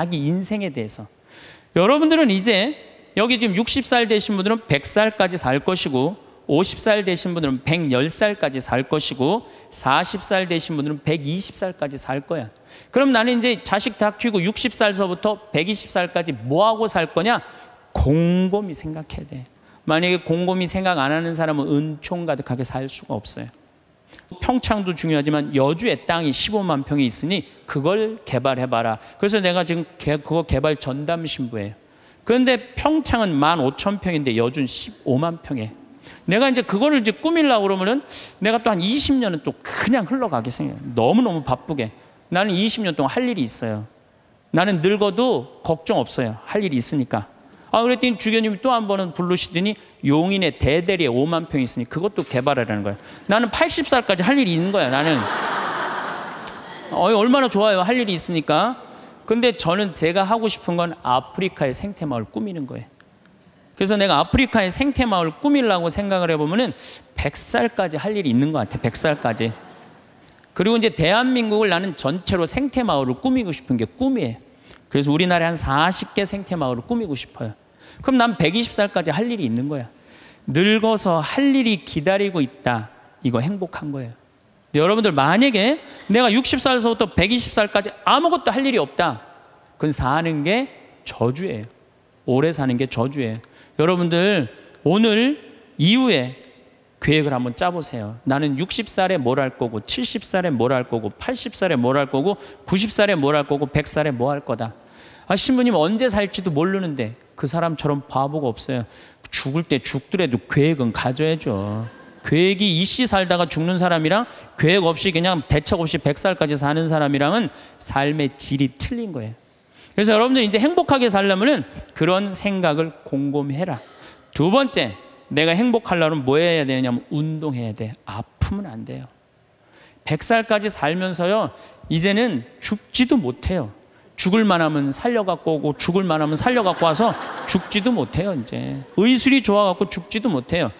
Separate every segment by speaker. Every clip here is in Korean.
Speaker 1: 자기 인생에 대해서. 여러분들은 이제 여기 지금 60살 되신 분들은 100살까지 살 것이고 50살 되신 분들은 110살까지 살 것이고 40살 되신 분들은 120살까지 살 거야. 그럼 나는 이제 자식 다 키우고 60살서부터 120살까지 뭐 하고 살 거냐? 곰곰이 생각해야 돼. 만약에 곰곰이 생각 안 하는 사람은 은총 가득하게 살 수가 없어요. 평창도 중요하지만 여주에 땅이 15만 평이 있으니 그걸 개발해봐라. 그래서 내가 지금 그거 개발 전담 신부예요. 그런데 평창은 1만 5천 평인데 여주는 15만 평에. 내가 이제 그거를 이제 꾸밀려고 그러면은 내가 또 한 20년은 또 그냥 흘러가게 생겨요. 너무너무 바쁘게. 나는 20년 동안 할 일이 있어요. 나는 늙어도 걱정 없어요. 할 일이 있으니까. 아, 그랬더니 주교님이 또 한 번은 부르시더니 용인에 대대리에 5만 평이 있으니 그것도 개발하라는 거예요. 나는 80살까지 할 일이 있는 거야, 나는. 어, 얼마나 좋아요. 할 일이 있으니까. 근데 저는 제가 하고 싶은 건 아프리카의 생태 마을 꾸미는 거예요. 그래서 내가 아프리카의 생태 마을 꾸밀라고 생각을 해보면은 100살까지 할 일이 있는 것 같아. 100살까지. 그리고 이제 대한민국을 나는 전체로 생태 마을을 꾸미고 싶은 게 꿈이에요. 그래서 우리나라에 한 40개 생태 마을을 꾸미고 싶어요. 그럼 난 120살까지 할 일이 있는 거야. 늙어서 할 일이 기다리고 있다. 이거 행복한 거예요. 여러분들 만약에 내가 60살에서부터 120살까지 아무것도 할 일이 없다. 그건 사는 게 저주예요. 오래 사는 게 저주예요. 여러분들 오늘 이후에 계획을 한번 짜보세요. 나는 60살에 뭘 할 거고, 70살에 뭘 할 거고, 80살에 뭘 할 거고, 90살에 뭘 할 거고, 100살에 뭐 할 거다. 아, 신부님 언제 살지도 모르는데 그 사람처럼 바보가 없어요. 죽을 때 죽더라도 계획은 가져야죠. 계획이 이씨 살다가 죽는 사람이랑 계획 없이 그냥 대책 없이 100살까지 사는 사람이랑은 삶의 질이 틀린 거예요. 그래서 여러분들 이제 행복하게 살려면은 그런 생각을 곰곰이 해라. 두 번째, 내가 행복하려면 뭐 해야 되냐면 운동해야 돼. 아프면 안 돼요. 100살까지 살면서요, 이제는 죽지도 못해요. 죽을 만하면 살려갖고 오고 죽을 만하면 살려갖고 와서 죽지도 못해요, 이제. 의술이 좋아갖고 죽지도 못해요.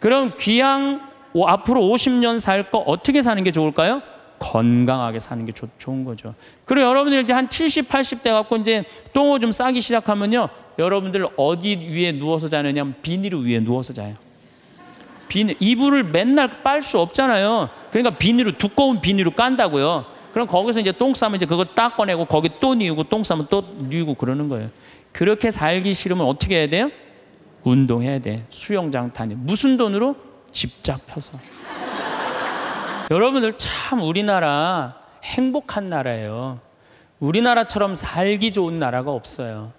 Speaker 1: 그럼 귀양 앞으로 50년 살 거 어떻게 사는 게 좋을까요? 건강하게 사는 게 좋, 좋은 거죠. 그리고 여러분들 이제 한 70, 80 대 갖고 이제 똥을 좀 싸기 시작하면요. 여러분들 어디 위에 누워서 자느냐 비닐 위에 누워서 자요. 비닐, 이불을 맨날 빨 수 없잖아요. 그러니까 비닐을, 두꺼운 비닐을 깐다고요. 그럼 거기서 이제 똥 싸면 이제 그거 딱 꺼내고 거기 또 뉘우고 똥 싸면 또 뉘우고 그러는 거예요. 그렇게 살기 싫으면 어떻게 해야 돼요? 운동해야 돼. 수영장 다니. 무슨 돈으로? 집 잡혀서. 여러분들 참 우리나라 행복한 나라예요. 우리나라처럼 살기 좋은 나라가 없어요.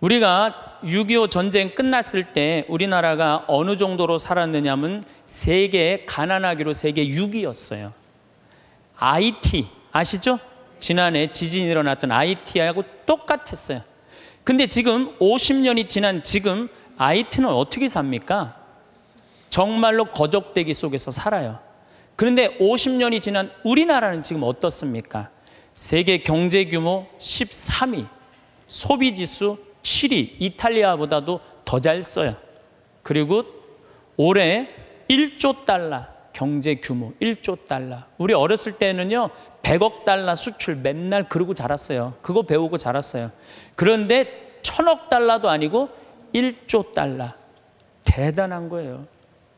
Speaker 1: 우리가 6.25 전쟁 끝났을 때 우리나라가 어느 정도로 살았느냐면 세계 가난하기로 세계 6위였어요. IT 아시죠? 지난해 지진이 일어났던 IT하고 똑같았어요. 근데 지금 50년이 지난 지금 IT는 어떻게 삽니까? 정말로 거적대기 속에서 살아요. 그런데 50년이 지난 우리나라는 지금 어떻습니까? 세계 경제 규모 13위, 소비 지수 7위, 이탈리아보다도 더 잘 써요. 그리고 올해 1조 달러 경제 규모 1조 달러. 우리 어렸을 때는요, 100억 달러 수출 맨날 그러고 자랐어요. 그거 배우고 자랐어요. 그런데 천억 달러도 아니고 1조 달러. 대단한 거예요.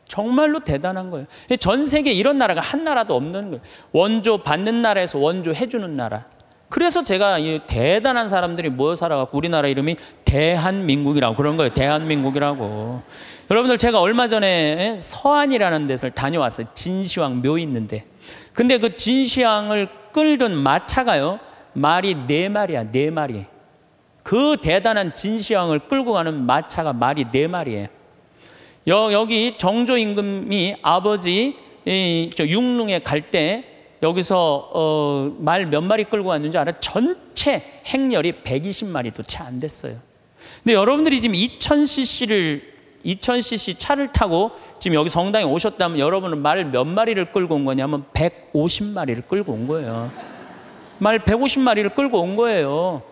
Speaker 1: 정말로 대단한 거예요. 전 세계 이런 나라가 한 나라도 없는 거예요. 원조 받는 나라에서 원조 해주는 나라. 그래서 제가 이 대단한 사람들이 모여 살아갖고 우리나라 이름이 대한민국이라고 그런 거예요. 대한민국이라고. 여러분들 제가 얼마 전에 서안이라는 데서 다녀왔어요. 진시황 묘 있는데. 근데 그 진시황을 끌던 마차가요. 말이 네 마리야, 네 마리. 그 대단한 진시황을 끌고 가는 마차가 말이 네 마리예요. 여, 기 정조 임금이 아버지 이, 저 육릉에 갈 때 여기서 어, 말 몇 마리 끌고 왔는지 알아? 전체 행렬이 120마리도 채 안 됐어요. 근데 여러분들이 지금 2000cc를 2000cc 차를 타고 지금 여기 성당에 오셨다면 여러분은 말 몇 마리를 끌고 온 거냐면 150마리를 끌고 온 거예요. 말 150마리를 끌고 온 거예요.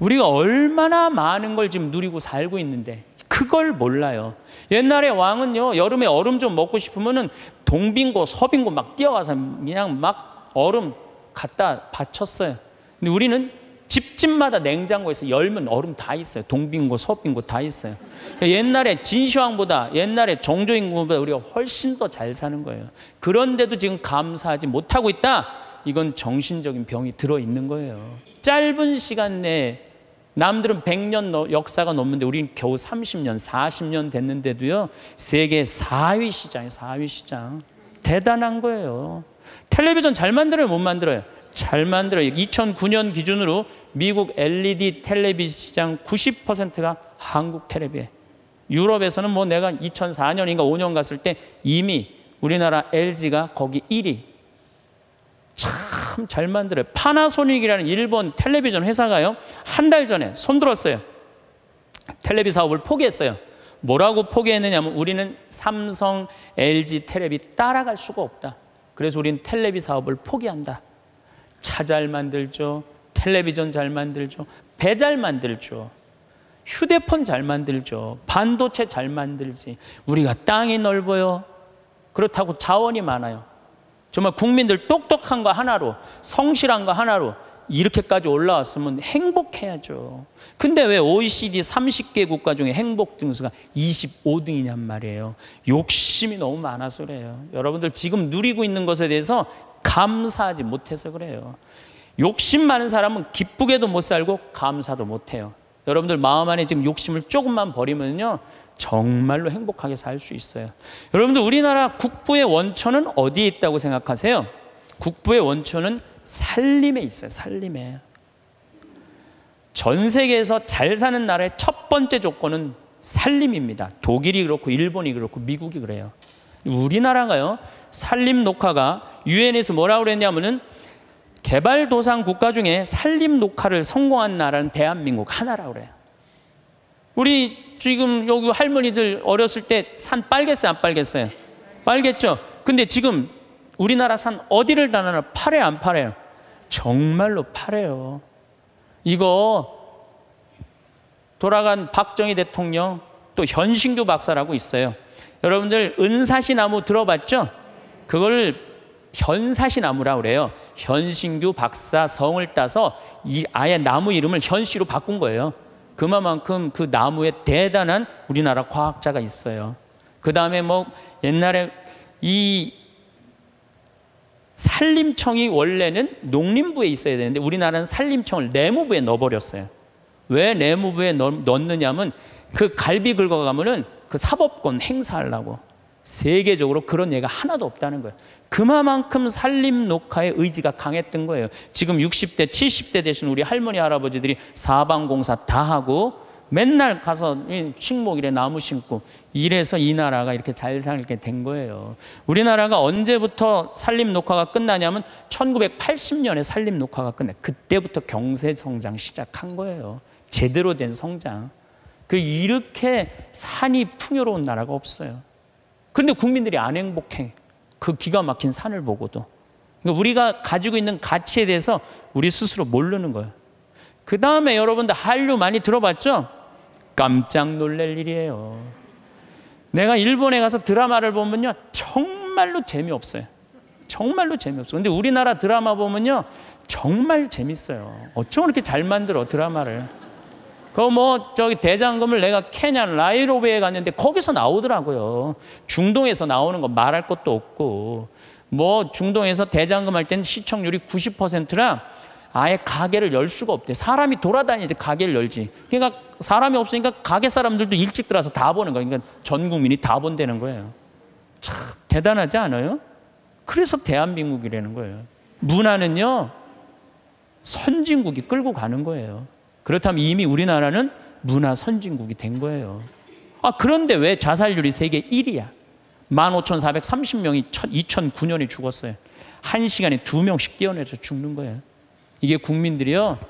Speaker 1: 우리가 얼마나 많은 걸 지금 누리고 살고 있는데 그걸 몰라요. 옛날에 왕은요, 여름에 얼음 좀 먹고 싶으면은 동빙고, 서빙고 막 뛰어가서 그냥 막 얼음 갖다 바쳤어요. 근데 우리는 집집마다 냉장고에서 열면 얼음 다 있어요. 동빙고, 서빙고 다 있어요. 옛날에 진시황보다 옛날에 정조임금보다 우리가 훨씬 더 잘 사는 거예요. 그런데도 지금 감사하지 못하고 있다. 이건 정신적인 병이 들어 있는 거예요. 짧은 시간 내에 남들은 100년 역사가 넘는데 우리는 겨우 30년, 40년 됐는데도요. 세계 4위 시장이에요. 4위 시장. 대단한 거예요. 텔레비전 잘 만들어요, 못 만들어요? 잘 만들어요. 2009년 기준으로 미국 LED 텔레비전 시장 90%가 한국 텔레비에. 유럽에서는 뭐 내가 2004년인가 5년 갔을 때 이미 우리나라 LG가 거기 1위. 참 잘 만들어요. 파나소닉이라는 일본 텔레비전 회사가요. 한 달 전에 손들었어요. 텔레비 사업을 포기했어요. 뭐라고 포기했느냐면 우리는 삼성, LG 텔레비 따라갈 수가 없다. 그래서 우리는 텔레비 사업을 포기한다. 차잘 만들죠. 텔레비전 잘 만들죠. 배 잘 만들죠. 휴대폰 잘 만들죠. 반도체 잘 만들지. 우리가 땅이 넓어요. 그렇다고 자원이 많아요. 정말 국민들 똑똑한 거 하나로, 성실한 거 하나로 이렇게까지 올라왔으면 행복해야죠. 근데 왜 OECD 30개 국가 중에 행복 등수가 25등이냔 말이에요. 욕심이 너무 많아서 그래요. 여러분들 지금 누리고 있는 것에 대해서 감사하지 못해서 그래요. 욕심 많은 사람은 기쁘게도 못 살고 감사도 못 해요. 여러분들 마음 안에 지금 욕심을 조금만 버리면요. 정말로 행복하게 살 수 있어요. 여러분들 우리나라 국부의 원천은 어디에 있다고 생각하세요? 국부의 원천은 살림에 있어요. 살림에. 전 세계에서 잘 사는 나라의 첫 번째 조건은 살림입니다. 독일이 그렇고 일본이 그렇고 미국이 그래요. 우리나라가요. 산림 녹화가 유엔에서 뭐라고 그랬냐면은 개발도상 국가 중에 산림 녹화를 성공한 나라는 대한민국 하나라고 그래요. 우리 지금 여기 할머니들 어렸을 때 산 빨겠어요, 안 빨겠어요? 빨겠죠? 근데 지금 우리나라 산 어디를 다나나 파래 안 파래요? 정말로 파래요. 이거 돌아간 박정희 대통령 또 현신규 박사라고 있어요. 여러분들 은사시 나무 들어봤죠? 그걸 현사시 나무라고 그래요. 현신규 박사 성을 따서 이 아예 나무 이름을 현씨로 바꾼 거예요. 그만큼 그 나무에 대단한 우리나라 과학자가 있어요. 그 다음에 뭐 옛날에 이 산림청이 원래는 농림부에 있어야 되는데 우리나라는 산림청을 내무부에 넣어버렸어요. 왜 내무부에 넣느냐면 그 갈비 긁어가면은 그 사법권 행사하려고 세계적으로 그런 예가 하나도 없다는 거예요. 그만큼 산림 녹화의 의지가 강했던 거예요. 지금 60대, 70대 되신 우리 할머니, 할아버지들이 사방공사 다 하고 맨날 가서 식목일에 나무 심고 이래서 이 나라가 이렇게 잘 살게 된 거예요. 우리나라가 언제부터 산림 녹화가 끝나냐면 1980년에 산림 녹화가 끝나. 그때부터 경제 성장 시작한 거예요. 제대로 된 성장. 그 이렇게 산이 풍요로운 나라가 없어요. 그런데 국민들이 안 행복해. 그 기가 막힌 산을 보고도. 그러니까 우리가 가지고 있는 가치에 대해서 우리 스스로 모르는 거예요. 그 다음에 여러분들 한류 많이 들어봤죠? 깜짝 놀랄 일이에요. 내가 일본에 가서 드라마를 보면요. 정말로 재미없어요. 정말로 재미없어. 근데 우리나라 드라마 보면요. 정말 재밌어요. 어쩜 그렇게 잘 만들어, 드라마를. 그 뭐 저기 대장금을 내가 케냐 라이로베에 갔는데 거기서 나오더라고요. 중동에서 나오는 거 말할 것도 없고 뭐 중동에서 대장금 할 때는 시청률이 90%라 아예 가게를 열 수가 없대. 사람이 돌아다니지 가게를 열지. 그러니까 사람이 없으니까 가게 사람들도 일찍 들어와서 다 보는 거예요. 그러니까 전 국민이 다 본다는 거예요. 참 대단하지 않아요? 그래서 대한민국이라는 거예요. 문화는요 선진국이 끌고 가는 거예요. 그렇다면 이미 우리나라는 문화 선진국이 된 거예요. 아, 그런데 왜 자살률이 세계 1위야? 15,430명이 2009년에 죽었어요. 한 시간에 두 명씩 뛰어내서 죽는 거예요. 이게 국민들이요.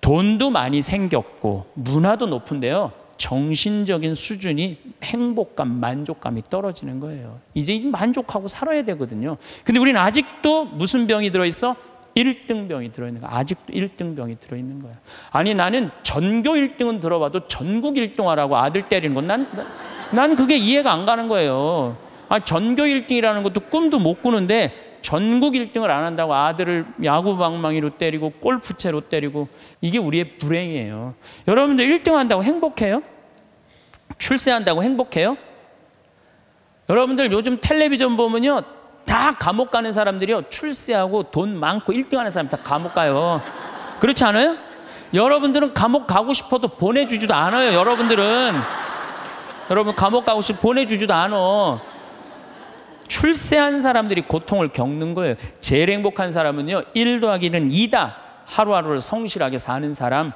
Speaker 1: 돈도 많이 생겼고 문화도 높은데요. 정신적인 수준이 행복감, 만족감이 떨어지는 거예요. 이제 만족하고 살아야 되거든요. 근데 우리는 아직도 무슨 병이 들어 있어? 1등병이 들어있는 거야. 아직도 1등병이 들어있는 거야. 아니, 나는 전교 1등은 들어봐도 전국 1등하라고 아들 때리는 건 난, 난 그게 이해가 안 가는 거예요. 아, 전교 1등이라는 것도 꿈도 못 꾸는데 전국 1등을 안 한다고 아들을 야구 방망이로 때리고 골프채로 때리고 이게 우리의 불행이에요. 여러분들 1등 한다고 행복해요? 출세한다고 행복해요? 여러분들 요즘 텔레비전 보면요. 다 감옥 가는 사람들이요. 출세하고 돈 많고 1등 하는 사람 다 감옥 가요. 그렇지 않아요? 여러분들은 감옥 가고 싶어도 보내주지도 않아요. 여러분들은. 여러분 감옥 가고 싶어 보내주지도 않아. 출세한 사람들이 고통을 겪는 거예요. 제일 행복한 사람은요. 1 더하기는 2다. 하루하루를 성실하게 사는 사람은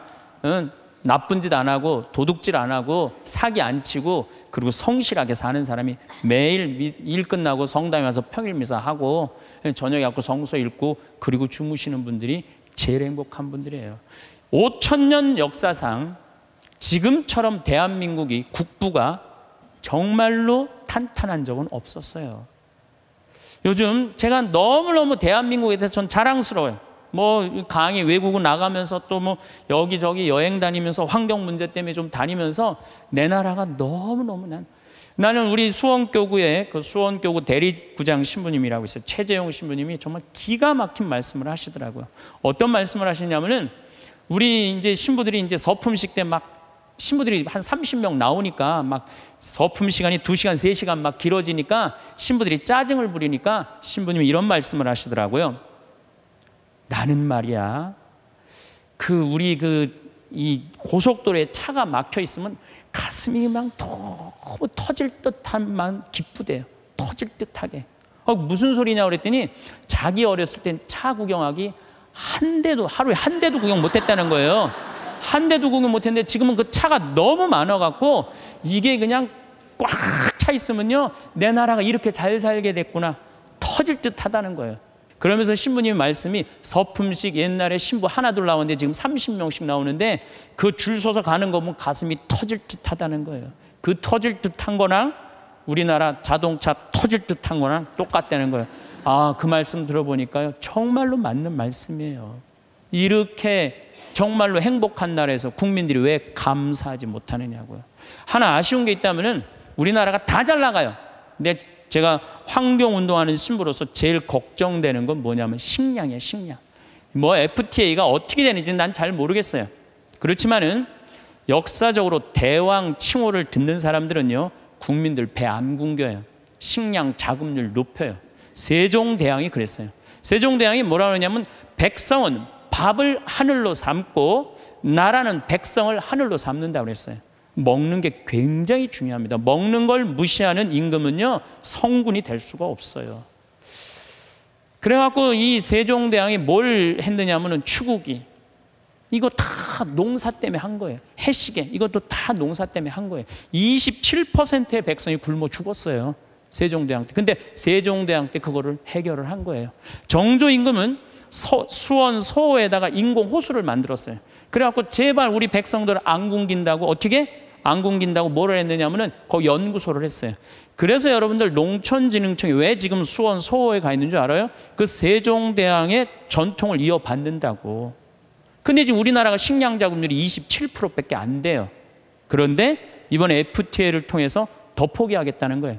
Speaker 1: 나쁜 짓 안 하고 도둑질 안 하고 사기 안 치고 그리고 성실하게 사는 사람이 매일 일 끝나고 성당에 와서 평일 미사하고 저녁에 갖고 성서 읽고 그리고 주무시는 분들이 제일 행복한 분들이에요. 5천 년 역사상 지금처럼 대한민국이 국부가 정말로 탄탄한 적은 없었어요. 요즘 제가 너무너무 대한민국에 대해서 전 자랑스러워요. 뭐 강의 외국을 나가면서 또 뭐 여기저기 여행 다니면서 환경 문제 때문에 좀 다니면서 내 나라가 너무너무 난 나는 우리 수원교구의 그 수원교구 대리구장 신부님이라고 있어요. 최재용 신부님이 정말 기가 막힌 말씀을 하시더라고요. 어떤 말씀을 하시냐면은 우리 이제 신부들이 이제 서품식 때 막 신부들이 한 30명 나오니까 막 서품 시간이 2시간, 3시간 막 길어지니까 신부들이 짜증을 부리니까 신부님이 이런 말씀을 하시더라고요. 나는 말이야. 그 우리 그 이 고속도로에 차가 막혀 있으면 가슴이 막 너무 터질 듯한만 기쁘대요. 터질 듯하게. 어, 무슨 소리냐 그랬더니 자기 어렸을 땐 차 구경하기 한 대도 하루에 한 대도 구경 못 했다는 거예요. 한 대도 구경 못 했는데 지금은 그 차가 너무 많아 갖고 이게 그냥 꽉 차 있으면요 내 나라가 이렇게 잘 살게 됐구나 터질 듯하다는 거예요. 그러면서 신부님 말씀이 서품식 옛날에 신부 하나 둘 나오는데 지금 30명씩 나오는데 그 줄 서서 가는 거 보면 가슴이 터질 듯 하다는 거예요. 그 터질 듯한 거랑 우리나라 자동차 터질 듯한 거랑 똑같다는 거예요. 아, 그 말씀 들어보니까요. 정말로 맞는 말씀이에요. 이렇게 정말로 행복한 나라에서 국민들이 왜 감사하지 못하느냐고요. 하나 아쉬운 게 있다면은 우리나라가 다 잘 나가요. 근데 제가 환경 운동하는 신부로서 제일 걱정되는 건 뭐냐면 식량이에요, 식량. 뭐 FTA가 어떻게 되는지 난 잘 모르겠어요. 그렇지만은 역사적으로 대왕 칭호를 듣는 사람들은요, 국민들 배 안 굶겨요. 식량 자급률 높여요. 세종대왕이 그랬어요. 세종대왕이 뭐라 그러냐면 백성은 밥을 하늘로 삼고 나라는 백성을 하늘로 삼는다 그랬어요. 먹는 게 굉장히 중요합니다. 먹는 걸 무시하는 임금은요, 성군이 될 수가 없어요. 그래갖고 이 세종대왕이 뭘 했느냐면은 추국이. 이거 다 농사 때문에 한 거예요. 해시계. 이것도 다 농사 때문에 한 거예요. 27%의 백성이 굶어 죽었어요. 세종대왕 때. 근데 세종대왕 때 그거를 해결을 한 거예요. 정조 임금은 서, 수원 서호에다가 인공 호수를 만들었어요. 그래갖고 제발 우리 백성들 안 굶긴다고 어떻게 안 굶긴다고 뭐를 했느냐면은 그 연구소를 했어요. 그래서 여러분들 농촌진흥청이 왜 지금 수원 소호에 가 있는 줄 알아요? 그 세종대왕의 전통을 이어받는다고. 근데 지금 우리나라가 식량 자급률이 27%밖에 안 돼요. 그런데 이번에 FTA를 통해서 더 포기하겠다는 거예요.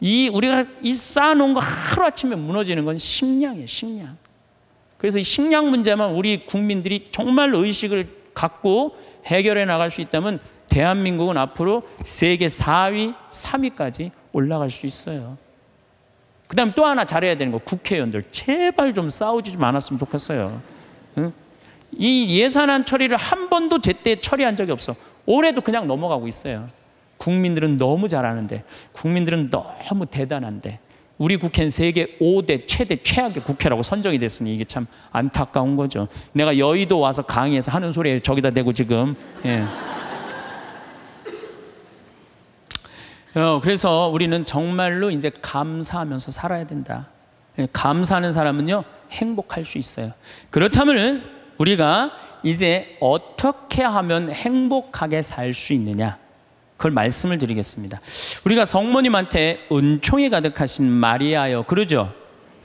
Speaker 1: 이 우리가 이 쌓아놓은 거 하루 아침에 무너지는 건 식량이에요, 식량. 그래서 이 식량 문제만 우리 국민들이 정말 의식을 갖고 해결해 나갈 수 있다면 대한민국은 앞으로 세계 4위, 3위까지 올라갈 수 있어요. 그 다음 또 하나 잘해야 되는 거 국회의원들 제발 좀 싸우지 좀 않았으면 좋겠어요. 응? 이 예산안 처리를 한 번도 제때 처리한 적이 없어. 올해도 그냥 넘어가고 있어요. 국민들은 너무 잘하는데, 국민들은 너무 대단한데, 우리 국회는 세계 5대 최대 최악의 국회라고 선정이 됐으니 이게 참 안타까운 거죠. 내가 여의도 와서 강의해서 하는 소리에 저기다 대고 지금. 예. 어, 그래서 우리는 정말로 이제 감사하면서 살아야 된다. 예, 감사하는 사람은요, 행복할 수 있어요. 그렇다면 우리가 이제 어떻게 하면 행복하게 살 수 있느냐? 그걸 말씀을 드리겠습니다. 우리가 성모님한테 은총이 가득하신 마리아요. 그러죠?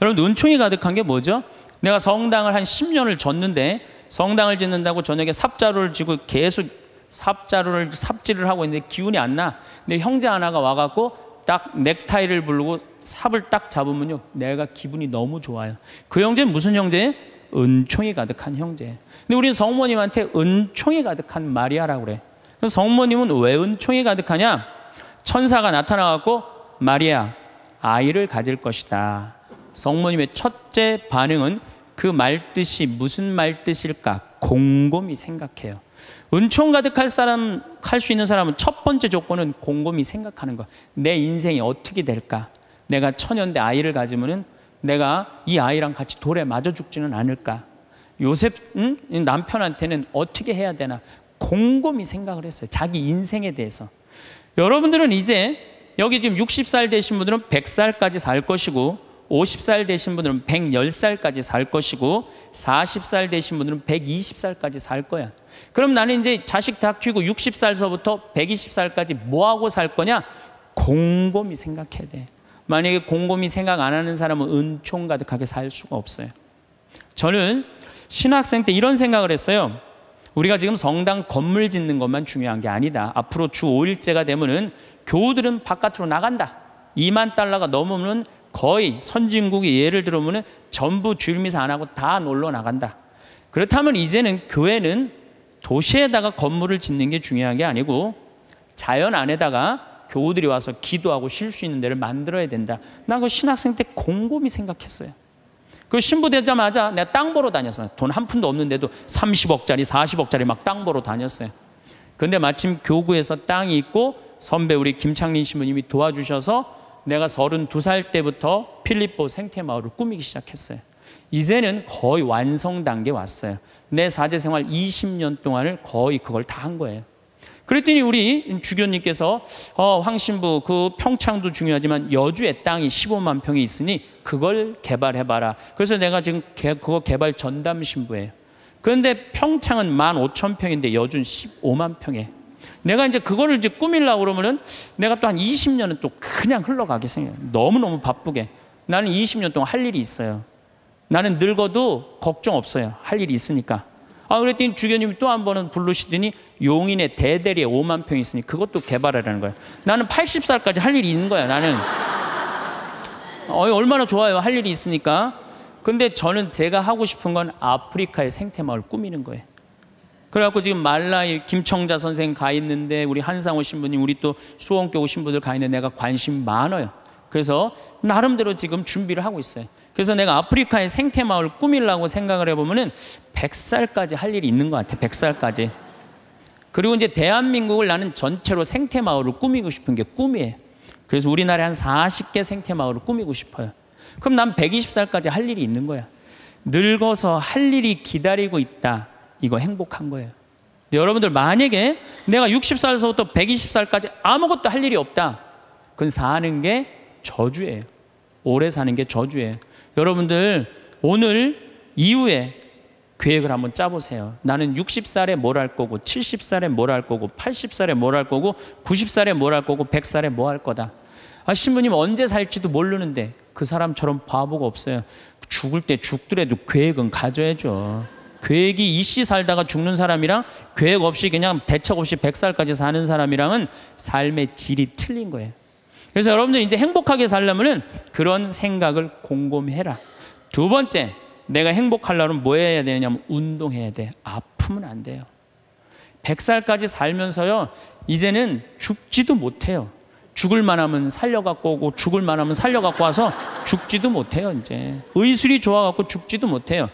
Speaker 1: 여러분, 은총이 가득한 게 뭐죠? 내가 성당을 한 10년을 졌는데 성당을 짓는다고 저녁에 삽자루를 쥐고 계속 삽자루를 삽질을 하고 있는데 기운이 안 나. 근데 형제 하나가 와갖고 딱 넥타이를 부르고 삽을 딱 잡으면요. 내가 기분이 너무 좋아요. 그 형제는 무슨 형제? 은총이 가득한 형제. 근데 우리는 성모님한테 은총이 가득한 마리아라고 그래. 성모님은 왜 은총이 가득하냐? 천사가 나타나갖고 마리아 아이를 가질 것이다. 성모님의 첫째 반응은 그 말뜻이 무슨 말뜻일까? 곰곰이 생각해요. 은총 가득할 사람, 할 수 있는 사람은 첫 번째 조건은 곰곰이 생각하는 거. 내 인생이 어떻게 될까? 내가 처년대 아이를 가지면은 내가 이 아이랑 같이 돌에 맞아 죽지는 않을까? 요셉 응? 남편한테는 어떻게 해야 되나? 곰곰이 생각을 했어요. 자기 인생에 대해서. 여러분들은 이제 여기 지금 60살 되신 분들은 100살까지 살 것이고 50살 되신 분들은 110살까지 살 것이고 40살 되신 분들은 120살까지 살 거야. 그럼 나는 이제 자식 다 키우고 60살서부터 120살까지 뭐 하고 살 거냐? 곰곰이 생각해야 돼. 만약에 곰곰이 생각 안 하는 사람은 은총 가득하게 살 수가 없어요. 저는 신학생 때 이런 생각을 했어요. 우리가 지금 성당 건물 짓는 것만 중요한 게 아니다. 앞으로 주 5일째가 되면은 교우들은 바깥으로 나간다. 2만 달러가 넘으면 거의 선진국이 예를 들어보면 전부 주일미사 안 하고 다 놀러 나간다. 그렇다면 이제는 교회는 도시에다가 건물을 짓는 게 중요한 게 아니고 자연 안에다가 교우들이 와서 기도하고 쉴 수 있는 데를 만들어야 된다. 난그 신학생 때 곰곰이 생각했어요. 그 신부 되자마자 내가 땅 보러 다녔어요. 돈 한 푼도 없는데도 30억짜리, 40억짜리 막 땅 보러 다녔어요. 근데 마침 교구에서 땅이 있고 선배 우리 김창린 신부님이 도와주셔서 내가 32살 때부터 필리포 생태마을을 꾸미기 시작했어요. 이제는 거의 완성 단계 왔어요. 내 사제 생활 20년 동안을 거의 그걸 다 한 거예요. 그랬더니 우리 주교님께서 어, 황신부 그 평창도 중요하지만 여주의 땅이 15만 평이 있으니 그걸 개발해봐라. 그래서 내가 지금 개, 그거 개발 전담 신부예요. 그런데 평창은 1만 5천 평인데 여주는 15만 평에. 내가 이제 그거를 이제 꾸밀려고 그러면은 내가 또 한 20년은 또 그냥 흘러가겠어요. 너무너무 바쁘게. 나는 20년 동안 할 일이 있어요. 나는 늙어도 걱정 없어요. 할 일이 있으니까. 아, 그랬더니 주교님이 또 한 번은 부르시더니 용인에 대대리에 5만 평이 있으니 그것도 개발하라는 거예요. 나는 80살까지 할 일이 있는 거야, 나는. 어, 얼마나 좋아요. 할 일이 있으니까. 근데 저는 제가 하고 싶은 건 아프리카의 생태마을 꾸미는 거예요. 그래갖고 지금 말라이 김청자 선생 가 있는데 우리 한상호 신부님 우리 또 수원교 오신 분들 가 있는데 내가 관심 많아요. 그래서 나름대로 지금 준비를 하고 있어요. 그래서 내가 아프리카의 생태 마을 꾸밀라고 생각을 해보면은 100살까지 할 일이 있는 것 같아. 100살까지. 그리고 이제 대한민국을 나는 전체로 생태 마을을 꾸미고 싶은 게 꿈이에요. 그래서 우리나라에 한 40개 생태 마을을 꾸미고 싶어요. 그럼 난 120살까지 할 일이 있는 거야. 늙어서 할 일이 기다리고 있다. 이거 행복한 거예요. 여러분들 만약에 내가 60살서부터 120살까지 아무것도 할 일이 없다. 그건 사는 게 저주예요. 오래 사는 게 저주예요. 여러분들 오늘 이후에 계획을 한번 짜보세요. 나는 60살에 뭘 할 거고, 70살에 뭘 할 거고, 80살에 뭘 할 거고, 90살에 뭘 할 거고, 100살에 뭐 할 거다. 아, 신부님 언제 살지도 모르는데 그 사람처럼 바보가 없어요. 죽을 때 죽더라도 계획은 가져야죠. 계획이 이씨 살다가 죽는 사람이랑 계획 없이 그냥 대책 없이 100살까지 사는 사람이랑은 삶의 질이 틀린 거예요. 그래서 여러분들 이제 행복하게 살려면은 그런 생각을 곰곰이 해라. 두 번째, 내가 행복하려면 뭐 해야 되냐면 운동해야 돼. 아프면 안 돼요. 100살까지 살면서요, 이제는 죽지도 못해요. 죽을 만하면 살려갖고 오고 죽을 만하면 살려갖고 와서 죽지도 못해요 이제 의술이 좋아갖고 죽지도 못해요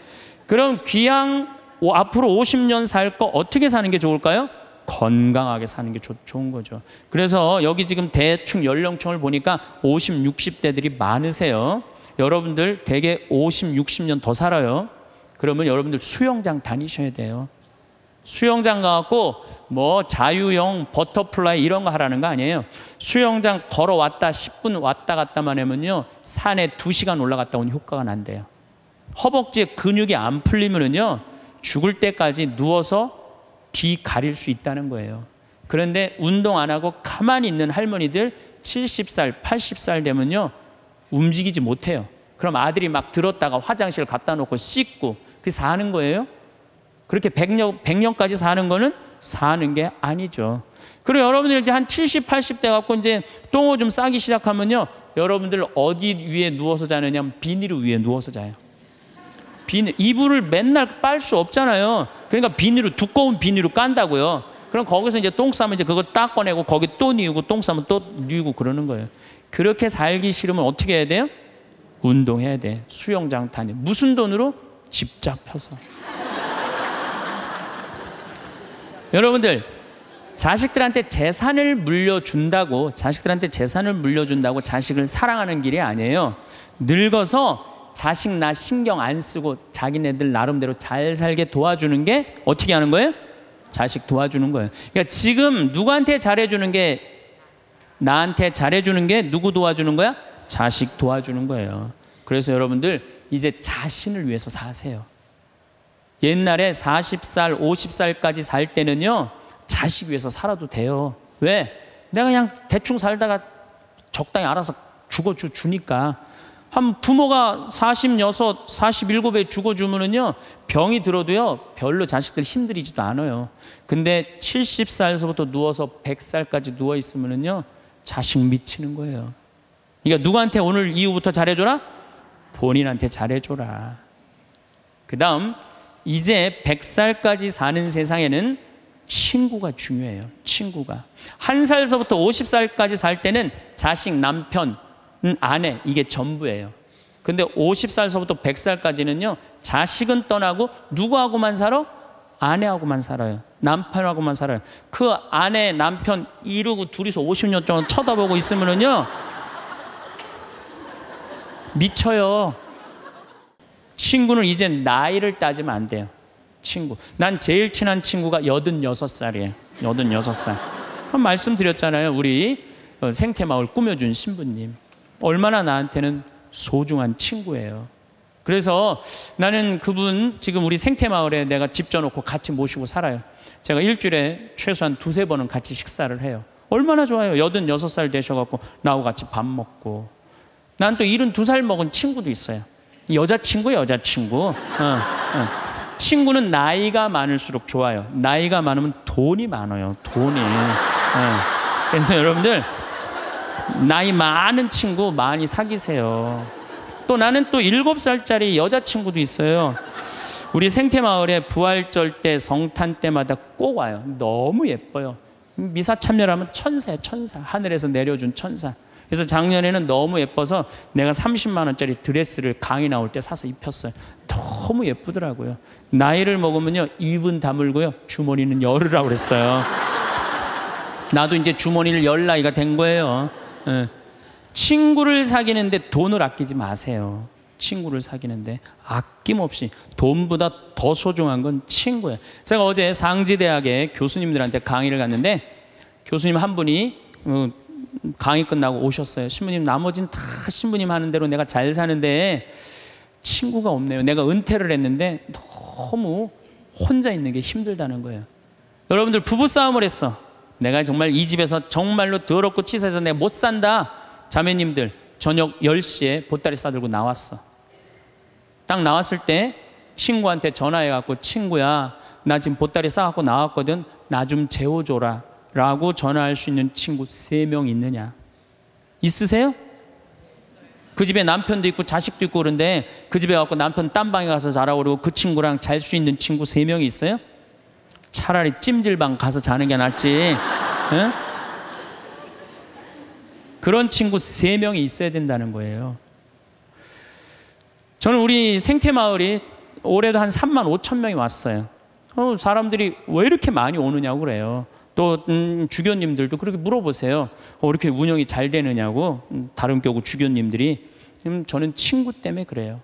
Speaker 1: 그럼 귀양 앞으로 50년 살 거 어떻게 사는 게 좋을까요? 건강하게 사는 게 좋, 좋은 거죠 그래서 여기 지금 대충 연령층을 보니까 50, 60대들이 많으세요 여러분들 대개 50, 60년 더 살아요 그러면 여러분들 수영장 다니셔야 돼요 수영장 가갖고 뭐 자유형 버터플라이 이런 거 하라는 거 아니에요. 수영장 걸어왔다 10분 왔다 갔다만 하면요. 산에 2시간 올라갔다 온 효과가 난대요. 허벅지에 근육이 안 풀리면은요. 죽을 때까지 누워서 뒤 가릴 수 있다는 거예요. 그런데 운동 안 하고 가만히 있는 할머니들 70살, 80살 되면요. 움직이지 못해요. 그럼 아들이 막 들었다가 화장실 갖다 놓고 씻고 그 사는 거예요. 그렇게 100년, 100년까지 사는 거는 사는 게 아니죠. 그리고 여러분들 이제 한 70, 80대 갖고 이제 똥오 좀 싸기 시작하면요. 여러분들 어디 위에 누워서 자느냐 비닐 위에 누워서 자요. 비닐, 이불을 맨날 빨 수 없잖아요. 그러니까 비닐을 두꺼운 비닐로 깐다고요. 그럼 거기서 이제 똥 싸면 이제 그거 딱 꺼내고 거기 또 뉘우고 똥 싸면 또 뉘우고 그러는 거예요. 그렇게 살기 싫으면 어떻게 해야 돼요? 운동해야 돼. 수영장 다니. 무슨 돈으로? 집 잡혀서. 여러분들 자식들한테 재산을 물려준다고 자식들한테 재산을 물려준다고 자식을 사랑하는 길이 아니에요. 늙어서 자식 나 신경 안 쓰고 자기네들 나름대로 잘 살게 도와주는 게 어떻게 하는 거예요? 자식 도와주는 거예요. 그러니까 지금 누구한테 잘해주는 게 나한테 잘해주는 게 누구 도와주는 거야? 자식 도와주는 거예요. 그래서 여러분들 이제 자신을 위해서 사세요. 옛날에 40살, 50살까지 살 때는요, 자식 위해서 살아도 돼요. 왜? 내가 그냥 대충 살다가 적당히 알아서 죽어주, 주니까. 한 부모가 46, 47에 죽어주면은요, 병이 들어도요, 별로 자식들 힘들이지도 않아요. 근데 70살에서부터 누워서 100살까지 누워있으면은요, 자식 미치는 거예요. 그러니까 누구한테 오늘 이후부터 잘해줘라? 본인한테 잘해줘라. 그 다음, 이제 100살까지 사는 세상에는 친구가 중요해요. 친구가. 한 살서부터 50살까지 살 때는 자식, 남편, 음, 아내, 이게 전부예요. 근데 50살서부터 100살까지는요, 자식은 떠나고 누구하고만 살아? 아내하고만 살아요. 남편하고만 살아요. 그 아내, 남편 이러고 둘이서 50년 동안 쳐다보고 있으면은요, 미쳐요. 친구는 이제 나이를 따지면 안 돼요. 친구. 난 제일 친한 친구가 86살이에요. 86살. 한 말씀드렸잖아요. 우리 어, 생태마을 꾸며준 신부님. 얼마나 나한테는 소중한 친구예요. 그래서 나는 그분 지금 우리 생태마을에 내가 집 져놓고 같이 모시고 살아요. 제가 일주일에 최소한 두세 번은 같이 식사를 해요. 얼마나 좋아요. 86살 되셔갖고 나하고 같이 밥 먹고. 난또 72살 먹은 친구도 있어요. 여자친구, 여자친구. 어, 어. 친구는 나이가 많을수록 좋아요. 나이가 많으면 돈이 많아요. 돈이. 어. 그래서 여러분들, 나이 많은 친구 많이 사귀세요. 또 나는 또 일곱 살짜리 여자친구도 있어요. 우리 생태마을에 부활절 때 성탄 때마다 꼭 와요. 너무 예뻐요. 미사 참여하면 천사야, 천사. 하늘에서 내려준 천사. 그래서 작년에는 너무 예뻐서 내가 30만 원짜리 드레스를 강의 나올 때 사서 입혔어요. 너무 예쁘더라고요. 나이를 먹으면요 입은 다물고요 주머니는 열으라고 그랬어요. 나도 이제 주머니를 열 나이가 된 거예요. 예. 친구를 사귀는데 돈을 아끼지 마세요. 친구를 사귀는데 아낌없이 돈보다 더 소중한 건 친구예요. 제가 어제 상지대학에 교수님들한테 강의를 갔는데 교수님 한 분이 어, 강의 끝나고 오셨어요. 신부님 나머지는 다 신부님 하는 대로 내가 잘 사는데 친구가 없네요. 내가 은퇴를 했는데 너무 혼자 있는 게 힘들다는 거예요. 여러분들 부부 싸움을 했어. 내가 정말 이 집에서 정말로 더럽고 치사해서 내가 못 산다. 자매님들 저녁 10시에 보따리 싸들고 나왔어. 딱 나왔을 때 친구한테 전화해 갖고 친구야 나 지금 보따리 싸갖고 나왔거든. 나 좀 재워줘라. 라고 전화할 수 있는 친구 세명 있느냐? 있으세요? 그 집에 남편도 있고 자식도 있고 그런데 그 집에 가고 남편 딴 방에 가서 자라고 그러고 그 친구랑 잘 수 있는 친구 세 명이 있어요? 차라리 찜질방 가서 자는 게 낫지. 응? 그런 친구 세 명이 있어야 된다는 거예요. 저는 우리 생태 마을이 올해도 한 3만 5천 명이 왔어요. 어, 사람들이 왜 이렇게 많이 오느냐고 그래요. 또 음, 주교님들도 그렇게 물어보세요. 어, 이렇게 운영이 잘 되느냐고 음, 다른 교구 주교님들이 음, 저는 친구 때문에 그래요.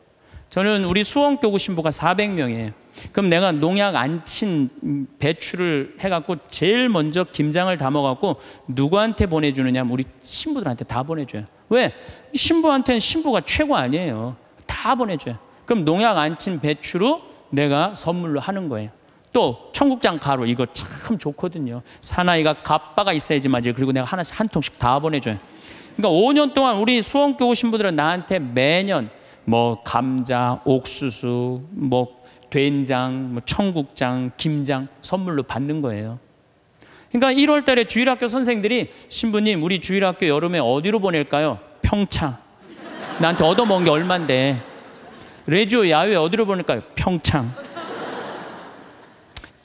Speaker 1: 저는 우리 수원교구 신부가 400명이에요. 그럼 내가 농약 안 친 배추를 해갖고 제일 먼저 김장을 담아갖고 누구한테 보내주느냐? 우리 신부들한테 다 보내줘요. 왜? 신부한테는 신부가 최고 아니에요. 다 보내줘요. 그럼 농약 안 친 배추로 내가 선물로 하는 거예요. 또 청국장 가루 이거 참 좋거든요. 사나이가 갑바가 있어야지 맞아요. 그리고 내가 하나씩 한 통씩 다 보내줘요. 그러니까 5년 동안 우리 수원교 신부들은 나한테 매년 뭐 감자, 옥수수, 뭐 된장, 뭐 청국장, 김장 선물로 받는 거예요. 그러니까 1월 달에 주일학교 선생들이 신부님 우리 주일학교 여름에 어디로 보낼까요? 평창. 나한테 얻어먹은 게 얼만데. 레지오 야외 어디로 보낼까요? 평창.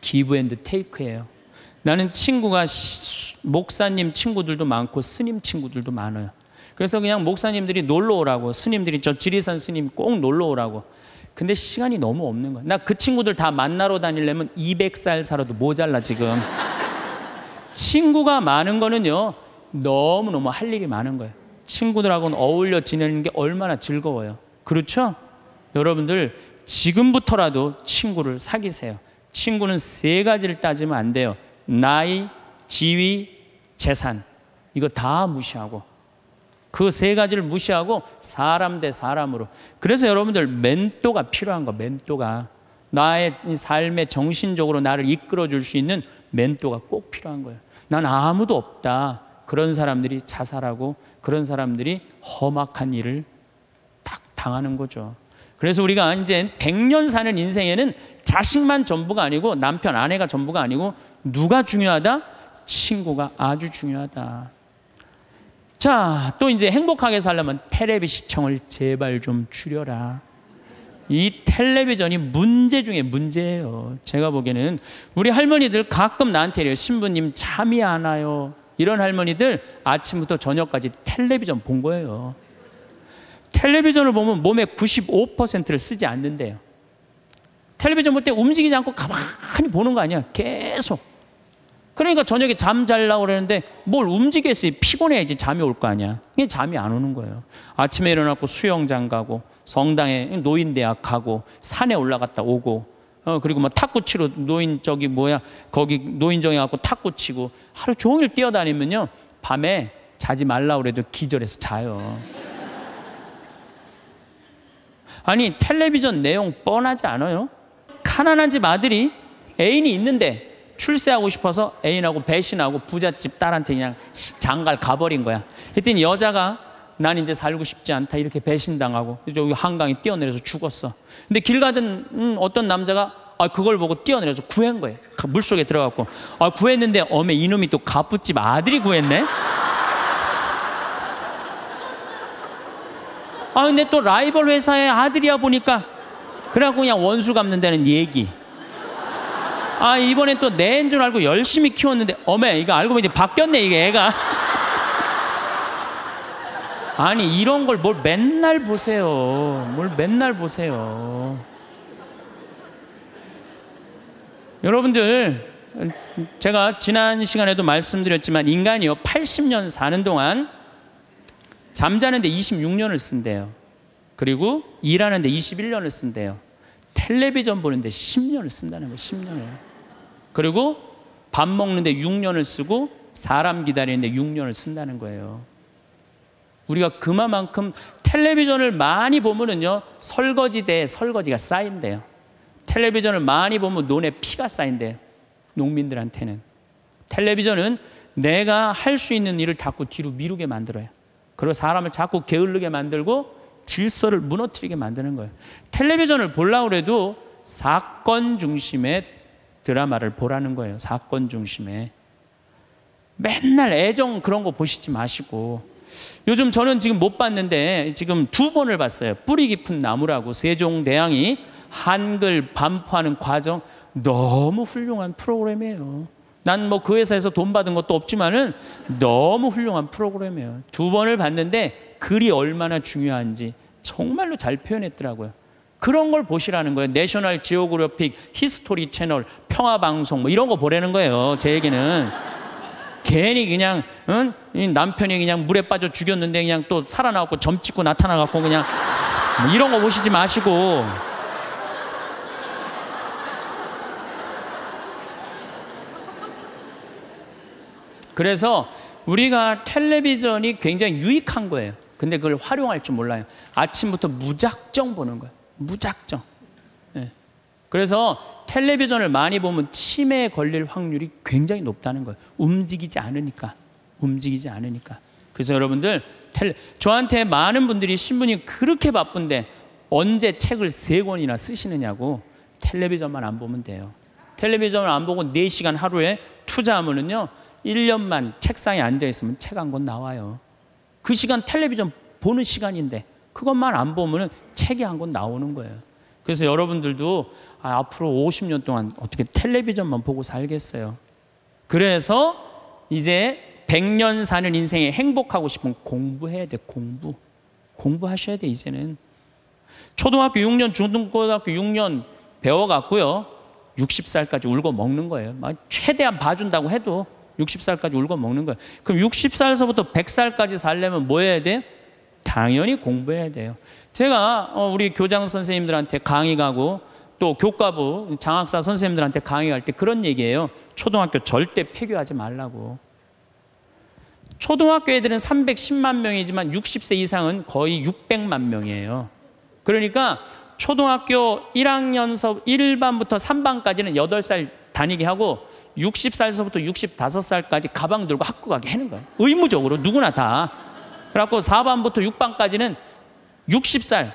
Speaker 1: give and take예요. 나는 친구가 시, 목사님 친구들도 많고 스님 친구들도 많아요. 그래서 그냥 목사님들이 놀러 오라고 스님들이 저 지리산 스님 꼭 놀러 오라고. 근데 시간이 너무 없는 거야. 나 그 친구들 다 만나러 다니려면 200살 살아도 모자라 지금. 친구가 많은 거는요. 너무너무 할 일이 많은 거예요. 친구들하고는 어울려 지내는 게 얼마나 즐거워요. 그렇죠? 여러분들 지금부터라도 친구를 사귀세요. 친구는 세 가지를 따지면 안 돼요. 나이, 지위, 재산. 이거 다 무시하고 그 세 가지를 무시하고 사람 대 사람으로. 그래서 여러분들 멘토가 필요한 거, 멘토가. 나의 삶에 정신적으로 나를 이끌어 줄 수 있는 멘토가 꼭 필요한 거예요. 난 아무도 없다. 그런 사람들이 자살하고 그런 사람들이 험악한 일을 딱 당하는 거죠. 그래서 우리가 이제 100년 사는 인생에는 자식만 전부가 아니고 남편, 아내가 전부가 아니고 누가 중요하다? 친구가 아주 중요하다. 자, 또 이제 행복하게 살려면 텔레비 시청을 제발 좀 줄여라. 이 텔레비전이 문제 중에 문제예요. 제가 보기에는 우리 할머니들 가끔 나한테 이래요. 신부님 잠이 안 와요. 이런 할머니들 아침부터 저녁까지 텔레비전 본 거예요. 텔레비전을 보면 몸의 95%를 쓰지 않는데요. 텔레비전 볼 때 움직이지 않고 가만히 보는 거 아니야. 계속. 그러니까 저녁에 잠 잘라고 그러는데 뭘 움직였어요. 피곤해야지 잠이 올 거 아니야. 이게 잠이 안 오는 거예요. 아침에 일어나고 수영장 가고 성당에 노인대학 가고 산에 올라갔다 오고 어 그리고 뭐 탁구 치러 노인 저기 뭐야 거기 노인정에 가고 탁구 치고 하루 종일 뛰어다니면요 밤에 자지 말라 그래도 기절해서 자요. 아니 텔레비전 내용 뻔하지 않아요? 가난한 집 아들이 애인이 있는데 출세하고 싶어서 애인하고 배신하고 부잣집 딸한테 그냥 장갈 가버린 거야. 했더니 여자가 난 이제 살고 싶지 않다 이렇게 배신당하고 여기 한강에 뛰어내려서 죽었어. 근데 길 가던 음, 어떤 남자가 아, 그걸 보고 뛰어내려서 구한 거예요. 물 속에 들어갔고 아, 구했는데 어메 이놈이 또 가부집 아들이 구했네. 아 근데 또 라이벌 회사의 아들이야 보니까 그래갖고 그냥 원수 갚는다는 얘기. 아 이번엔 또 내인 줄 알고 열심히 키웠는데 어메 이거 알고 보니 바뀌었네 이게 애가. 아니 이런 걸 뭘 맨날 보세요. 뭘 맨날 보세요. 여러분들 제가 지난 시간에도 말씀드렸지만 인간이요 80년 사는 동안 잠자는데 26년을 쓴대요. 그리고 일하는데 21년을 쓴대요. 텔레비전 보는데 10년을 쓴다는 거예요. 10년을. 그리고 밥 먹는데 6년을 쓰고 사람 기다리는데 6년을 쓴다는 거예요. 우리가 그만큼 텔레비전을 많이 보면은요 설거지대에 설거지가 쌓인대요. 텔레비전을 많이 보면 논에 피가 쌓인대요. 농민들한테는 텔레비전은 내가 할 수 있는 일을 자꾸 뒤로 미루게 만들어요. 그리고 사람을 자꾸 게을르게 만들고 질서를 무너뜨리게 만드는 거예요. 텔레비전을 보려고 해도 사건 중심의 드라마를 보라는 거예요. 사건 중심의. 맨날 애정 그런 거 보시지 마시고 요즘 저는 지금 못 봤는데 지금 두 번을 봤어요. 뿌리 깊은 나무라고 세종대왕이 한글 반포하는 과정 너무 훌륭한 프로그램이에요. 난 뭐 그 회사에서 돈 받은 것도 없지만은 너무 훌륭한 프로그램이에요. 두 번을 봤는데 글이 얼마나 중요한지 정말로 잘 표현했더라고요. 그런 걸 보시라는 거예요. National Geographic, History Channel, 평화 방송 뭐 이런 거 보라는 거예요. 제 얘기는. 괜히 그냥 응? 남편이 그냥 물에 빠져 죽였는데 그냥 또 살아나갖고 점 찍고 나타나갖고 그냥 뭐 이런 거 보시지 마시고 그래서 우리가 텔레비전이 굉장히 유익한 거예요. 근데 그걸 활용할 줄 몰라요. 아침부터 무작정 보는 거예요. 무작정. 네. 그래서 텔레비전을 많이 보면 치매에 걸릴 확률이 굉장히 높다는 거예요. 움직이지 않으니까. 움직이지 않으니까. 그래서 여러분들 텔레, 저한테 많은 분들이 신분이 그렇게 바쁜데 언제 책을 세 권이나 쓰시느냐고 텔레비전만 안 보면 돼요. 텔레비전을 안 보고 4시간 하루에 투자하면은요, 1년만 책상에 앉아 있으면 책 한 권 나와요. 그 시간 텔레비전 보는 시간인데 그것만 안 보면은 책이 한 권 나오는 거예요. 그래서 여러분들도 아, 앞으로 50년 동안 어떻게 텔레비전만 보고 살겠어요. 그래서 이제 100년 사는 인생에 행복하고 싶으면 공부해야 돼, 공부. 공부하셔야 돼, 이제는. 초등학교 6년, 중등고등학교 6년 배워갖고요. 60살까지 울고 먹는 거예요. 최대한 봐준다고 해도 60살까지 울고 먹는 거예요. 그럼 60살에서부터 100살까지 살려면 뭐 해야 돼? 당연히 공부해야 돼요. 제가 어, 우리 교장 선생님들한테 강의 가고 또 교과부 장학사 선생님들한테 강의할 때 그런 얘기예요. 초등학교 절대 폐교하지 말라고. 초등학교 애들은 310만 명이지만 60세 이상은 거의 600만 명이에요. 그러니까 초등학교 1학년서 1반부터 3반까지는 8살 다니게 하고 60살서부터 65살까지 가방 들고 학교 가게 하는 거예요. 의무적으로 누구나 다. 그래갖고 4반부터 6반까지는 60살,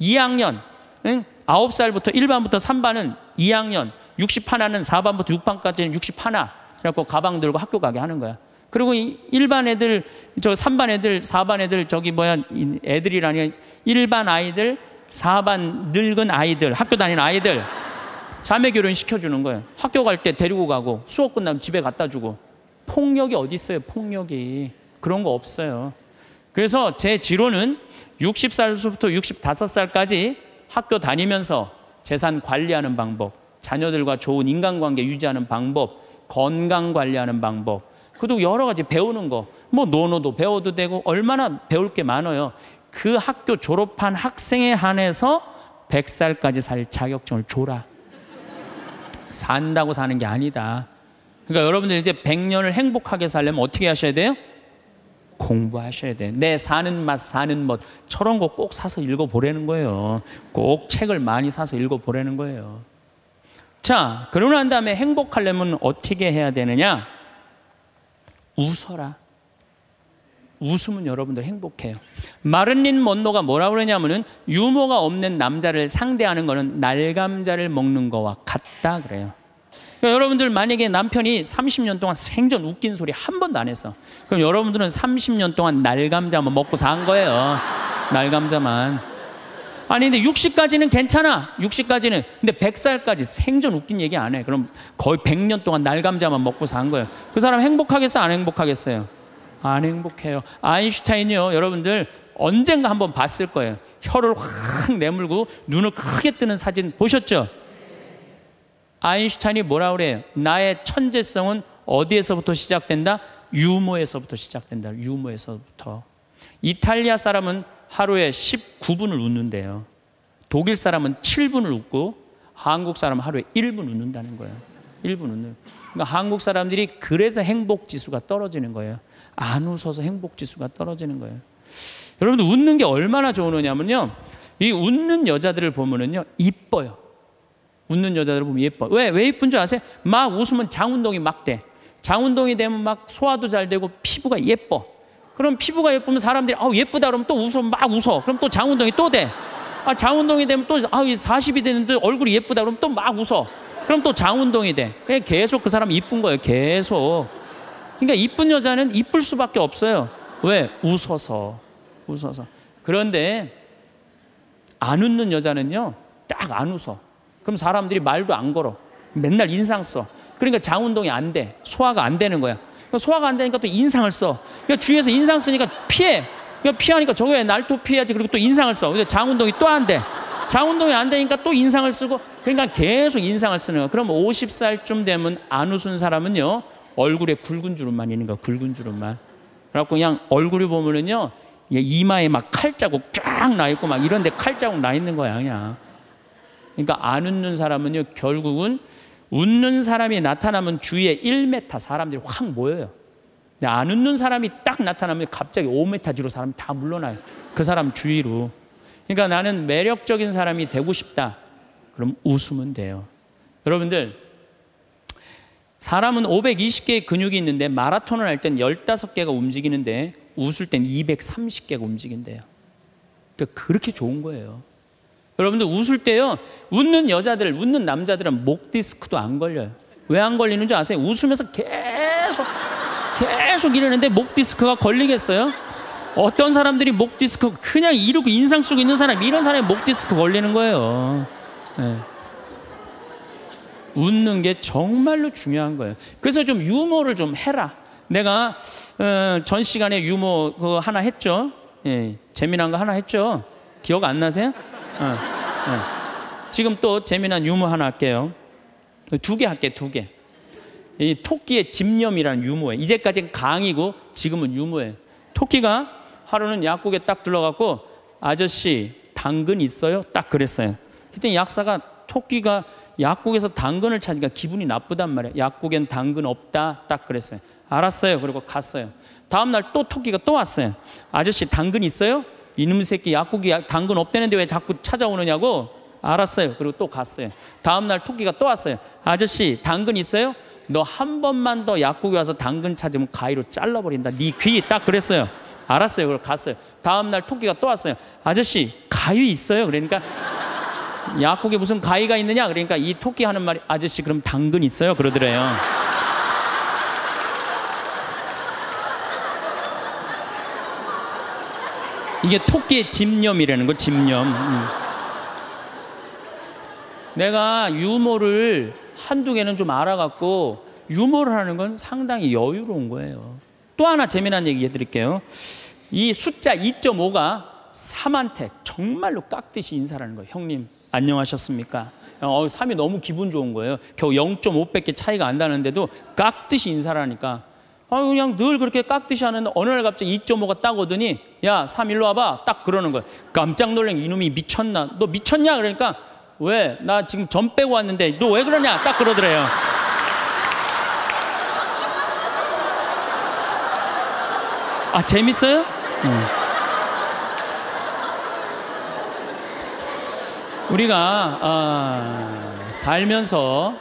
Speaker 1: 2학년, 응? 9살부터 1반부터 3반은 2학년, 60하나는 4반부터 6반까지는 60하나. 그래갖고 가방 들고 학교 가게 하는 거야. 그리고 1반 애들, 저 3반 애들, 4반 애들, 저기 뭐야, 애들이라니, 1반 아이들, 4반 늙은 아이들, 학교 다니는 아이들, 자매 결혼 시켜주는 거예요. 학교 갈 때 데리고 가고, 수업 끝나면 집에 갖다 주고. 폭력이 어디 있어요, 폭력이. 그런 거 없어요. 그래서 제 지로는 60살부터 65살까지 학교 다니면서 재산 관리하는 방법, 자녀들과 좋은 인간관계 유지하는 방법, 건강 관리하는 방법, 그리고 여러 가지 배우는 거, 뭐 노노도 배워도 되고 얼마나 배울 게 많아요. 그 학교 졸업한 학생에 한해서 100살까지 살 자격증을 줘라. 산다고 사는 게 아니다. 그러니까 여러분들 이제 100년을 행복하게 살려면 어떻게 하셔야 돼요? 공부하셔야 돼. 내 사는 맛, 사는 멋. 저런 거 꼭 사서 읽어보라는 거예요. 꼭 책을 많이 사서 읽어보라는 거예요. 자, 그러고 난 다음에 행복하려면 어떻게 해야 되느냐? 웃어라. 웃으면 여러분들 행복해요. 마른린 먼노가 뭐라 그러냐면은 유머가 없는 남자를 상대하는 거는 날감자를 먹는 거와 같다 그래요. 그러니까 여러분들 만약에 남편이 30년 동안 생전 웃긴 소리 한 번도 안 했어. 그럼 여러분들은 30년 동안 날감자만 먹고 산 거예요. 날감자만. 아니 근데 60까지는 괜찮아. 60까지는. 근데 100살까지 생전 웃긴 얘기 안 해. 그럼 거의 100년 동안 날감자만 먹고 산 거예요. 그 사람 행복하겠어요? 안 행복하겠어요? 안 행복해요. 아인슈타인이요. 여러분들 언젠가 한번 봤을 거예요. 혀를 확 내물고 눈을 크게 뜨는 사진 보셨죠? 아인슈타인이 뭐라 그래요? 나의 천재성은 어디에서부터 시작된다? 유머에서부터 시작된다. 유머에서부터. 이탈리아 사람은 하루에 19분을 웃는데요. 독일 사람은 7분을 웃고 한국 사람은 하루에 1분 웃는다는 거예요. 1분 웃는. 그러니까 한국 사람들이 그래서 행복 지수가 떨어지는 거예요. 안 웃어서 행복 지수가 떨어지는 거예요. 여러분들 웃는 게 얼마나 좋으냐면요. 이 웃는 여자들을 보면은요. 이뻐요. 웃는 여자들을 보면 예뻐. 왜? 왜 예쁜 줄 아세요? 막 웃으면 장운동이 막 돼. 장운동이 되면 막 소화도 잘 되고 피부가 예뻐. 그럼 피부가 예쁘면 사람들이 아 예쁘다 그러면 또 웃어 막 웃어. 그럼 또 장운동이 또 돼. 아 장운동이 되면 또 아, 40이 되는데 얼굴이 예쁘다 그러면 또 막 웃어. 그럼 또 장운동이 돼. 계속 그 사람이 이쁜 거예요. 계속. 그러니까 이쁜 여자는 이쁠 수밖에 없어요. 왜? 웃어서. 웃어서. 그런데 안 웃는 여자는요. 딱 안 웃어. 그럼 사람들이 말도 안 걸어. 맨날 인상 써. 그러니까 장운동이 안 돼. 소화가 안 되는 거야. 그러니까 소화가 안 되니까 또 인상을 써. 그러니까 주위에서 인상 쓰니까 피해. 그러니까 피하니까 저거 왜날또 피해야지. 그리고 또 인상을 써. 근데 장운동이 또 안 돼. 장운동이 안 되니까 또 인상을 쓰고 그러니까 계속 인상을 쓰는 거야. 그럼 50살쯤 되면 안 웃은 사람은요. 얼굴에 굵은 주름만 있는 거야. 굵은 주름만. 그래갖고 그냥 얼굴을 보면은요. 이마에 막 칼자국 쫙 나 있고 막 이런 데 칼자국 나 있는 거야. 그냥. 그러니까 안 웃는 사람은요, 결국은 웃는 사람이 나타나면 주위에 1m 사람들이 확 모여요. 근데 안 웃는 사람이 딱 나타나면 갑자기 5m 뒤로 사람이 다 물러나요. 그 사람 주위로. 그러니까 나는 매력적인 사람이 되고 싶다. 그럼 웃으면 돼요. 여러분들, 사람은 520개의 근육이 있는데 마라톤을 할 땐 15개가 움직이는데 웃을 땐 230개가 움직인대요. 그러니까 그렇게 좋은 거예요. 여러분들 웃을 때요. 웃는 여자들, 웃는 남자들은 목 디스크도 안 걸려요. 왜 안 걸리는 줄 아세요? 웃으면서 계속 계속 이러는데 목 디스크가 걸리겠어요? 어떤 사람들이 목 디스크 그냥 이러고 인상 쓰고 있는 사람 이런 사람이 목 디스크 걸리는 거예요. 네. 웃는 게 정말로 중요한 거예요. 그래서 좀 유머를 좀 해라. 내가 어, 전 시간에 유머 그 하나 했죠. 예, 재미난 거 하나 했죠. 기억 안 나세요? 어, 어. 지금 또 재미난 유머 하나 할게요. 두 개 할게 두 개. 이 토끼의 집념이라는 유머예요. 이제까지는 강이고 지금은 유머예요. 토끼가 하루는 약국에 딱 들어갔고 아저씨 당근 있어요? 딱 그랬어요. 그때 약사가 토끼가 약국에서 당근을 찾으니까 기분이 나쁘단 말이에요. 약국엔 당근 없다. 딱 그랬어요. 알았어요. 그리고 갔어요. 다음 날 또 토끼가 또 왔어요. 아저씨 당근 있어요? 이놈 새끼 약국이 당근 없다는데 왜 자꾸 찾아오느냐고? 알았어요. 그리고 또 갔어요. 다음 날 토끼가 또 왔어요. 아저씨 당근 있어요? 너 한 번만 더 약국에 와서 당근 찾으면 가위로 잘라버린다. 네 귀 딱 그랬어요. 알았어요. 그리고 갔어요. 다음 날 토끼가 또 왔어요. 아저씨 가위 있어요? 그러니까 약국에 무슨 가위가 있느냐? 그러니까 이 토끼 하는 말이 아저씨 그럼 당근 있어요? 그러더래요. 이게 토끼의 집념이라는 거, 집념. 음. 내가 유머를 한두 개는 좀 알아갖고 유머를 하는 건 상당히 여유로운 거예요. 또 하나 재미난 얘기 해드릴게요. 이 숫자 2.5가 3한테 정말로 깍듯이 인사하는 거예요. 형님, 안녕하셨습니까? 어, 3이 너무 기분 좋은 거예요. 겨우 0.5밖에 차이가 안 나는데도 깍듯이 인사를 하니까 아, 그냥 늘 그렇게 깍듯이 하는데 어느 날 갑자기 2.5가 딱 오더니 야, 3 일로 와봐. 딱 그러는 거예요. 깜짝 놀란 이놈이 미쳤나? 너 미쳤냐? 그러니까 왜? 나 지금 전 빼고 왔는데 너 왜 그러냐? 딱 그러더래요. 아, 재밌어요? 응. 우리가 아, 살면서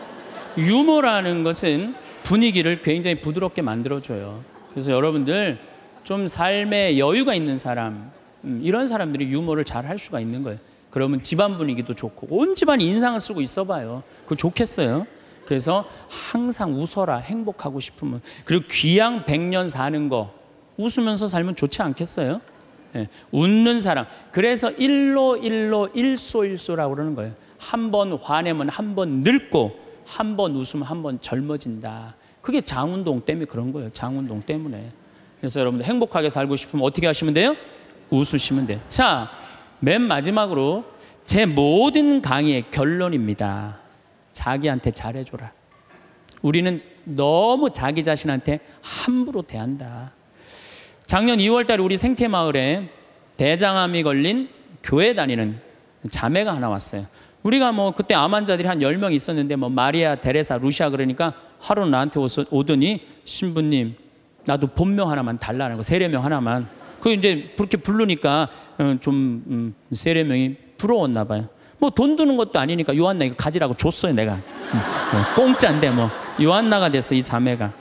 Speaker 1: 유머라는 것은 분위기를 굉장히 부드럽게 만들어줘요. 그래서 여러분들 좀 삶에 여유가 있는 사람, 음, 이런 사람들이 유머를 잘 할 수가 있는 거예요. 그러면 집안 분위기도 좋고 온 집안이 인상을 쓰고 있어봐요. 그거 좋겠어요. 그래서 항상 웃어라 행복하고 싶으면 그리고 귀양 백년 사는 거 웃으면서 살면 좋지 않겠어요? 네. 웃는 사람. 그래서 일로 일로 일소일소라고 그러는 거예요. 한 번 화내면 한 번 늙고 한 번 웃으면 한 번 젊어진다. 그게 장운동 때문에 그런 거예요. 장운동 때문에. 그래서 여러분들 행복하게 살고 싶으면 어떻게 하시면 돼요? 웃으시면 돼요. 자, 맨 마지막으로 제 모든 강의의 결론입니다. 자기한테 잘해줘라. 우리는 너무 자기 자신한테 함부로 대한다. 작년 2월 달에 우리 생태마을에 대장암이 걸린 교회 다니는 자매가 하나 왔어요. 우리가 뭐 그때 암 환자들이 한 10명 있었는데 뭐 마리아, 데레사, 루시아 그러니까 하루 나한테 오더니 신부님 나도 본명 하나만 달라는 거 세례명 하나만 그 이제 그렇게 부르니까 어, 좀 음, 세례명이 부러웠나 봐요. 뭐 돈 드는 것도 아니니까 요한나 이거 가지라고 줬어요 내가 음, 뭐 공짜인데 뭐 요한나가 됐어 이 자매가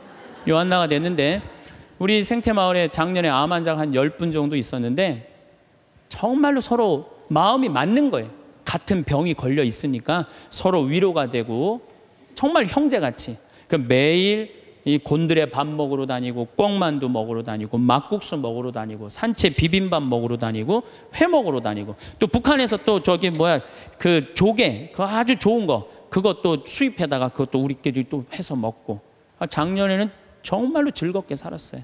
Speaker 1: 요한나가 됐는데 우리 생태마을에 작년에 암 환자가 한 10분 정도 있었는데 정말로 서로 마음이 맞는 거예요. 같은 병이 걸려 있으니까 서로 위로가 되고 정말 형제같이 그 매일 이 곤드레 밥 먹으러 다니고 꽁만두 먹으러 다니고 막국수 먹으러 다니고 산채 비빔밥 먹으러 다니고 회 먹으러 다니고 또 북한에서 또 저기 뭐야 그 조개 그 아주 좋은 거 그것도 수입해다가 그것도 우리끼리 또 해서 먹고 아, 작년에는 정말로 즐겁게 살았어요.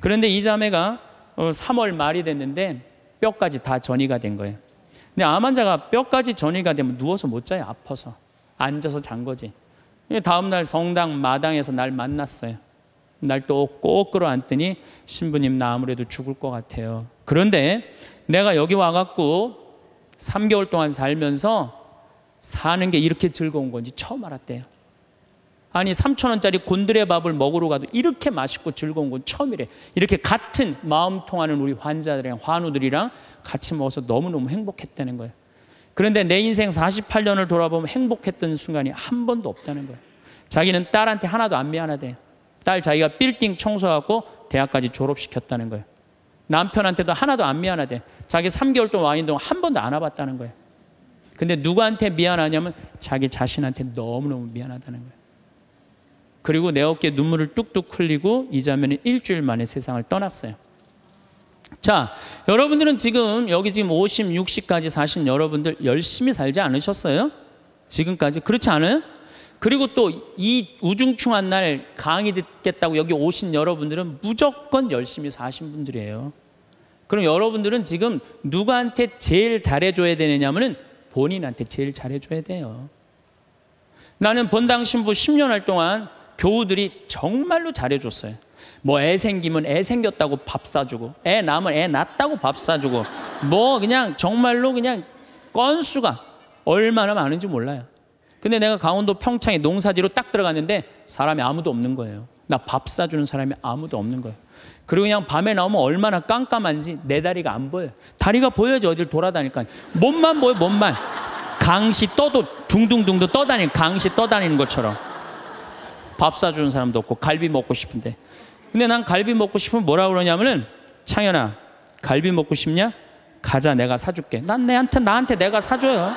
Speaker 1: 그런데 이 자매가 3월 어, 말이 됐는데 뼈까지 다 전이가 된 거예요. 근데 암 환자가 뼈까지 전이가 되면 누워서 못 자요 아파서 앉아서 잔 거지. 다음날 성당 마당에서 날 만났어요. 날 또 꼭 끌어안더니 신부님 나 아무래도 죽을 것 같아요. 그런데 내가 여기 와갖고 3개월 동안 살면서 사는 게 이렇게 즐거운 건지 처음 알았대요. 아니 3천 원짜리 곤드레 밥을 먹으러 가도 이렇게 맛있고 즐거운 건 처음이래. 이렇게 같은 마음 통하는 우리 환자들이랑 환우들이랑 같이 먹어서 너무너무 행복했다는 거예요. 그런데 내 인생 48년을 돌아보면 행복했던 순간이 한 번도 없다는 거예요. 자기는 딸한테 하나도 안 미안하대. 딸 자기가 빌딩 청소하고 대학까지 졸업시켰다는 거예요. 남편한테도 하나도 안 미안하대. 자기 3개월 동안 와 있는 동안 한 번도 안 와봤다는 거예요. 근데 누구한테 미안하냐면 자기 자신한테 너무너무 미안하다는 거예요. 그리고 내 어깨에 눈물을 뚝뚝 흘리고 이 자매는 일주일 만에 세상을 떠났어요. 자, 여러분들은 지금 여기 지금 50, 60까지 사신 여러분들 열심히 살지 않으셨어요? 지금까지 그렇지 않아요? 그리고 또 이 우중충한 날 강의 듣겠다고 여기 오신 여러분들은 무조건 열심히 사신 분들이에요. 그럼 여러분들은 지금 누구한테 제일 잘해줘야 되느냐면은 본인한테 제일 잘해줘야 돼요. 나는 본당 신부 10년 할 동안 교우들이 정말로 잘해줬어요. 뭐 애 생기면 애 생겼다고 밥 사주고, 애 낳으면 애 낳았다고 밥 사주고, 뭐 그냥 정말로 그냥 건수가 얼마나 많은지 몰라요. 근데 내가 강원도 평창에 농사지로 딱 들어갔는데 사람이 아무도 없는 거예요. 나 밥 사주는 사람이 아무도 없는 거예요. 그리고 그냥 밤에 나오면 얼마나 깜깜한지 내 다리가 안 보여요. 다리가 보여야지 어딜 돌아다니까. 몸만 보여, 몸만. 강시 떠도 둥둥둥도 떠다니는 강시 떠다니는 것처럼. 밥 사주는 사람도 없고 갈비 먹고 싶은데. 근데 난 갈비 먹고 싶으면 뭐라 그러냐면은 창현아 갈비 먹고 싶냐? 가자 내가 사줄게. 난 내한테 나한테 내가 사줘요.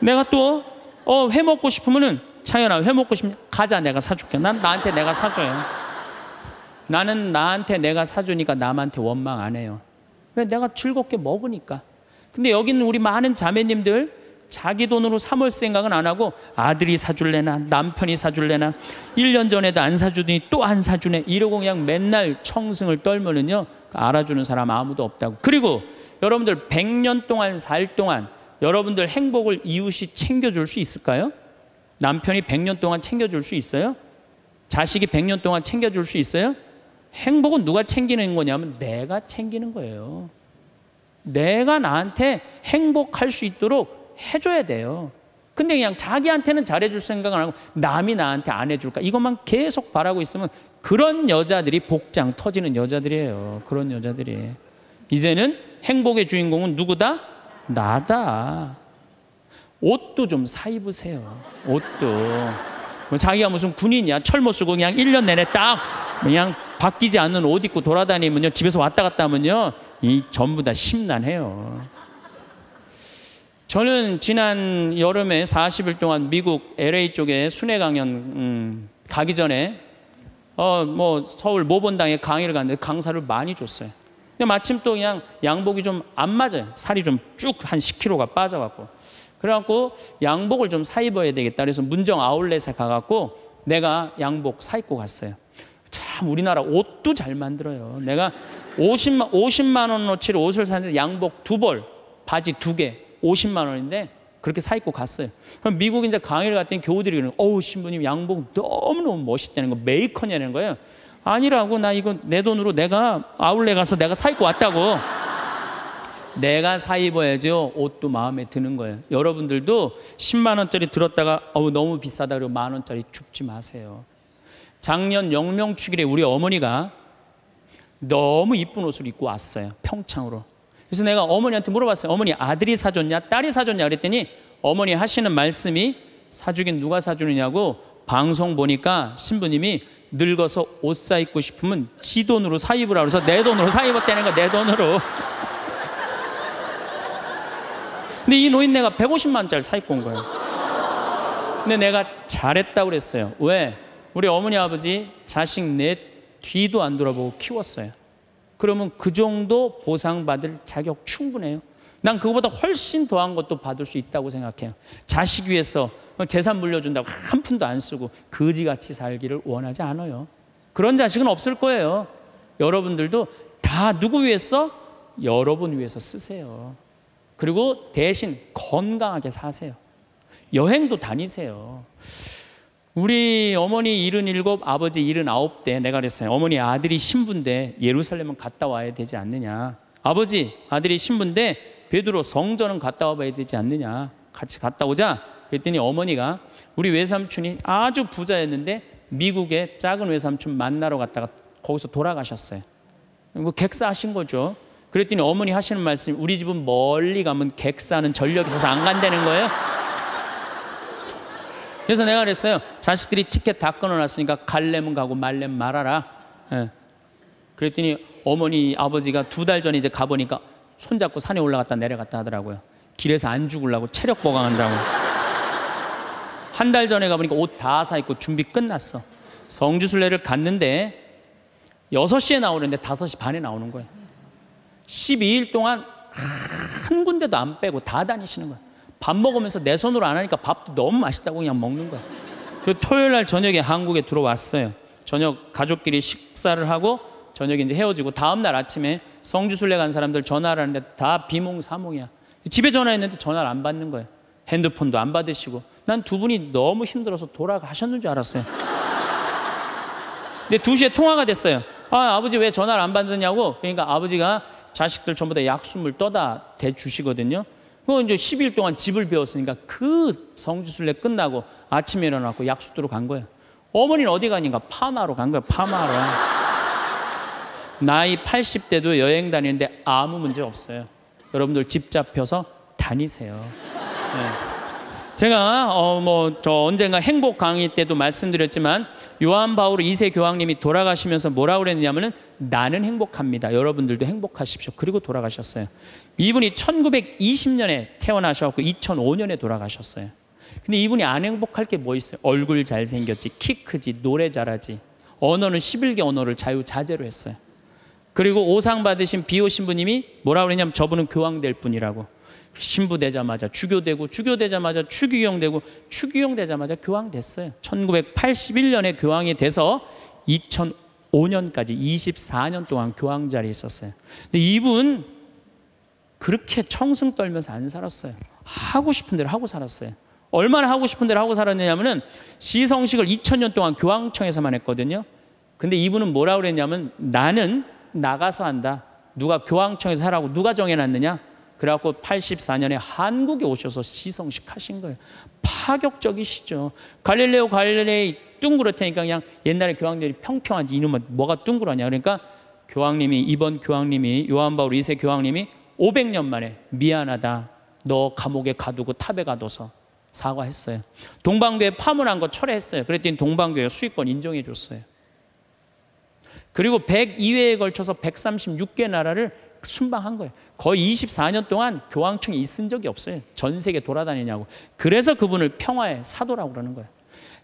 Speaker 1: 내가 또 어, 회 먹고 싶으면은 창현아 회 먹고 싶냐? 가자 내가 사줄게. 난 나한테 내가 사줘요. 나는 나한테 내가 사주니까 남한테 원망 안 해요. 왜 내가 즐겁게 먹으니까. 근데 여기 있는 우리 많은 자매님들 자기 돈으로 사몰 생각은 안 하고 아들이 사줄래나 남편이 사줄래나 1년 전에도 안 사주더니 또 안 사주네 이러고 그냥 맨날 청승을 떨면은요 알아주는 사람 아무도 없다고 그리고 여러분들 100년 동안 살 동안 여러분들 행복을 이웃이 챙겨줄 수 있을까요? 남편이 100년 동안 챙겨줄 수 있어요? 자식이 100년 동안 챙겨줄 수 있어요? 행복은 누가 챙기는 거냐면 내가 챙기는 거예요. 내가 나한테 행복할 수 있도록 해줘야 돼요. 근데 그냥 자기한테는 잘해줄 생각을 안 하고 남이 나한테 안 해줄까 이것만 계속 바라고 있으면 그런 여자들이 복장 터지는 여자들이에요. 그런 여자들이 이제는 행복의 주인공은 누구다? 나다. 옷도 좀 사 입으세요. 옷도. 뭐 자기가 무슨 군인이야. 철모 쓰고 그냥 1년 내내 딱 그냥 바뀌지 않는 옷 입고 돌아다니면요. 집에서 왔다 갔다 하면요. 이 전부 다 심란해요. 저는 지난 여름에 40일 동안 미국 LA 쪽에 순회 강연 음, 가기 전에 어 뭐 서울 모본당에 강의를 갔는데 강사를 많이 줬어요. 근데 마침 또 그냥 양복이 좀 안 맞아요. 살이 좀 쭉 한 10kg가 빠져갖고. 그래갖고 양복을 좀 사 입어야 되겠다. 그래서 문정 아울렛에 가갖고 내가 양복 사 입고 갔어요. 참 우리나라 옷도 잘 만들어요. 내가 50만, 50만 원어치를 옷을 샀는데 양복 두 벌, 바지 두 개, 50만 원인데 그렇게 사 입고 갔어요. 그럼 미국 이제 강의를 갔더니 교우들이 그러는 어우 신부님 양복 너무너무 멋있다는 거 메이커냐는 거예요. 아니라고 나 이거 내 돈으로 내가 아울렛 가서 내가 사 입고 왔다고. 내가 사 입어야죠. 옷도 마음에 드는 거예요. 여러분들도 10만 원짜리 들었다가 어우 너무 비싸다 그러고 만 원짜리 죽지 마세요. 작년 영명축일에 우리 어머니가 너무 이쁜 옷을 입고 왔어요. 평창으로. 그래서 내가 어머니한테 물어봤어요. 어머니 아들이 사줬냐? 딸이 사줬냐? 그랬더니 어머니 하시는 말씀이 사주긴 누가 사주느냐고 방송 보니까 신부님이 늙어서 옷 사 입고 싶으면 지 돈으로 사 입으라 그래서 내 돈으로 사 입었다는 거내 돈으로. 근데 이 노인네가 150만 원짜리 사 입고 온 거예요. 근데 내가 잘했다고 그랬어요. 왜? 우리 어머니 아버지 자식 내 뒤도 안 돌아보고 키웠어요. 그러면 그 정도 보상받을 자격 충분해요. 난 그거보다 훨씬 더한 것도 받을 수 있다고 생각해요. 자식 위해서 재산 물려준다고 한 푼도 안 쓰고 거지같이 살기를 원하지 않아요. 그런 자식은 없을 거예요. 여러분들도 다 누구 위해서? 여러분 위해서 쓰세요. 그리고 대신 건강하게 사세요. 여행도 다니세요. 우리 어머니 77, 아버지 79대 내가 그랬어요. 어머니 아들이 신부인데 예루살렘은 갔다 와야 되지 않느냐. 아버지 아들이 신부인데 베드로 성전은 갔다 와봐야 되지 않느냐. 같이 갔다 오자. 그랬더니 어머니가 우리 외삼촌이 아주 부자였는데 미국에 작은 외삼촌 만나러 갔다가 거기서 돌아가셨어요. 뭐 객사하신 거죠. 그랬더니 어머니 하시는 말씀이 우리 집은 멀리 가면 객사는 전력이 있어서 안 간다는 거예요. 그래서 내가 그랬어요. 자식들이 티켓 다 끊어놨으니까 갈래면 가고 말래면 말아라. 예. 그랬더니 어머니 아버지가 두 달 전에 이제 가보니까 손잡고 산에 올라갔다 내려갔다 하더라고요. 길에서 안 죽으려고 체력 보강한다고. 한 달 전에 가보니까 옷 다 사 입고 준비 끝났어. 성주순례를 갔는데 6시에 나오는데 5시 반에 나오는 거예요. 12일 동안 한 군데도 안 빼고 다 다니시는 거예요. 밥 먹으면서 내 손으로 안 하니까 밥도 너무 맛있다고 그냥 먹는 거예요. 그 토요일 날 저녁에 한국에 들어왔어요. 저녁 가족끼리 식사를 하고 저녁에 이제 헤어지고 다음 날 아침에 성주순례 간 사람들 전화를 하는데 다 비몽사몽이야. 집에 전화했는데 전화를 안 받는 거예요. 핸드폰도 안 받으시고 난 두 분이 너무 힘들어서 돌아가셨는 줄 알았어요. 근데 2시에 통화가 됐어요. 아, 아버지 왜 전화를 안 받느냐고. 그러니까 아버지가 자식들 전부 다 약수물 떠다 대주시거든요. 그 이제 10일 동안 집을 배웠으니까 그 성주순례 끝나고 아침에 일어나고 약수도로 간 거예요. 어머니는 어디 가니까 파마로 간 거예요. 파마로. 나이 80대도 여행 다니는데 아무 문제 없어요. 여러분들 집 잡혀서 다니세요. 네. 제가 어 뭐 저 언젠가 행복 강의 때도 말씀드렸지만 요한 바울 2세 교황님이 돌아가시면서 뭐라 그랬냐면은 나는 행복합니다. 여러분들도 행복하십시오. 그리고 돌아가셨어요. 이분이 1920년에 태어나셔갖고 2005년에 돌아가셨어요. 근데 이분이 안 행복할 게 뭐 있어요? 얼굴 잘생겼지, 키 크지, 노래 잘하지. 언어는 11개 언어를 자유자재로 했어요. 그리고 오상 받으신 비오 신부님이 뭐라 그랬냐면 저분은 교황될 분이라고. 신부 되자마자 주교되고 주교되자마자 추기경 되고 추기경 되자마자 교황 됐어요. 1981년에 교황이 돼서 2005 년까지 24년 동안 교황 자리에 있었어요. 근데 이분 그렇게 청승 떨면서 안 살았어요. 하고 싶은 대로 하고 살았어요. 얼마나 하고 싶은 대로 하고 살았냐면은 시성식을 2000년 동안 교황청에서만 했거든요. 근데 이분은 뭐라 그랬냐면 나는 나가서 한다. 누가 교황청에서 하라고 누가 정해놨느냐? 그래갖고 84년에 한국에 오셔서 시성식 하신 거예요. 파격적이시죠. 갈릴레오 갈릴레이 둥그렇다니까 그냥 옛날에 교황들이 평평한지 이놈은 뭐가 둥그러냐. 그러니까 교황님이 이번 교황님이 요한 바울 2세 교황님이 500년 만에 미안하다. 너 감옥에 가두고 탑에 가둬서 사과했어요. 동방교회 파문한 거 철회했어요. 그랬더니 동방교회 수익권 인정해 줬어요. 그리고 102회에 걸쳐서 136개 나라를 순방한 거예요. 거의 24년 동안 교황청에 있은 적이 없어요. 전 세계 돌아다니냐고. 그래서 그분을 평화의 사도라고 그러는 거예요.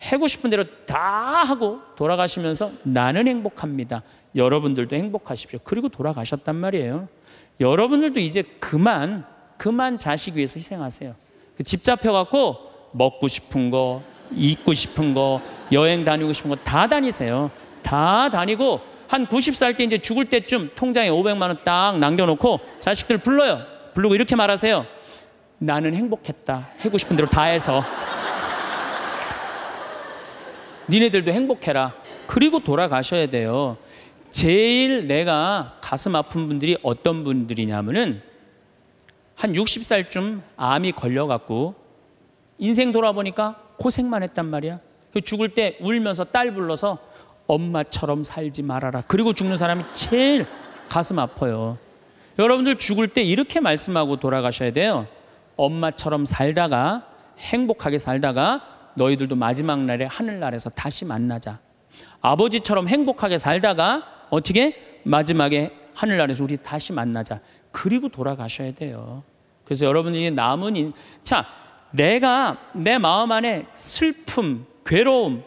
Speaker 1: 해고 싶은 대로 다 하고 돌아가시면서 나는 행복합니다. 여러분들도 행복하십시오. 그리고 돌아가셨단 말이에요. 여러분들도 이제 그만 그만 자식 위해서 희생하세요. 그집 잡혀갖고 먹고 싶은 거, 입고 싶은 거, 여행 다니고 싶은 거 다 다니세요. 다 다니고 한 90살 때 이제 죽을 때쯤 통장에 500만 원 딱 남겨놓고 자식들 불러요. 부르고 이렇게 말하세요. 나는 행복했다. 해고 싶은 대로 다 해서. 니네들도 행복해라. 그리고 돌아가셔야 돼요. 제일 내가 가슴 아픈 분들이 어떤 분들이냐면은 한 60살쯤 암이 걸려갖고 인생 돌아보니까 고생만 했단 말이야. 그 죽을 때 울면서 딸 불러서 엄마처럼 살지 말아라. 그리고 죽는 사람이 제일 가슴 아파요. 여러분들 죽을 때 이렇게 말씀하고 돌아가셔야 돼요. 엄마처럼 살다가 행복하게 살다가 너희들도 마지막 날에 하늘나라에서 다시 만나자. 아버지처럼 행복하게 살다가 어떻게 마지막에 하늘나라에서 우리 다시 만나자. 그리고 돌아가셔야 돼요. 그래서 여러분이 남은 인... 자, 내가 내 마음 안에 슬픔, 괴로움,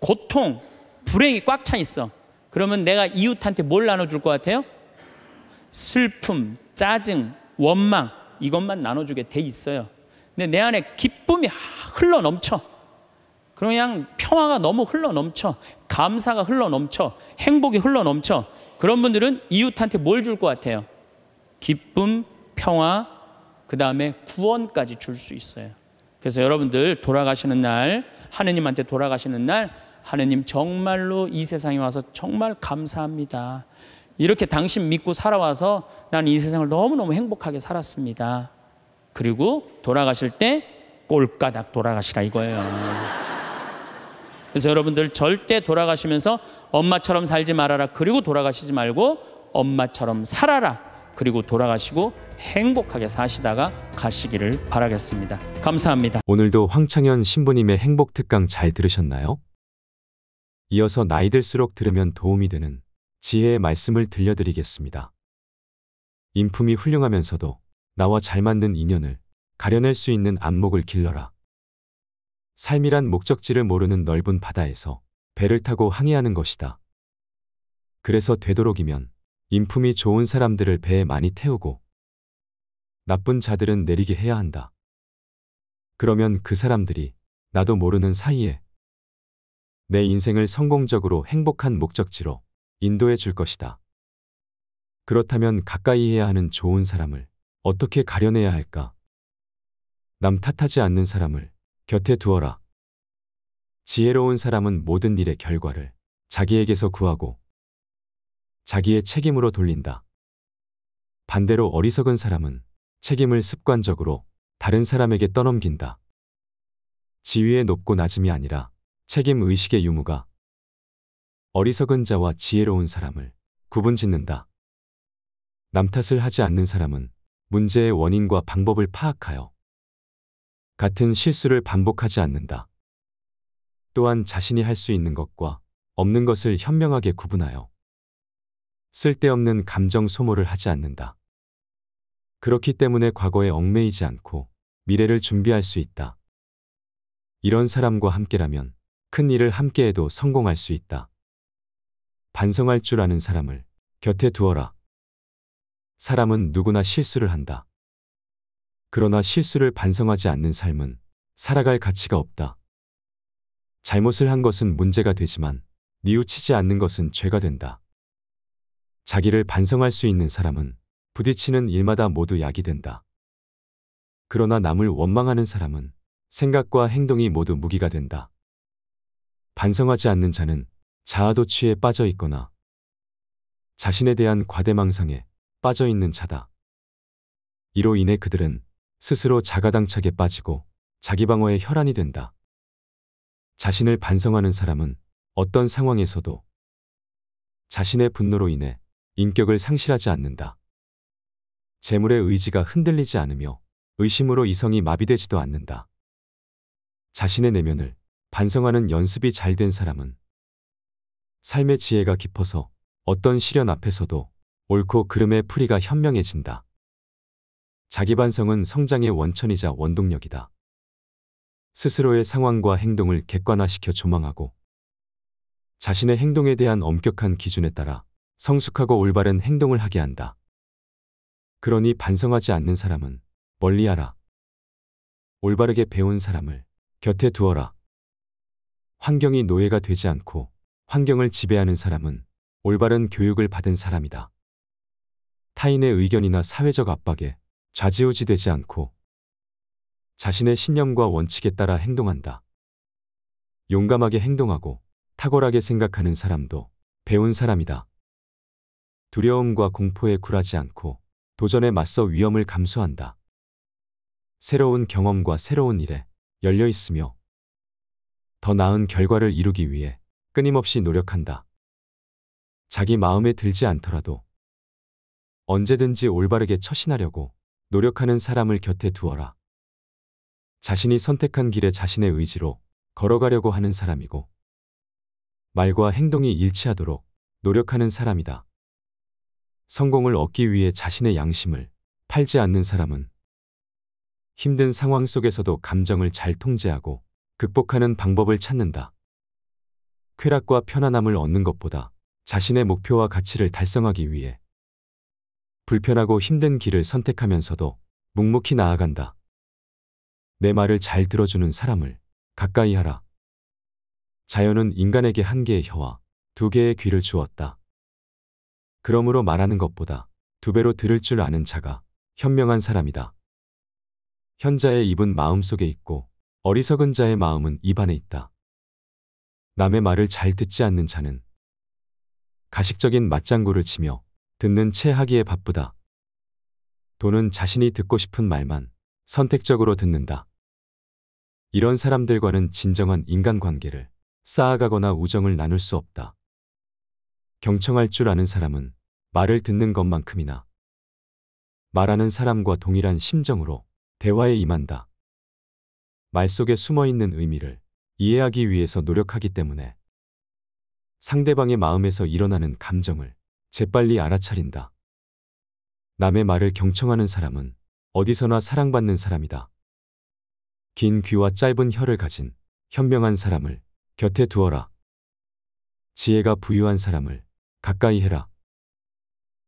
Speaker 1: 고통, 불행이 꽉 차 있어. 그러면 내가 이웃한테 뭘 나눠줄 것 같아요? 슬픔, 짜증, 원망 이것만 나눠주게 돼 있어요. 근데 내 안에 기쁨이 흘러 넘쳐. 그냥 평화가 너무 흘러 넘쳐. 감사가 흘러 넘쳐. 행복이 흘러 넘쳐. 그런 분들은 이웃한테 뭘 줄 것 같아요? 기쁨, 평화, 그 다음에 구원까지 줄 수 있어요. 그래서 여러분들 돌아가시는 날, 하느님한테 돌아가시는 날, 하느님 정말로 이 세상에 와서 정말 감사합니다. 이렇게 당신 믿고 살아와서 나는 이 세상을 너무너무 행복하게 살았습니다. 그리고 돌아가실 때 꼴까닥 돌아가시라 이거예요. 그래서 여러분들 절대 돌아가시면서 엄마처럼 살지 말아라. 그리고 돌아가시지 말고 엄마처럼 살아라. 그리고 돌아가시고 행복하게 사시다가 가시기를 바라겠습니다. 감사합니다.
Speaker 2: 오늘도 황창현 신부님의 행복 특강 잘 들으셨나요? 이어서 나이 들수록 들으면 도움이 되는 지혜의 말씀을 들려드리겠습니다. 인품이 훌륭하면서도 나와 잘 맞는 인연을 가려낼 수 있는 안목을 길러라. 삶이란 목적지를 모르는 넓은 바다에서 배를 타고 항해하는 것이다. 그래서 되도록이면 인품이 좋은 사람들을 배에 많이 태우고 나쁜 자들은 내리게 해야 한다. 그러면 그 사람들이 나도 모르는 사이에 내 인생을 성공적으로 행복한 목적지로 인도해 줄 것이다. 그렇다면 가까이 해야 하는 좋은 사람을 어떻게 가려내야 할까? 남 탓하지 않는 사람을 곁에 두어라. 지혜로운 사람은 모든 일의 결과를 자기에게서 구하고 자기의 책임으로 돌린다. 반대로 어리석은 사람은 책임을 습관적으로 다른 사람에게 떠넘긴다. 지위의 높고 낮음이 아니라 책임 의식의 유무가 어리석은 자와 지혜로운 사람을 구분 짓는다. 남 탓을 하지 않는 사람은 문제의 원인과 방법을 파악하여 같은 실수를 반복하지 않는다. 또한 자신이 할 수 있는 것과 없는 것을 현명하게 구분하여 쓸데없는 감정 소모를 하지 않는다. 그렇기 때문에 과거에 얽매이지 않고 미래를 준비할 수 있다. 이런 사람과 함께라면 큰 일을 함께해도 성공할 수 있다. 반성할 줄 아는 사람을 곁에 두어라. 사람은 누구나 실수를 한다. 그러나 실수를 반성하지 않는 삶은 살아갈 가치가 없다. 잘못을 한 것은 문제가 되지만 뉘우치지 않는 것은 죄가 된다. 자기를 반성할 수 있는 사람은 부딪히는 일마다 모두 약이 된다. 그러나 남을 원망하는 사람은 생각과 행동이 모두 무기가 된다. 반성하지 않는 자는 자아도취에 빠져 있거나 자신에 대한 과대망상에 빠져 있는 자다. 이로 인해 그들은 스스로 자가당착에 빠지고 자기 방어에 혈안이 된다. 자신을 반성하는 사람은 어떤 상황에서도 자신의 분노로 인해 인격을 상실하지 않는다. 재물의 의지가 흔들리지 않으며 의심으로 이성이 마비되지도 않는다. 자신의 내면을 반성하는 연습이 잘 된 사람은 삶의 지혜가 깊어서 어떤 시련 앞에서도 옳고 그름의 풀이가 현명해진다. 자기 반성은 성장의 원천이자 원동력이다. 스스로의 상황과 행동을 객관화시켜 조망하고 자신의 행동에 대한 엄격한 기준에 따라 성숙하고 올바른 행동을 하게 한다. 그러니 반성하지 않는 사람은 멀리하라. 올바르게 배운 사람을 곁에 두어라. 환경이 노예가 되지 않고 환경을 지배하는 사람은 올바른 교육을 받은 사람이다. 타인의 의견이나 사회적 압박에 좌지우지되지 않고 자신의 신념과 원칙에 따라 행동한다. 용감하게 행동하고 탁월하게 생각하는 사람도 배운 사람이다. 두려움과 공포에 굴하지 않고 도전에 맞서 위험을 감수한다. 새로운 경험과 새로운 일에 열려 있으며 더 나은 결과를 이루기 위해 끊임없이 노력한다. 자기 마음에 들지 않더라도 언제든지 올바르게 처신하려고 노력하는 사람을 곁에 두어라. 자신이 선택한 길에 자신의 의지로 걸어가려고 하는 사람이고 말과 행동이 일치하도록 노력하는 사람이다. 성공을 얻기 위해 자신의 양심을 팔지 않는 사람은 힘든 상황 속에서도 감정을 잘 통제하고 극복하는 방법을 찾는다. 쾌락과 편안함을 얻는 것보다 자신의 목표와 가치를 달성하기 위해 불편하고 힘든 길을 선택하면서도 묵묵히 나아간다. 내 말을 잘 들어주는 사람을 가까이 하라. 자연은 인간에게 한 개의 혀와 두 개의 귀를 주었다. 그러므로 말하는 것보다 두 배로 들을 줄 아는 자가 현명한 사람이다. 현자의 입은 마음속에 있고 어리석은 자의 마음은 입안에 있다. 남의 말을 잘 듣지 않는 자는 가식적인 맞장구를 치며 듣는 채 하기에 바쁘다. 돈은 자신이 듣고 싶은 말만 선택적으로 듣는다. 이런 사람들과는 진정한 인간관계를 쌓아가거나 우정을 나눌 수 없다. 경청할 줄 아는 사람은 말을 듣는 것만큼이나 말하는 사람과 동일한 심정으로 대화에 임한다. 말 속에 숨어 있는 의미를 이해하기 위해서 노력하기 때문에 상대방의 마음에서 일어나는 감정을 재빨리 알아차린다. 남의 말을 경청하는 사람은 어디서나 사랑받는 사람이다. 긴 귀와 짧은 혀를 가진 현명한 사람을 곁에 두어라. 지혜가 부유한 사람을 가까이 해라.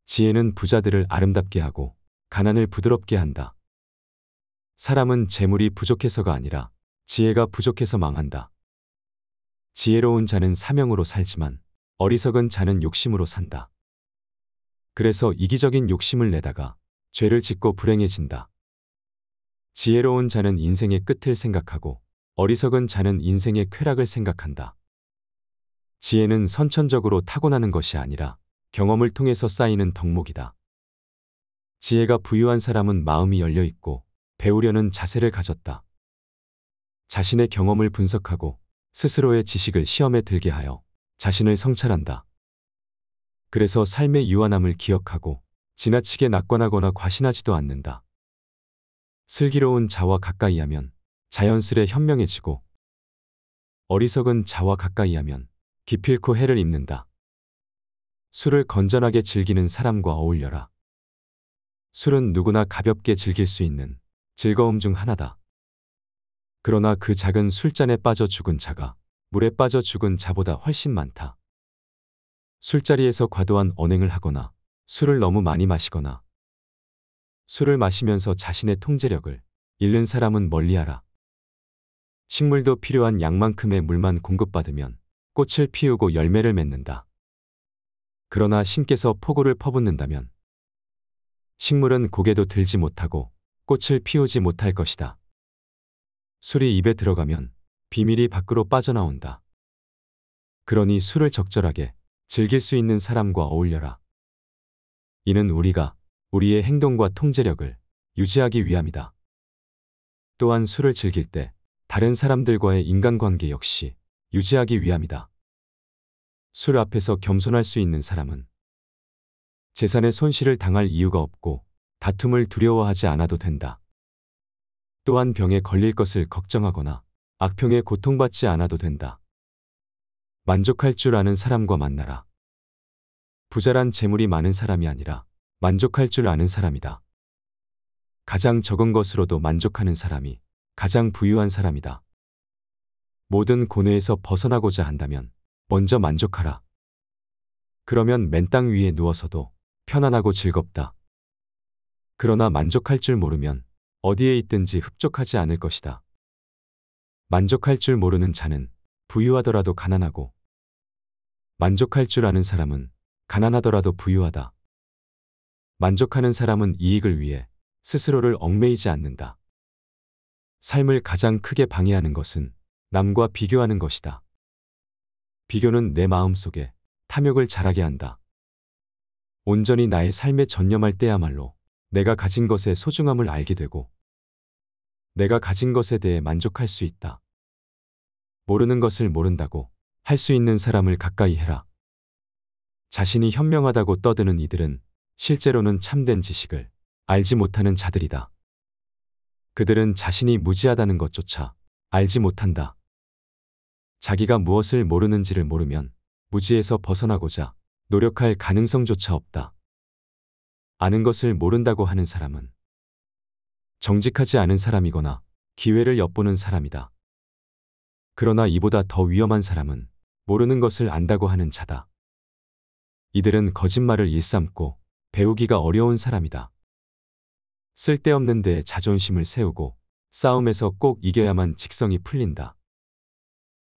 Speaker 2: 지혜는 부자들을 아름답게 하고 가난을 부드럽게 한다. 사람은 재물이 부족해서가 아니라 지혜가 부족해서 망한다. 지혜로운 자는 사명으로 살지만 어리석은 자는 욕심으로 산다. 그래서 이기적인 욕심을 내다가 죄를 짓고 불행해진다. 지혜로운 자는 인생의 끝을 생각하고 어리석은 자는 인생의 쾌락을 생각한다. 지혜는 선천적으로 타고나는 것이 아니라 경험을 통해서 쌓이는 덕목이다. 지혜가 부유한 사람은 마음이 열려 있고 배우려는 자세를 가졌다. 자신의 경험을 분석하고 스스로의 지식을 시험에 들게 하여 자신을 성찰한다. 그래서 삶의 유한함을 기억하고 지나치게 낙관하거나 과신하지도 않는다. 슬기로운 자와 가까이 하면 자연스레 현명해지고 어리석은 자와 가까이 하면 기필코 해를 입는다. 술을 건전하게 즐기는 사람과 어울려라. 술은 누구나 가볍게 즐길 수 있는 즐거움 중 하나다. 그러나 그 작은 술잔에 빠져 죽은 자가 물에 빠져 죽은 자보다 훨씬 많다. 술자리에서 과도한 언행을 하거나 술을 너무 많이 마시거나 술을 마시면서 자신의 통제력을 잃는 사람은 멀리하라. 식물도 필요한 양만큼의 물만 공급받으면 꽃을 피우고 열매를 맺는다. 그러나 신께서 폭우를 퍼붓는다면 식물은 고개도 들지 못하고 꽃을 피우지 못할 것이다. 술이 입에 들어가면 비밀이 밖으로 빠져나온다. 그러니 술을 적절하게 즐길 수 있는 사람과 어울려라. 이는 우리가 우리의 행동과 통제력을 유지하기 위함이다. 또한 술을 즐길 때 다른 사람들과의 인간관계 역시 유지하기 위함이다. 술 앞에서 겸손할 수 있는 사람은 재산의 손실을 당할 이유가 없고 다툼을 두려워하지 않아도 된다. 또한 병에 걸릴 것을 걱정하거나 악평에 고통받지 않아도 된다. 만족할 줄 아는 사람과 만나라. 부자란 재물이 많은 사람이 아니라 만족할 줄 아는 사람이다. 가장 적은 것으로도 만족하는 사람이 가장 부유한 사람이다. 모든 고뇌에서 벗어나고자 한다면 먼저 만족하라. 그러면 맨 땅 위에 누워서도 편안하고 즐겁다. 그러나 만족할 줄 모르면 어디에 있든지 흡족하지 않을 것이다. 만족할 줄 모르는 자는 부유하더라도 가난하고 만족할 줄 아는 사람은 가난하더라도 부유하다. 만족하는 사람은 이익을 위해 스스로를 얽매이지 않는다. 삶을 가장 크게 방해하는 것은 남과 비교하는 것이다. 비교는 내 마음 속에 탐욕을 자라게 한다. 온전히 나의 삶에 전념할 때야말로 내가 가진 것의 소중함을 알게 되고 내가 가진 것에 대해 만족할 수 있다. 모르는 것을 모른다고 할 수 있는 사람을 가까이 해라. 자신이 현명하다고 떠드는 이들은 실제로는 참된 지식을 알지 못하는 자들이다. 그들은 자신이 무지하다는 것조차 알지 못한다. 자기가 무엇을 모르는지를 모르면 무지에서 벗어나고자 노력할 가능성조차 없다. 아는 것을 모른다고 하는 사람은 정직하지 않은 사람이거나 기회를 엿보는 사람이다. 그러나 이보다 더 위험한 사람은 모르는 것을 안다고 하는 자다. 이들은 거짓말을 일삼고 배우기가 어려운 사람이다. 쓸데없는 데에 자존심을 세우고 싸움에서 꼭 이겨야만 직성이 풀린다.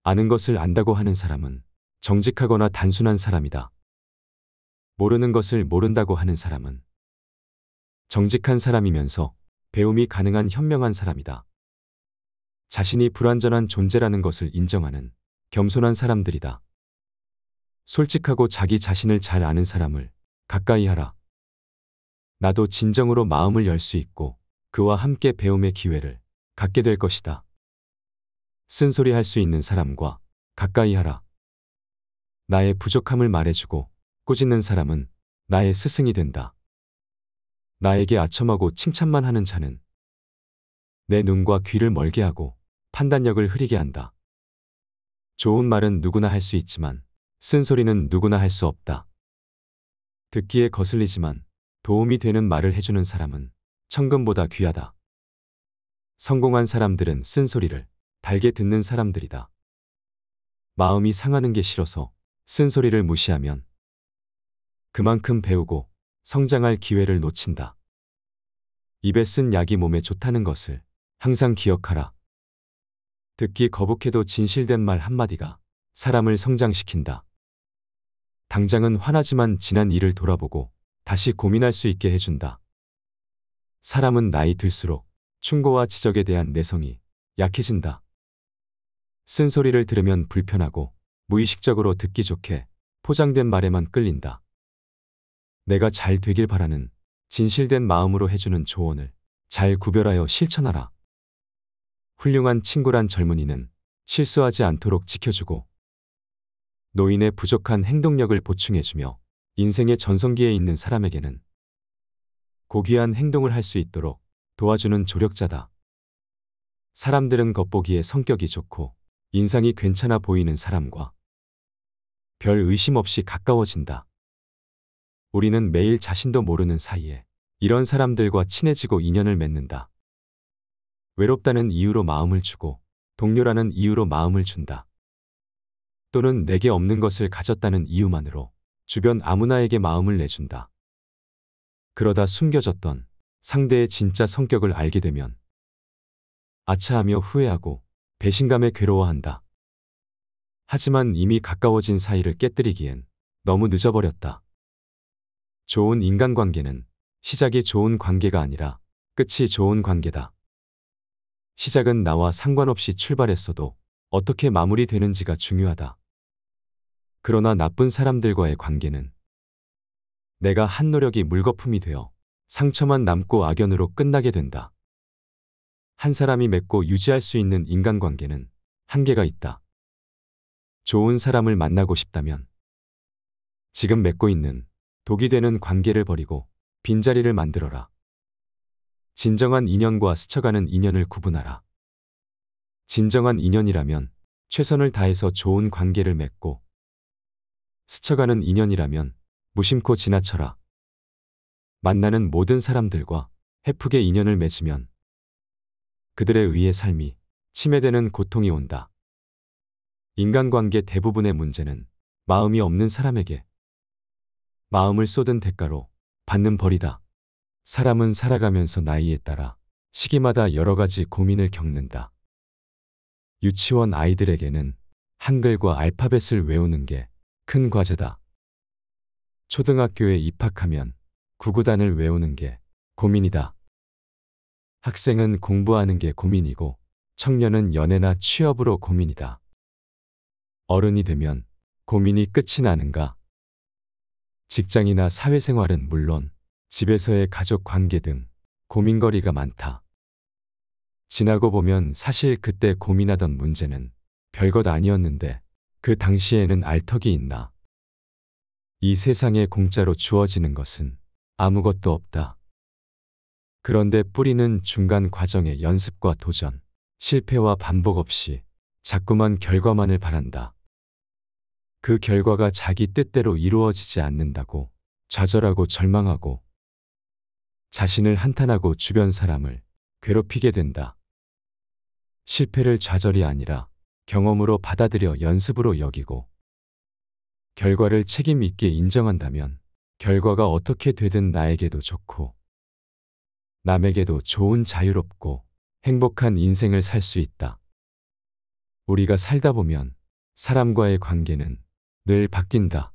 Speaker 2: 아는 것을 안다고 하는 사람은 정직하거나 단순한 사람이다. 모르는 것을 모른다고 하는 사람은 정직한 사람이면서 배움이 가능한 현명한 사람이다. 자신이 불완전한 존재라는 것을 인정하는 겸손한 사람들이다. 솔직하고 자기 자신을 잘 아는 사람을 가까이 하라. 나도 진정으로 마음을 열 수 있고 그와 함께 배움의 기회를 갖게 될 것이다. 쓴소리 할 수 있는 사람과 가까이 하라. 나의 부족함을 말해주고 꾸짖는 사람은 나의 스승이 된다. 나에게 아첨하고 칭찬만 하는 자는 내 눈과 귀를 멀게 하고 판단력을 흐리게 한다. 좋은 말은 누구나 할 수 있지만 쓴소리는 누구나 할 수 없다. 듣기에 거슬리지만 도움이 되는 말을 해주는 사람은 천금보다 귀하다. 성공한 사람들은 쓴소리를 달게 듣는 사람들이다. 마음이 상하는 게 싫어서 쓴소리를 무시하면 그만큼 배우고 성장할 기회를 놓친다. 입에 쓴 약이 몸에 좋다는 것을 항상 기억하라. 듣기 거북해도 진실된 말 한마디가 사람을 성장시킨다. 당장은 화나지만 지난 일을 돌아보고 다시 고민할 수 있게 해준다. 사람은 나이 들수록 충고와 지적에 대한 내성이 약해진다. 쓴소리를 들으면 불편하고 무의식적으로 듣기 좋게 포장된 말에만 끌린다. 내가 잘 되길 바라는 진실된 마음으로 해주는 조언을 잘 구별하여 실천하라. 훌륭한 친구란 젊은이는 실수하지 않도록 지켜주고 노인의 부족한 행동력을 보충해주며 인생의 전성기에 있는 사람에게는 고귀한 행동을 할 수 있도록 도와주는 조력자다. 사람들은 겉보기에 성격이 좋고 인상이 괜찮아 보이는 사람과 별 의심 없이 가까워진다. 우리는 매일 자신도 모르는 사이에 이런 사람들과 친해지고 인연을 맺는다. 외롭다는 이유로 마음을 주고 동료라는 이유로 마음을 준다. 또는 내게 없는 것을 가졌다는 이유만으로 주변 아무나에게 마음을 내준다. 그러다 숨겨졌던 상대의 진짜 성격을 알게 되면 아차하며 후회하고 배신감에 괴로워한다. 하지만 이미 가까워진 사이를 깨뜨리기엔 너무 늦어버렸다. 좋은 인간관계는 시작이 좋은 관계가 아니라 끝이 좋은 관계다. 시작은 나와 상관없이 출발했어도 어떻게 마무리되는지가 중요하다. 그러나 나쁜 사람들과의 관계는 내가 한 노력이 물거품이 되어 상처만 남고 악연으로 끝나게 된다. 한 사람이 맺고 유지할 수 있는 인간관계는 한계가 있다. 좋은 사람을 만나고 싶다면 지금 맺고 있는 독이 되는 관계를 버리고 빈자리를 만들어라. 진정한 인연과 스쳐가는 인연을 구분하라. 진정한 인연이라면 최선을 다해서 좋은 관계를 맺고 스쳐가는 인연이라면 무심코 지나쳐라. 만나는 모든 사람들과 해프게 인연을 맺으면 그들에 의해 삶이 침해되는 고통이 온다. 인간관계 대부분의 문제는 마음이 없는 사람에게 마음을 쏟은 대가로 받는 벌이다. 사람은 살아가면서 나이에 따라 시기마다 여러 가지 고민을 겪는다. 유치원 아이들에게는 한글과 알파벳을 외우는 게 큰 과제다. 초등학교에 입학하면 구구단을 외우는 게 고민이다. 학생은 공부하는 게 고민이고 청년은 연애나 취업으로 고민이다. 어른이 되면 고민이 끝이 나는가? 직장이나 사회생활은 물론 집에서의 가족 관계 등 고민거리가 많다. 지나고 보면 사실 그때 고민하던 문제는 별것 아니었는데 그 당시에는 알턱이 있나. 이 세상에 공짜로 주어지는 것은 아무것도 없다. 그런데 뿌리는 중간 과정의 연습과 도전, 실패와 반복 없이 자꾸만 결과만을 바란다. 그 결과가 자기 뜻대로 이루어지지 않는다고 좌절하고 절망하고 자신을 한탄하고 주변 사람을 괴롭히게 된다. 실패를 좌절이 아니라 경험으로 받아들여 연습으로 여기고 결과를 책임 있게 인정한다면 결과가 어떻게 되든 나에게도 좋고 남에게도 좋은 자유롭고 행복한 인생을 살 수 있다. 우리가 살다 보면 사람과의 관계는 늘 바뀐다.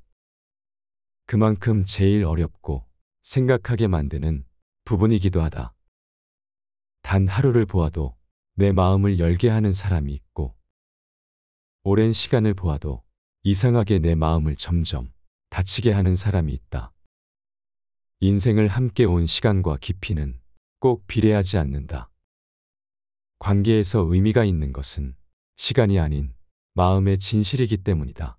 Speaker 2: 그만큼 제일 어렵고 생각하게 만드는 부분이기도 하다. 단 하루를 보아도 내 마음을 열게 하는 사람이 있고 오랜 시간을 보아도 이상하게 내 마음을 점점 다치게 하는 사람이 있다. 인생을 함께 온 시간과 깊이는 꼭 비례하지 않는다. 관계에서 의미가 있는 것은 시간이 아닌 마음의 진실이기 때문이다.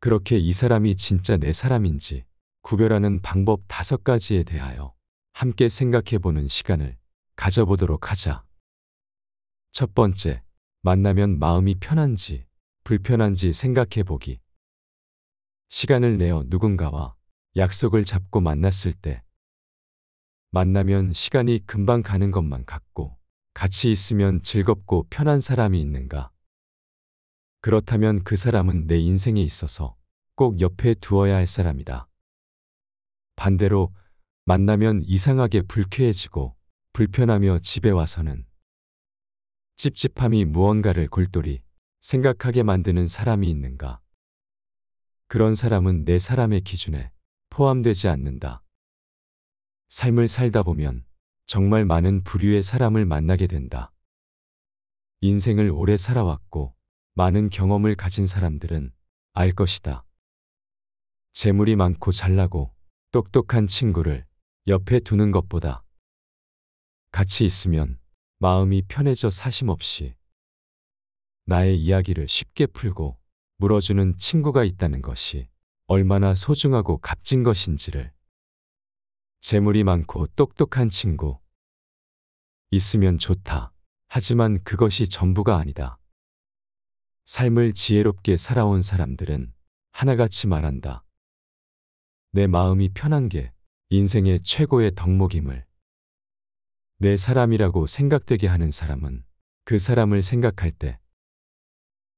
Speaker 2: 그렇게 이 사람이 진짜 내 사람인지 구별하는 방법 다섯 가지에 대하여 함께 생각해 보는 시간을 가져보도록 하자. 첫 번째, 만나면 마음이 편한지 불편한지 생각해 보기. 시간을 내어 누군가와 약속을 잡고 만났을 때 만나면 시간이 금방 가는 것만 같고 같이 있으면 즐겁고 편한 사람이 있는가? 그렇다면 그 사람은 내 인생에 있어서 꼭 옆에 두어야 할 사람이다. 반대로 만나면 이상하게 불쾌해지고 불편하며 집에 와서는 찝찝함이 무언가를 골똘히 생각하게 만드는 사람이 있는가? 그런 사람은 내 사람의 기준에 포함되지 않는다. 삶을 살다 보면 정말 많은 부류의 사람을 만나게 된다. 인생을 오래 살아왔고 많은 경험을 가진 사람들은 알 것이다. 재물이 많고 잘나고 똑똑한 친구를 옆에 두는 것보다 같이 있으면 마음이 편해져 사심없이 나의 이야기를 쉽게 풀고 물어주는 친구가 있다는 것이 얼마나 소중하고 값진 것인지를 재물이 많고 똑똑한 친구 있으면 좋다. 하지만 그것이 전부가 아니다. 삶을 지혜롭게 살아온 사람들은 하나같이 말한다. 내 마음이 편한 게 인생의 최고의 덕목임을 내 사람이라고 생각되게 하는 사람은 그 사람을 생각할 때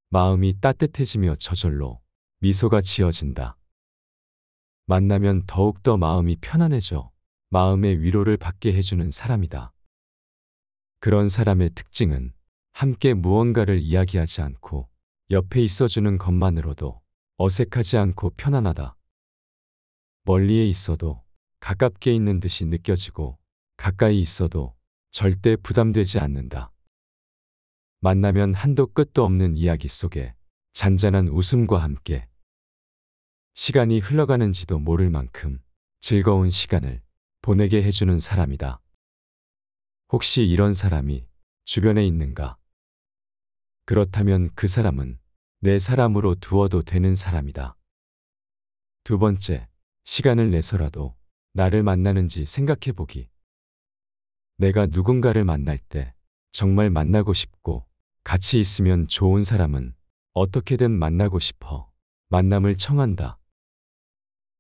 Speaker 2: 마음이 따뜻해지며 저절로 미소가 지어진다. 만나면 더욱더 마음이 편안해져 마음의 위로를 받게 해주는 사람이다. 그런 사람의 특징은 함께 무언가를 이야기하지 않고 옆에 있어주는 것만으로도 어색하지 않고 편안하다. 멀리에 있어도 가깝게 있는 듯이 느껴지고 가까이 있어도 절대 부담되지 않는다. 만나면 한도 끝도 없는 이야기 속에 잔잔한 웃음과 함께 시간이 흘러가는지도 모를 만큼 즐거운 시간을 보내게 해주는 사람이다. 혹시 이런 사람이 주변에 있는가? 그렇다면 그 사람은 내 사람으로 두어도 되는 사람이다. 두 번째, 시간을 내서라도 나를 만나는지 생각해 보기. 내가 누군가를 만날 때 정말 만나고 싶고 같이 있으면 좋은 사람은 어떻게든 만나고 싶어 만남을 청한다.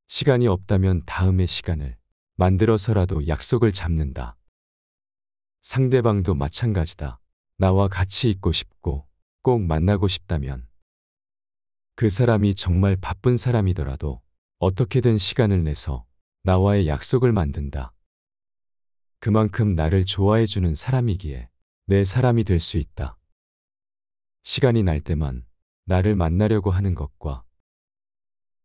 Speaker 2: 시간이 없다면 다음의 시간을 만들어서라도 약속을 잡는다. 상대방도 마찬가지다. 나와 같이 있고 싶고 꼭 만나고 싶다면 그 사람이 정말 바쁜 사람이더라도 어떻게든 시간을 내서 나와의 약속을 만든다. 그만큼 나를 좋아해주는 사람이기에 내 사람이 될 수 있다. 시간이 날 때만 나를 만나려고 하는 것과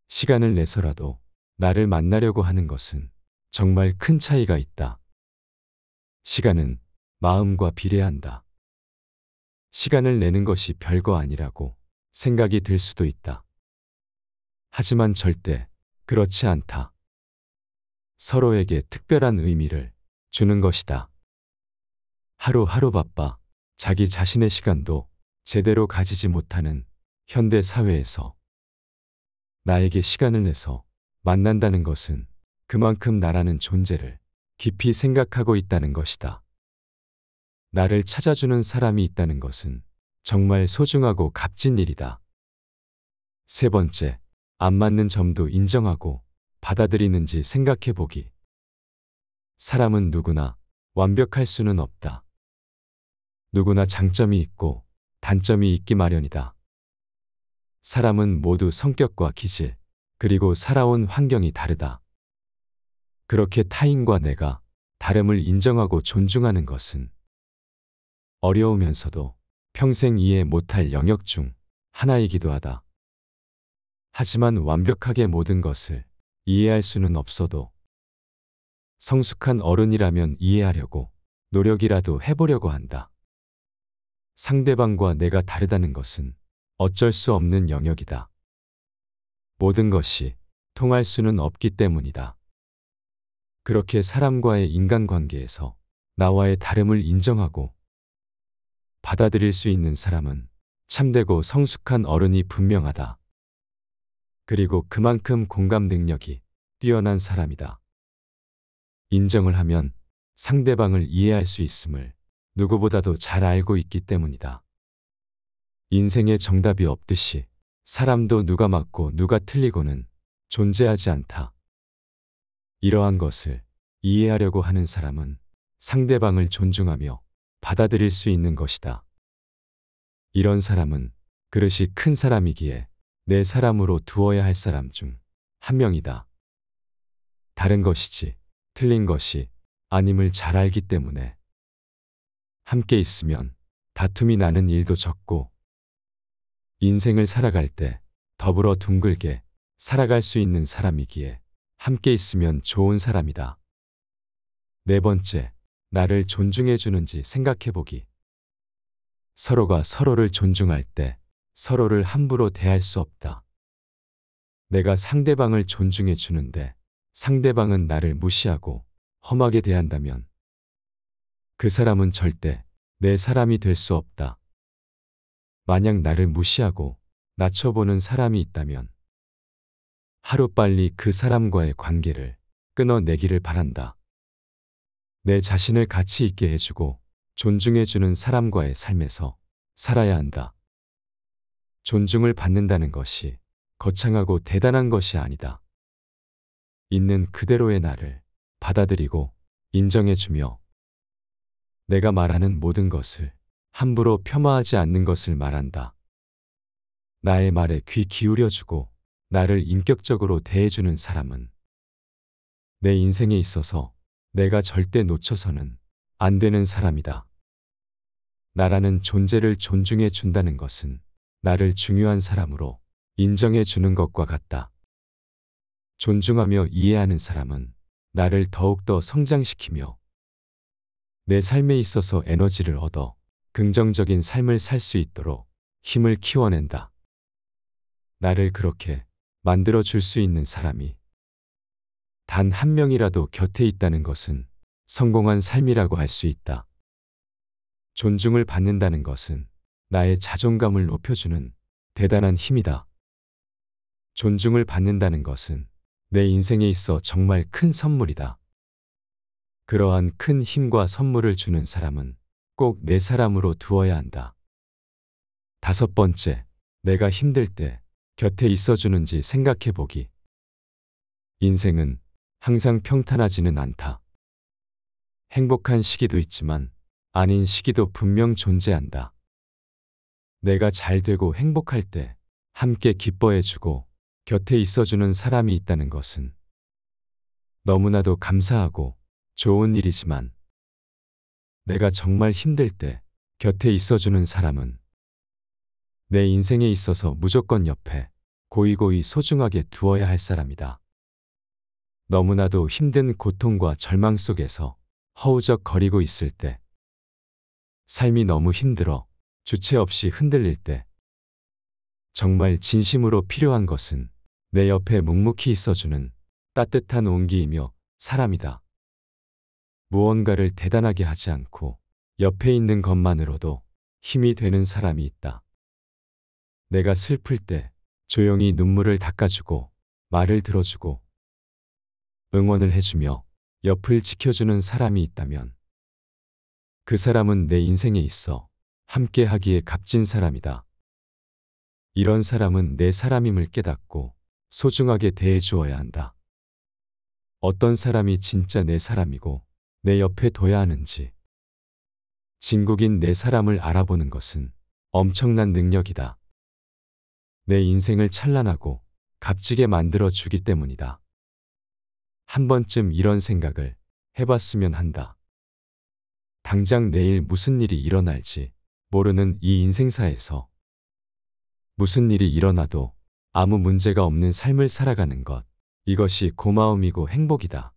Speaker 2: 시간을 내서라도 나를 만나려고 하는 것은 정말 큰 차이가 있다. 시간은 마음과 비례한다. 시간을 내는 것이 별거 아니라고 생각이 들 수도 있다. 하지만 절대 그렇지 않다. 서로에게 특별한 의미를 주는 것이다. 하루하루 바빠 자기 자신의 시간도 제대로 가지지 못하는 현대 사회에서 나에게 시간을 내서 만난다는 것은 그만큼 나라는 존재를 깊이 생각하고 있다는 것이다. 나를 찾아주는 사람이 있다는 것은 정말 소중하고 값진 일이다. 세 번째, 안 맞는 점도 인정하고 받아들이는지 생각해 보기. 사람은 누구나 완벽할 수는 없다. 누구나 장점이 있고 단점이 있기 마련이다. 사람은 모두 성격과 기질, 그리고 살아온 환경이 다르다. 그렇게 타인과 내가 다름을 인정하고 존중하는 것은 어려우면서도 평생 이해 못할 영역 중 하나이기도 하다. 하지만 완벽하게 모든 것을 이해할 수는 없어도 성숙한 어른이라면 이해하려고 노력이라도 해보려고 한다. 상대방과 내가 다르다는 것은 어쩔 수 없는 영역이다. 모든 것이 통할 수는 없기 때문이다. 그렇게 사람과의 인간관계에서 나와의 다름을 인정하고 받아들일 수 있는 사람은 참되고 성숙한 어른이 분명하다. 그리고 그만큼 공감 능력이 뛰어난 사람이다. 인정을 하면 상대방을 이해할 수 있음을 누구보다도 잘 알고 있기 때문이다. 인생에 정답이 없듯이 사람도 누가 맞고 누가 틀리고는 존재하지 않다. 이러한 것을 이해하려고 하는 사람은 상대방을 존중하며 받아들일 수 있는 것이다. 이런 사람은 그릇이 큰 사람이기에 내 사람으로 두어야 할 사람 중 한 명이다. 다른 것이지 틀린 것이 아님을 잘 알기 때문에 함께 있으면 다툼이 나는 일도 적고 인생을 살아갈 때 더불어 둥글게 살아갈 수 있는 사람이기에 함께 있으면 좋은 사람이다. 네 번째, 나를 존중해 주는지 생각해 보기. 서로가 서로를 존중할 때 서로를 함부로 대할 수 없다. 내가 상대방을 존중해 주는데 상대방은 나를 무시하고 험하게 대한다면 그 사람은 절대 내 사람이 될 수 없다. 만약 나를 무시하고 낮춰보는 사람이 있다면 하루빨리 그 사람과의 관계를 끊어내기를 바란다. 내 자신을 가치 있게 해주고 존중해주는 사람과의 삶에서 살아야 한다. 존중을 받는다는 것이 거창하고 대단한 것이 아니다. 있는 그대로의 나를 받아들이고 인정해주며 내가 말하는 모든 것을 함부로 폄하하지 않는 것을 말한다. 나의 말에 귀 기울여주고 나를 인격적으로 대해주는 사람은 내 인생에 있어서 내가 절대 놓쳐서는 안 되는 사람이다. 나라는 존재를 존중해 준다는 것은 나를 중요한 사람으로 인정해 주는 것과 같다. 존중하며 이해하는 사람은 나를 더욱더 성장시키며 내 삶에 있어서 에너지를 얻어 긍정적인 삶을 살 수 있도록 힘을 키워낸다. 나를 그렇게 만들어 줄 수 있는 사람이 단 한 명이라도 곁에 있다는 것은 성공한 삶이라고 할 수 있다. 존중을 받는다는 것은 나의 자존감을 높여주는 대단한 힘이다. 존중을 받는다는 것은 내 인생에 있어 정말 큰 선물이다. 그러한 큰 힘과 선물을 주는 사람은 꼭 내 사람으로 두어야 한다. 다섯 번째, 내가 힘들 때 곁에 있어주는지 생각해 보기. 인생은 항상 평탄하지는 않다. 행복한 시기도 있지만 아닌 시기도 분명 존재한다. 내가 잘 되고 행복할 때 함께 기뻐해주고 곁에 있어주는 사람이 있다는 것은 너무나도 감사하고 좋은 일이지만 내가 정말 힘들 때 곁에 있어주는 사람은 내 인생에 있어서 무조건 옆에 고이고이 소중하게 두어야 할 사람이다. 너무나도 힘든 고통과 절망 속에서 허우적거리고 있을 때, 삶이 너무 힘들어 주체 없이 흔들릴 때, 정말 진심으로 필요한 것은 내 옆에 묵묵히 있어주는 따뜻한 온기이며 사람이다. 무언가를 대단하게 하지 않고 옆에 있는 것만으로도 힘이 되는 사람이 있다. 내가 슬플 때 조용히 눈물을 닦아주고 말을 들어주고 응원을 해주며 옆을 지켜주는 사람이 있다면 그 사람은 내 인생에 있어 함께 하기에 값진 사람이다. 이런 사람은 내 사람임을 깨닫고 소중하게 대해 주어야 한다. 어떤 사람이 진짜 내 사람이고 내 옆에 둬야 하는지 진국인 내 사람을 알아보는 것은 엄청난 능력이다. 내 인생을 찬란하고 값지게 만들어 주기 때문이다. 한 번쯤 이런 생각을 해봤으면 한다. 당장 내일 무슨 일이 일어날지 모르는 이 인생사에서 무슨 일이 일어나도 아무 문제가 없는 삶을 살아가는 것. 이것이 고마움이고 행복이다.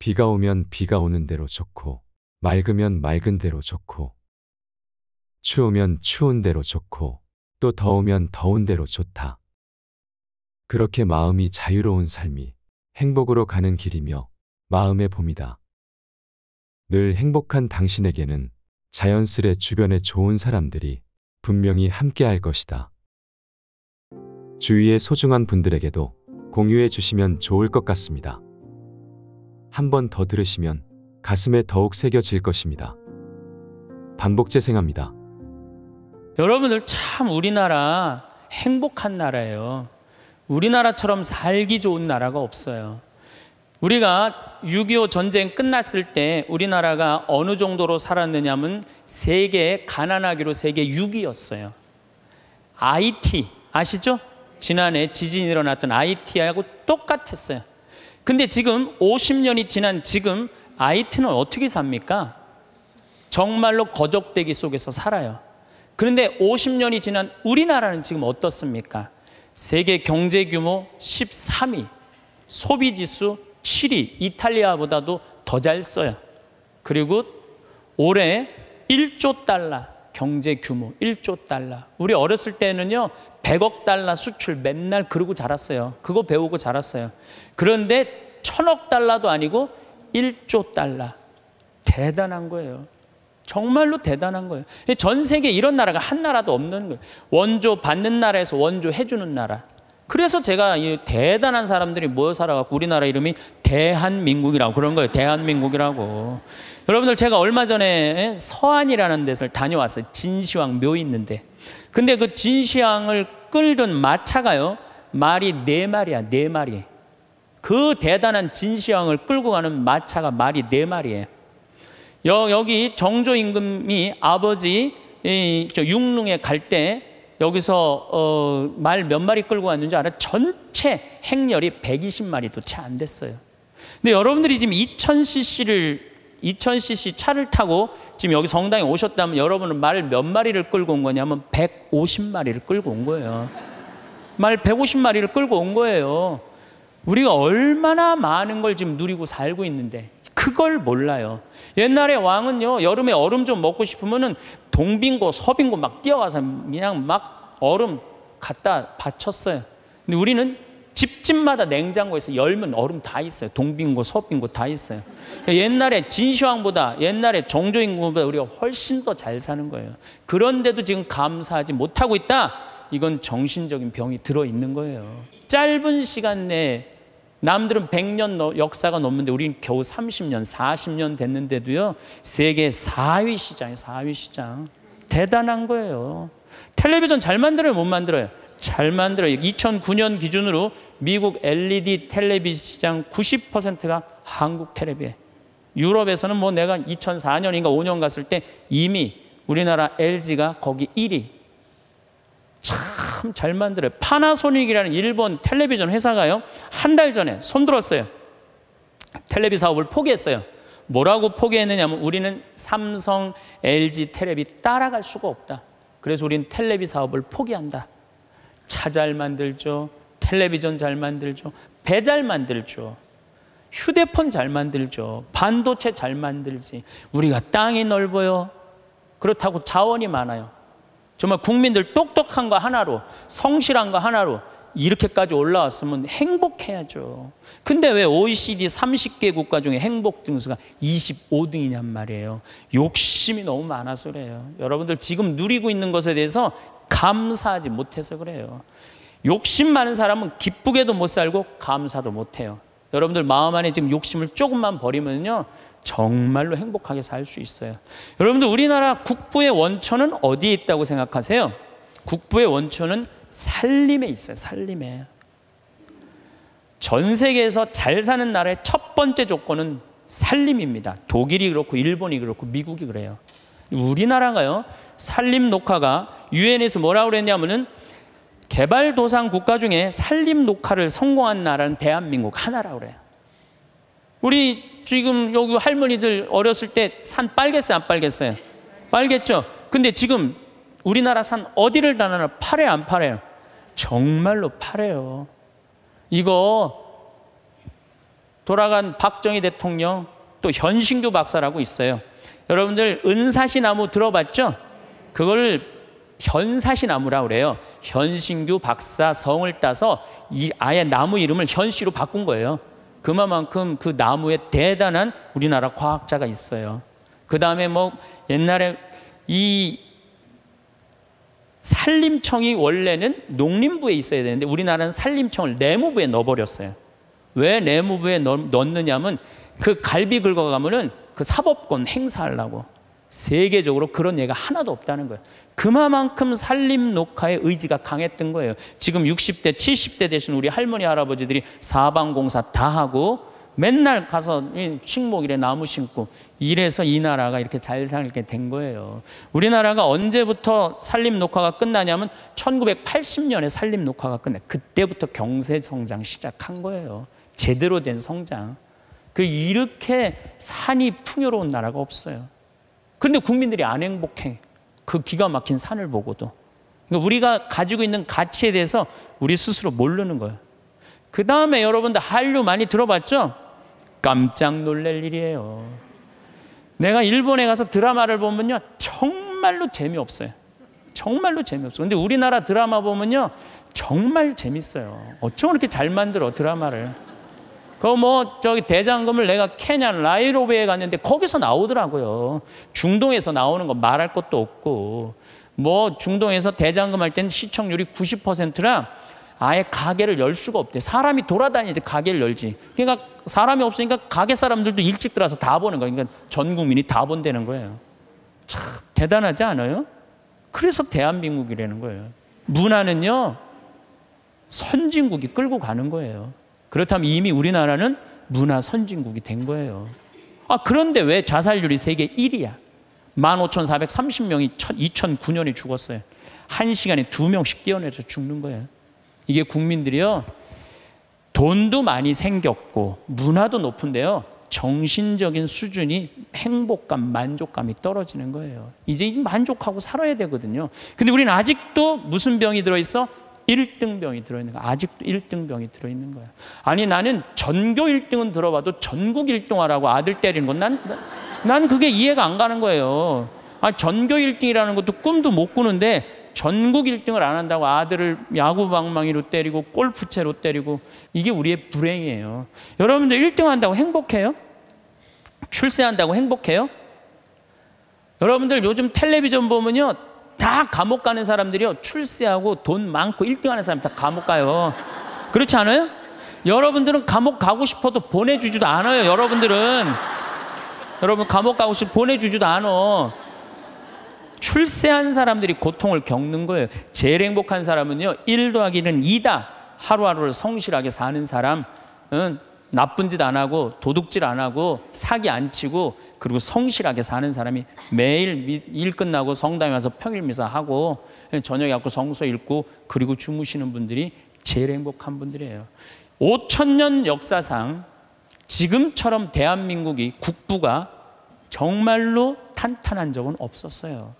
Speaker 2: 비가 오면 비가 오는 대로 좋고, 맑으면 맑은 대로 좋고, 추우면 추운 대로 좋고, 또 더우면 더운 대로 좋다. 그렇게 마음이 자유로운 삶이 행복으로 가는 길이며 마음의 봄이다. 늘 행복한 당신에게는 자연스레 주변에 좋은 사람들이 분명히 함께 할 것이다. 주위의 소중한 분들에게도 공유해 주시면 좋을 것 같습니다. 한 번 더 들으시면 가슴에 더욱 새겨질 것입니다. 반복 재생합니다.
Speaker 1: 여러분들 참 우리나라 행복한 나라예요. 우리나라처럼 살기 좋은 나라가 없어요. 우리가 6.25 전쟁 끝났을 때 우리나라가 어느 정도로 살았느냐면 세계 가난하기로 세계 6위였어요. IT 아시죠? 지난해 지진이 일어났던 IT하고 똑같았어요. 근데 지금 50년이 지난 지금 IT는 어떻게 삽니까? 정말로 거적대기 속에서 살아요. 그런데 50년이 지난 우리나라는 지금 어떻습니까? 세계 경제 규모 13위, 소비 지수 7위, 이탈리아보다도 더 잘 써요. 그리고 올해 1조 달러 경제 규모 1조 달러. 우리 어렸을 때는요. 100억 달러 수출 맨날 그러고 자랐어요. 그거 배우고 자랐어요. 그런데 천억 달러도 아니고 1조 달러. 대단한 거예요. 정말로 대단한 거예요. 전 세계 이런 나라가 한 나라도 없는 거예요. 원조 받는 나라에서 원조 해주는 나라. 그래서 제가 이 대단한 사람들이 모여 살아갖고 우리나라 이름이 대한민국이라고 그런 거예요. 대한민국이라고. 여러분들 제가 얼마 전에 서안이라는 데서 다녀왔어요. 진시황 묘 있는데. 근데 그 진시황을 끌던 마차가요. 말이 네 마리야, 네 마리. 그 대단한 진시황을 끌고 가는 마차가 말이 네 마리예요. 여, 여기 정조 임금이 아버지 이, 저 육릉에 갈 때 여기서 어, 말 몇 마리 끌고 왔는지 알아? 전체 행렬이 120마리 도 채 안 됐어요. 근데 여러분들이 지금 2000cc를 2000cc 차를 타고 지금 여기 성당에 오셨다면 여러분은 말 몇 마리를 끌고 온 거냐면 150마리를 끌고 온 거예요. 말 150마리를 끌고 온 거예요. 우리가 얼마나 많은 걸 지금 누리고 살고 있는데 그걸 몰라요. 옛날에 왕은요, 여름에 얼음 좀 먹고 싶으면은 동빙고, 서빙고 막 뛰어가서 그냥 막 얼음 갖다 바쳤어요. 근데 우리는 집집마다 냉장고에서 열면 얼음 다 있어요. 동빙고, 서빙고 다 있어요. 옛날에 진시황보다, 옛날에 정조임금보다 우리가 훨씬 더 잘 사는 거예요. 그런데도 지금 감사하지 못하고 있다? 이건 정신적인 병이 들어 있는 거예요. 짧은 시간 내에 남들은 100년 역사가 넘는데 우리는 겨우 30년, 40년 됐는데도요. 세계 4위 시장이에요. 4위 시장. 대단한 거예요. 텔레비전 잘 만들어요? 못 만들어요? 잘 만들어요. 2009년 기준으로 미국 LED 텔레비전 시장 90%가 한국 텔레비에. 유럽에서는 뭐 내가 2004년인가 5년 갔을 때 이미 우리나라 LG가 거기 1위. 참 잘 만들어요. 파나소닉이라는 일본 텔레비전 회사가요. 한 달 전에 손들었어요. 텔레비 사업을 포기했어요. 뭐라고 포기했느냐면 우리는 삼성, LG 텔레비 따라갈 수가 없다. 그래서 우리는 텔레비 사업을 포기한다. 차 잘 만들죠. 텔레비전 잘 만들죠. 배 잘 만들죠. 휴대폰 잘 만들죠. 반도체 잘 만들지. 우리가 땅이 넓어요. 그렇다고 자원이 많아요. 정말 국민들 똑똑한 거 하나로, 성실한 거 하나로 이렇게까지 올라왔으면 행복해야죠. 근데 왜 OECD 30개 국가 중에 행복 등수가 25등이냔 말이에요. 욕심이 너무 많아서 그래요. 여러분들 지금 누리고 있는 것에 대해서 감사하지 못해서 그래요. 욕심 많은 사람은 기쁘게도 못 살고 감사도 못 해요. 여러분들 마음 안에 지금 욕심을 조금만 버리면요. 정말로 행복하게 살 수 있어요. 여러분들 우리나라 국부의 원천은 어디에 있다고 생각하세요? 국부의 원천은 살림에 있어요. 살림에. 전 세계에서 잘 사는 나라의 첫 번째 조건은 살림입니다. 독일이 그렇고 일본이 그렇고 미국이 그래요. 우리나라가요. 살림 녹화가 유엔에서 뭐라고 그랬냐면은 개발도상 국가 중에 살림 녹화를 성공한 나라는 대한민국 하나라고 그래요. 우리 지금 여기 할머니들 어렸을 때 산 빨겠어요, 안 빨겠어요? 빨겠죠? 근데 지금 우리나라 산 어디를 다나나 파래 안 파래요? 정말로 파래요. 이거 돌아간 박정희 대통령 또 현신규 박사라고 있어요. 여러분들 은사시 나무 들어봤죠? 그걸 현사시 나무라 그래요. 현신규 박사 성을 따서 이 아예 나무 이름을 현씨로 바꾼 거예요. 그만큼 그 나무에 대단한 우리나라 과학자가 있어요. 그 다음에 뭐 옛날에 이 산림청이 원래는 농림부에 있어야 되는데 우리나라는 산림청을 내무부에 넣어버렸어요. 왜 내무부에 넣느냐면 그 갈비 긁어가면은 그 사법권 행사하려고 세계적으로 그런 예가 하나도 없다는 거예요. 그만큼 산림 녹화의 의지가 강했던 거예요. 지금 60대, 70대 되신 우리 할머니, 할아버지들이 사방공사 다 하고 맨날 가서 식목일에 나무 심고 이래서 이 나라가 이렇게 잘 살게 된 거예요. 우리나라가 언제부터 산림 녹화가 끝나냐면 1980년에 산림 녹화가 끝나. 그때부터 경제 성장 시작한 거예요. 제대로 된 성장. 그 이렇게 산이 풍요로운 나라가 없어요. 그런데 국민들이 안 행복해. 그 기가 막힌 산을 보고도. 그러니까 우리가 가지고 있는 가치에 대해서 우리 스스로 모르는 거예요. 그 다음에 여러분들 한류 많이 들어봤죠? 깜짝 놀랄 일이에요. 내가 일본에 가서 드라마를 보면요. 정말로 재미없어요. 정말로 재미없어요. 근데 우리나라 드라마 보면요. 정말 재밌어요. 어쩜 그렇게 잘 만들어, 드라마를. 그뭐 저기 대장금을 내가 케냐 라이로베에 갔는데 거기서 나오더라고요. 중동에서 나오는 거 말할 것도 없고 뭐 중동에서 대장금 할 때는 시청률이 90%라 아예 가게를 열 수가 없대. 사람이 돌아다니지 가게를 열지. 그러니까 사람이 없으니까 가게 사람들도 일찍 들어와서 다 보는 거예요. 그러니까 전 국민이 다 본다는 거예요. 참 대단하지 않아요? 그래서 대한민국이라는 거예요. 문화는요 선진국이 끌고 가는 거예요. 그렇다면 이미 우리나라는 문화 선진국이 된 거예요. 아 그런데 왜 자살률이 세계 1위야? 15,430명이 2009년에 죽었어요. 한 시간에 두 명씩 뛰어내서 죽는 거예요. 이게 국민들이요. 돈도 많이 생겼고 문화도 높은데요. 정신적인 수준이 행복감, 만족감이 떨어지는 거예요. 이제 만족하고 살아야 되거든요. 근데 우리는 아직도 무슨 병이 들어있어? 1등 병이 들어있는 거야. 아직도 1등 병이 들어있는 거야. 아니, 나는 전교 1등은 들어봐도 전국 1등 하라고 아들 때리는 건 난, 난 그게 이해가 안 가는 거예요. 아, 전교 1등이라는 것도 꿈도 못 꾸는데 전국 1등을 안 한다고 아들을 야구 방망이로 때리고 골프채로 때리고 이게 우리의 불행이에요. 여러분들 1등 한다고 행복해요? 출세한다고 행복해요? 여러분들 요즘 텔레비전 보면요. 다 감옥 가는 사람들이요. 출세하고 돈 많고 1등 하는 사람 다 감옥 가요. 그렇지 않아요? 여러분들은 감옥 가고 싶어도 보내주지도 않아요. 여러분들은. 여러분 감옥 가고 싶어 보내주지도 않아. 출세한 사람들이 고통을 겪는 거예요. 제일 행복한 사람은요, 1 더하기는 2다. 하루하루를 성실하게 사는 사람은 나쁜 짓 안 하고 도둑질 안 하고 사기 안 치고 그리고 성실하게 사는 사람이 매일 일 끝나고 성당에 와서 평일 미사하고 저녁에 갖고 성서 읽고 그리고 주무시는 분들이 제일 행복한 분들이에요. 5천 년 역사상 지금처럼 대한민국이 국부가 정말로 탄탄한 적은 없었어요.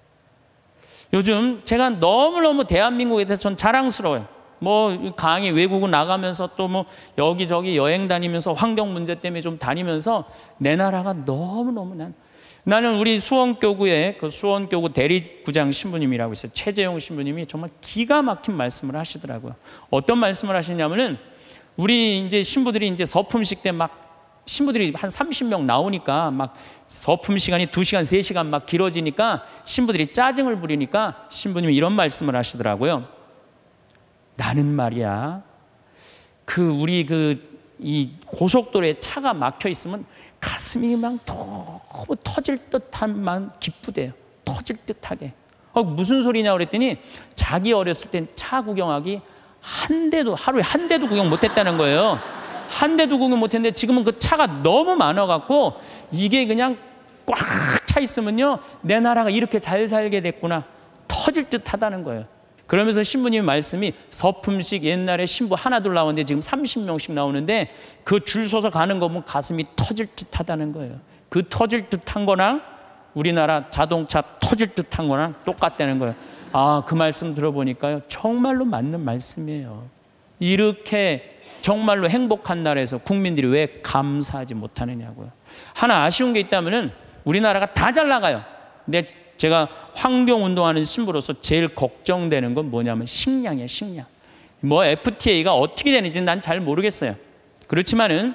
Speaker 1: 요즘 제가 너무너무 대한민국에 대해서 전 자랑스러워요. 뭐 강의 외국을 나가면서 또 뭐 여기저기 여행 다니면서 환경 문제 때문에 좀 다니면서 내 나라가 너무너무 난 나는 우리 수원교구의 그 수원교구 대리구장 신부님이라고 있어요. 최재용 신부님이 정말 기가 막힌 말씀을 하시더라고요. 어떤 말씀을 하시냐면은 우리 이제 신부들이 이제 서품식 때 막 신부들이 한 30명 나오니까 막 서품 시간이 2시간, 3시간 막 길어지니까 신부들이 짜증을 부리니까 신부님이 이런 말씀을 하시더라고요. 나는 말이야. 그 우리 그 이 고속도로에 차가 막혀 있으면 가슴이 막 너무 터질 듯한만 기쁘대요. 터질 듯하게. 어, 무슨 소리냐 그랬더니 자기 어렸을 땐 차 구경하기 한 대도 하루에 한 대도 구경 못 했다는 거예요. 한 대도 구경 못했는데 지금은 그 차가 너무 많아갖고 이게 그냥 꽉 차 있으면요 내 나라가 이렇게 잘 살게 됐구나 터질 듯하다는 거예요. 그러면서 신부님 말씀이 서품식 옛날에 신부 하나 둘 나오는데 지금 30명씩 나오는데 그 줄 서서 가는 거 보면 가슴이 터질 듯하다는 거예요. 그 터질 듯한 거랑 우리나라 자동차 터질 듯한 거랑 똑같다는 거예요. 아, 그 말씀 들어보니까요. 정말로 맞는 말씀이에요. 이렇게 정말로 행복한 나라에서 국민들이 왜 감사하지 못하느냐고요. 하나 아쉬운 게 있다면은 우리나라가 다 잘 나가요. 근데 제가 환경 운동하는 신부로서 제일 걱정되는 건 뭐냐면 식량이에요, 식량. 뭐 FTA가 어떻게 되는지 난 잘 모르겠어요. 그렇지만은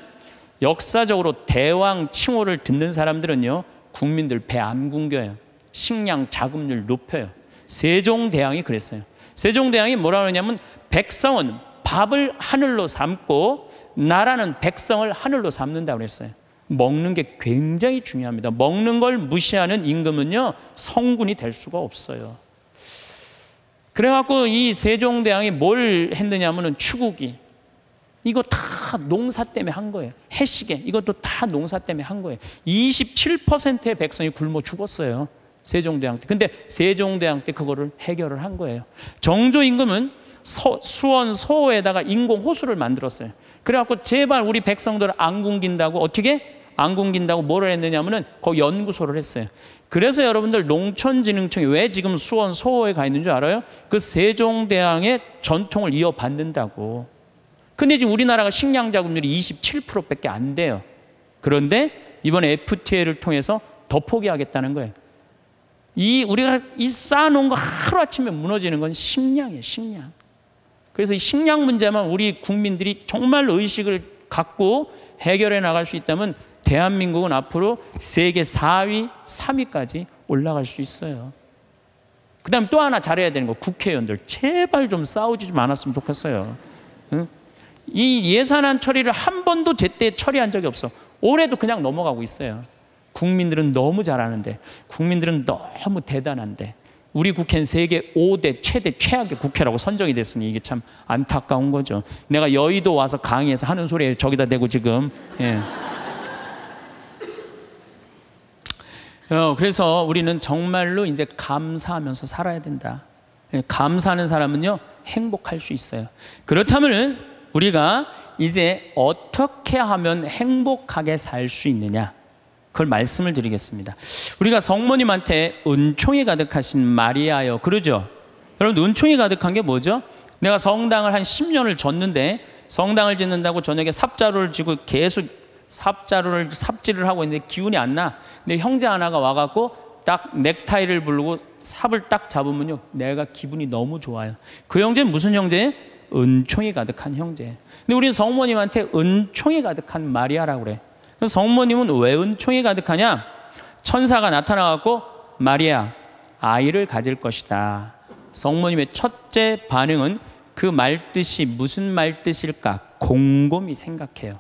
Speaker 1: 역사적으로 대왕 칭호를 듣는 사람들은요, 국민들 배 안 굶겨요. 식량 자급률 높여요. 세종대왕이 그랬어요. 세종대왕이 뭐라 그러냐면 백성은 밥을 하늘로 삼고 나라는 백성을 하늘로 삼는다고 그랬어요. 먹는 게 굉장히 중요합니다. 먹는 걸 무시하는 임금은요, 성군이 될 수가 없어요. 그래갖고 이 세종대왕이 뭘 했느냐면은 추국이 이거 다 농사 때문에 한 거예요. 해시계 이것도 다 농사 때문에 한 거예요. 27%의 백성이 굶어 죽었어요. 세종대왕 때. 근데 세종대왕 때 그거를 해결을 한 거예요. 정조 임금은 서, 수원 서호에다가 인공 호수를 만들었어요. 그래갖고 제발 우리 백성들 안 굶긴다고 어떻게 안 굶긴다고 뭐를 했느냐면은 거기 연구소를 했어요. 그래서 여러분들 농촌진흥청이 왜 지금 수원 서호에 가 있는 줄 알아요? 그 세종대왕의 전통을 이어받는다고. 근데 지금 우리나라가 식량 자금률이 27%밖에 안 돼요. 그런데 이번에 FTA를 통해서 더 포기하겠다는 거예요. 이 우리가 이 쌓아놓은 거 하루 아침에 무너지는 건 식량이에요, 식량. 그래서 이 식량 문제만 우리 국민들이 정말 의식을 갖고 해결해 나갈 수 있다면 대한민국은 앞으로 세계 4위, 3위까지 올라갈 수 있어요. 그 다음 또 하나 잘해야 되는 거 국회의원들 제발 좀 싸우지 좀 않았으면 좋겠어요. 응? 이 예산안 처리를 한 번도 제때 처리한 적이 없어. 올해도 그냥 넘어가고 있어요. 국민들은 너무 잘하는데, 국민들은 너무 대단한데, 우리 국회는 세계 5대 최대 최악의 국회라고 선정이 됐으니 이게 참 안타까운 거죠. 내가 여의도 와서 강의해서 하는 소리에 저기다 대고 지금. 예. 어, 그래서 우리는 정말로 이제 감사하면서 살아야 된다. 예, 감사하는 사람은요, 행복할 수 있어요. 그렇다면 우리가 이제 어떻게 하면 행복하게 살 수 있느냐? 그걸 말씀을 드리겠습니다. 우리가 성모님한테 은총이 가득하신 마리아요. 그러죠? 여러분, 은총이 가득한 게 뭐죠? 내가 성당을 한 10년을 졌는데 성당을 짓는다고 저녁에 삽자루를 쥐고 계속 삽자루를 삽질을 하고 있는데 기운이 안 나. 근데 형제 하나가 와갖고 딱 넥타이를 부르고 삽을 딱 잡으면요. 내가 기분이 너무 좋아요. 그 형제는 무슨 형제? 은총이 가득한 형제. 근데 우리는 성모님한테 은총이 가득한 마리아라고 그래. 성모님은 왜 은총이 가득하냐? 천사가 나타나갖고 마리아 아이를 가질 것이다. 성모님의 첫째 반응은 그 말뜻이 무슨 말뜻일까? 곰곰이 생각해요.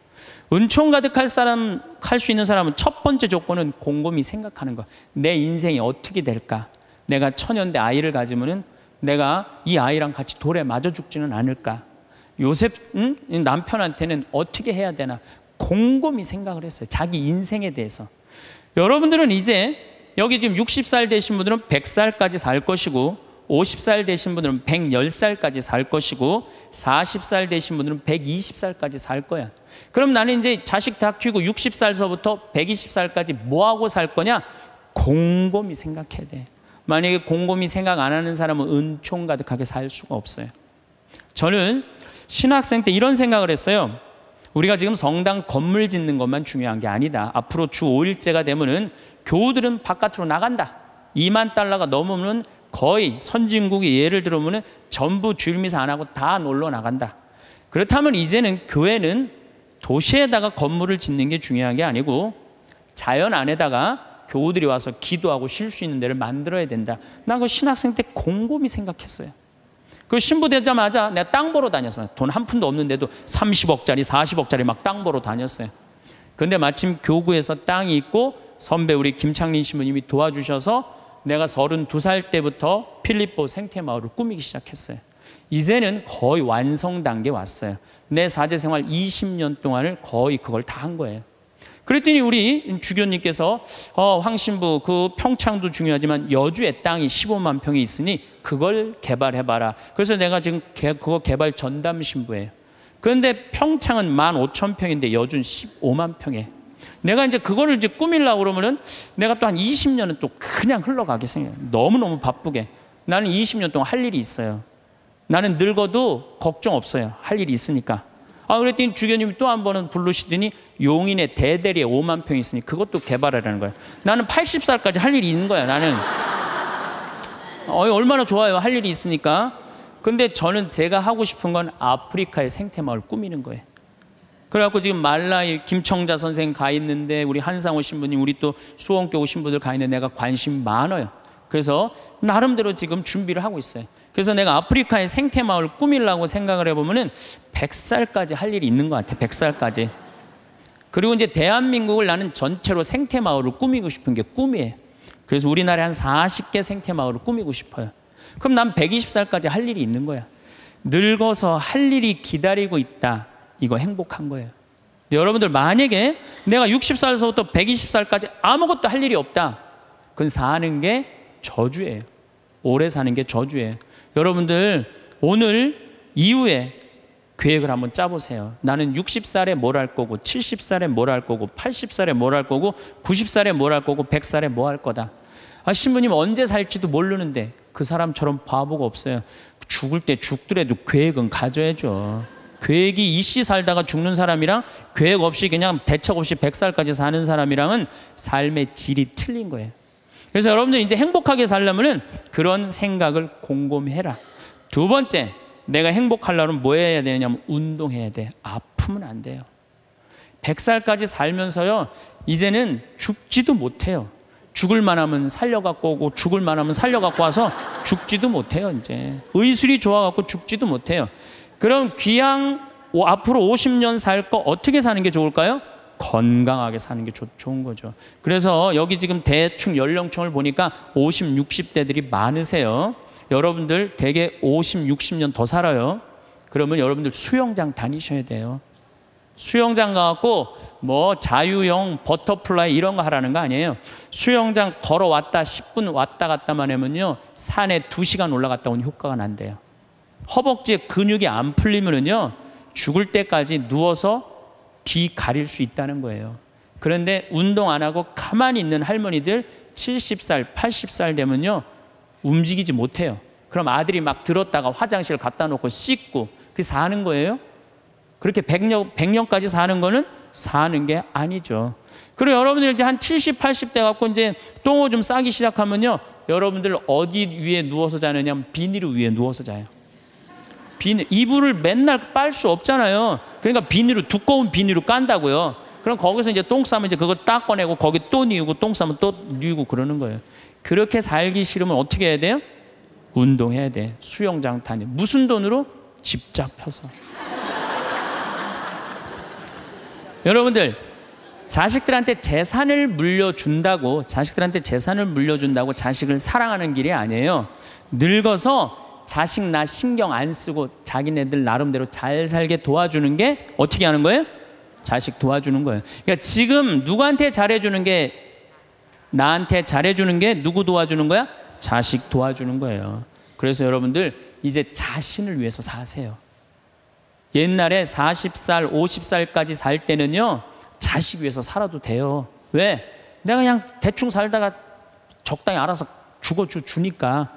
Speaker 1: 은총 가득할 사람, 할 수 있는 사람은 첫 번째 조건은 곰곰이 생각하는 거. 내 인생이 어떻게 될까? 내가 천연대 아이를 가지면은 내가 이 아이랑 같이 돌에 맞아 죽지는 않을까? 요셉 응? 남편한테는 어떻게 해야 되나? 곰곰이 생각을 했어요. 자기 인생에 대해서. 여러분들은 이제 여기 지금 60살 되신 분들은 100살까지 살 것이고 50살 되신 분들은 110살까지 살 것이고 40살 되신 분들은 120살까지 살 거야. 그럼 나는 이제 자식 다 키우고 60살서부터 120살까지 뭐 하고 살 거냐? 곰곰이 생각해야 돼. 만약에 곰곰이 생각 안 하는 사람은 은총 가득하게 살 수가 없어요. 저는 신학생 때 이런 생각을 했어요. 우리가 지금 성당 건물 짓는 것만 중요한 게 아니다. 앞으로 주 5일째가 되면은 교우들은 바깥으로 나간다. 2만 달러가 넘으면 거의 선진국이 예를 들어보면 전부 주일미사 안 하고 다 놀러 나간다. 그렇다면 이제는 교회는 도시에다가 건물을 짓는 게 중요한 게 아니고 자연 안에다가 교우들이 와서 기도하고 쉴 수 있는 데를 만들어야 된다. 난 그 신학생 때 곰곰이 생각했어요. 그 신부 되자마자 내가 땅 보러 다녔어요. 돈 한 푼도 없는데도 30억짜리, 40억짜리 막 땅 보러 다녔어요. 근데 마침 교구에서 땅이 있고 선배 우리 김창린 신부님이 도와주셔서 내가 32살 때부터 필리포 생태마을을 꾸미기 시작했어요. 이제는 거의 완성 단계 왔어요. 내 사제 생활 20년 동안을 거의 그걸 다 한 거예요. 그랬더니 우리 주교님께서 어, 황신부 그 평창도 중요하지만 여주의 땅이 15만 평이 있으니 그걸 개발해봐라. 그래서 내가 지금 개, 그거 개발 전담 신부예요. 그런데 평창은 1만 5천 평인데 여주는 15만 평에. 내가 이제 그거를 이제 꾸밀려고 그러면은 내가 또 한 20년은 또 그냥 흘러가게 생겨요. 너무너무 바쁘게. 나는 20년 동안 할 일이 있어요. 나는 늙어도 걱정 없어요. 할 일이 있으니까. 아, 그랬더니 주교님이 또 한 번은 부르시더니 용인에 대대리에 5만 평이 있으니 그것도 개발하라는 거예요. 나는 80살까지 할 일이 있는 거야, 나는. 어, 얼마나 좋아요. 할 일이 있으니까. 근데 저는 제가 하고 싶은 건 아프리카의 생태마을 꾸미는 거예요. 그래갖고 지금 말라이 김청자 선생 가 있는데 우리 한상호 신부님 우리 또 수원교 신부들 가 있는데 내가 관심 많아요. 그래서 나름대로 지금 준비를 하고 있어요. 그래서 내가 아프리카의 생태마을 꾸밀라고 생각을 해보면은 100살까지 할 일이 있는 것 같아. 100살까지. 그리고 이제 대한민국을 나는 전체로 생태마을을 꾸미고 싶은 게 꿈이에요. 그래서 우리나라에 한 40개 생태 마을을 꾸미고 싶어요. 그럼 난 120살까지 할 일이 있는 거야. 늙어서 할 일이 기다리고 있다. 이거 행복한 거예요. 여러분들 만약에 내가 60살에서부터 120살까지 아무것도 할 일이 없다. 그건 사는 게 저주예요. 오래 사는 게 저주예요. 여러분들 오늘 이후에 계획을 한번 짜보세요. 나는 60살에 뭘 할 거고, 70살에 뭘 할 거고, 80살에 뭘 할 거고, 90살에 뭘 할 거고, 100살에 뭐 할 거다. 아, 신부님 언제 살지도 모르는데 그 사람처럼 바보가 없어요. 죽을 때 죽더라도 계획은 가져야죠. 계획이 이씨 살다가 죽는 사람이랑 계획 없이 그냥 대책 없이 100살까지 사는 사람이랑은 삶의 질이 틀린 거예요. 그래서 여러분들 이제 행복하게 살려면은 그런 생각을 곰곰해라. 두 번째, 내가 행복하려면 뭐 해야 되냐면 운동해야 돼. 아프면 안 돼요. 100살까지 살면서요, 이제는 죽지도 못해요. 죽을 만하면 살려갖고 오고 죽을 만하면 살려갖고 와서 죽지도 못해요, 이제. 의술이 좋아갖고 죽지도 못해요. 그럼 귀양 앞으로 50년 살 거 어떻게 사는 게 좋을까요? 건강하게 사는 게 좋, 좋은 거죠. 그래서 여기 지금 대충 연령층을 보니까 50, 60대들이 많으세요. 여러분들 대개 50, 60년 더 살아요. 그러면 여러분들 수영장 다니셔야 돼요. 수영장 가갖고 뭐 자유형 버터플라이 이런 거 하라는 거 아니에요. 수영장 걸어왔다 10분 왔다 갔다만 하면요. 산에 2시간 올라갔다 온 효과가 난대요. 허벅지에 근육이 안 풀리면은요. 죽을 때까지 누워서 뒤 가릴 수 있다는 거예요. 그런데 운동 안 하고 가만히 있는 할머니들 70살, 80살 되면요. 움직이지 못해요. 그럼 아들이 막 들었다가 화장실 갖다 놓고 씻고 그게 사는 거예요? 그렇게 100년, 100년까지 사는 거는 사는 게 아니죠. 그리고 여러분들 이제 한 70, 80대 갖고 이제 똥오줌 싸기 시작하면요. 여러분들 어디 위에 누워서 자느냐 비닐 위에 누워서 자요. 비닐, 이불을 맨날 빨 수 없잖아요. 그러니까 비닐을, 두꺼운 비닐을 깐다고요. 그럼 거기서 이제 똥 싸면 이제 그거 딱 꺼내고 거기 또 뉘우고 똥 싸면 또 뉘우고 그러는 거예요. 그렇게 살기 싫으면 어떻게 해야 돼요? 운동해야 돼. 수영장 다니. 무슨 돈으로? 집 잡혀서. 여러분들 자식들한테 재산을 물려준다고 자식들한테 재산을 물려준다고 자식을 사랑하는 길이 아니에요. 늙어서 자식 나 신경 안 쓰고 자기네들 나름대로 잘 살게 도와주는 게 어떻게 하는 거예요? 자식 도와주는 거예요. 그러니까 지금 누구한테 잘해주는 게 나한테 잘해주는 게 누구 도와주는 거야? 자식 도와주는 거예요. 그래서 여러분들 이제 자신을 위해서 사세요. 옛날에 40살, 50살까지 살 때는요, 자식 위해서 살아도 돼요. 왜? 내가 그냥 대충 살다가 적당히 알아서 죽어주, 주니까.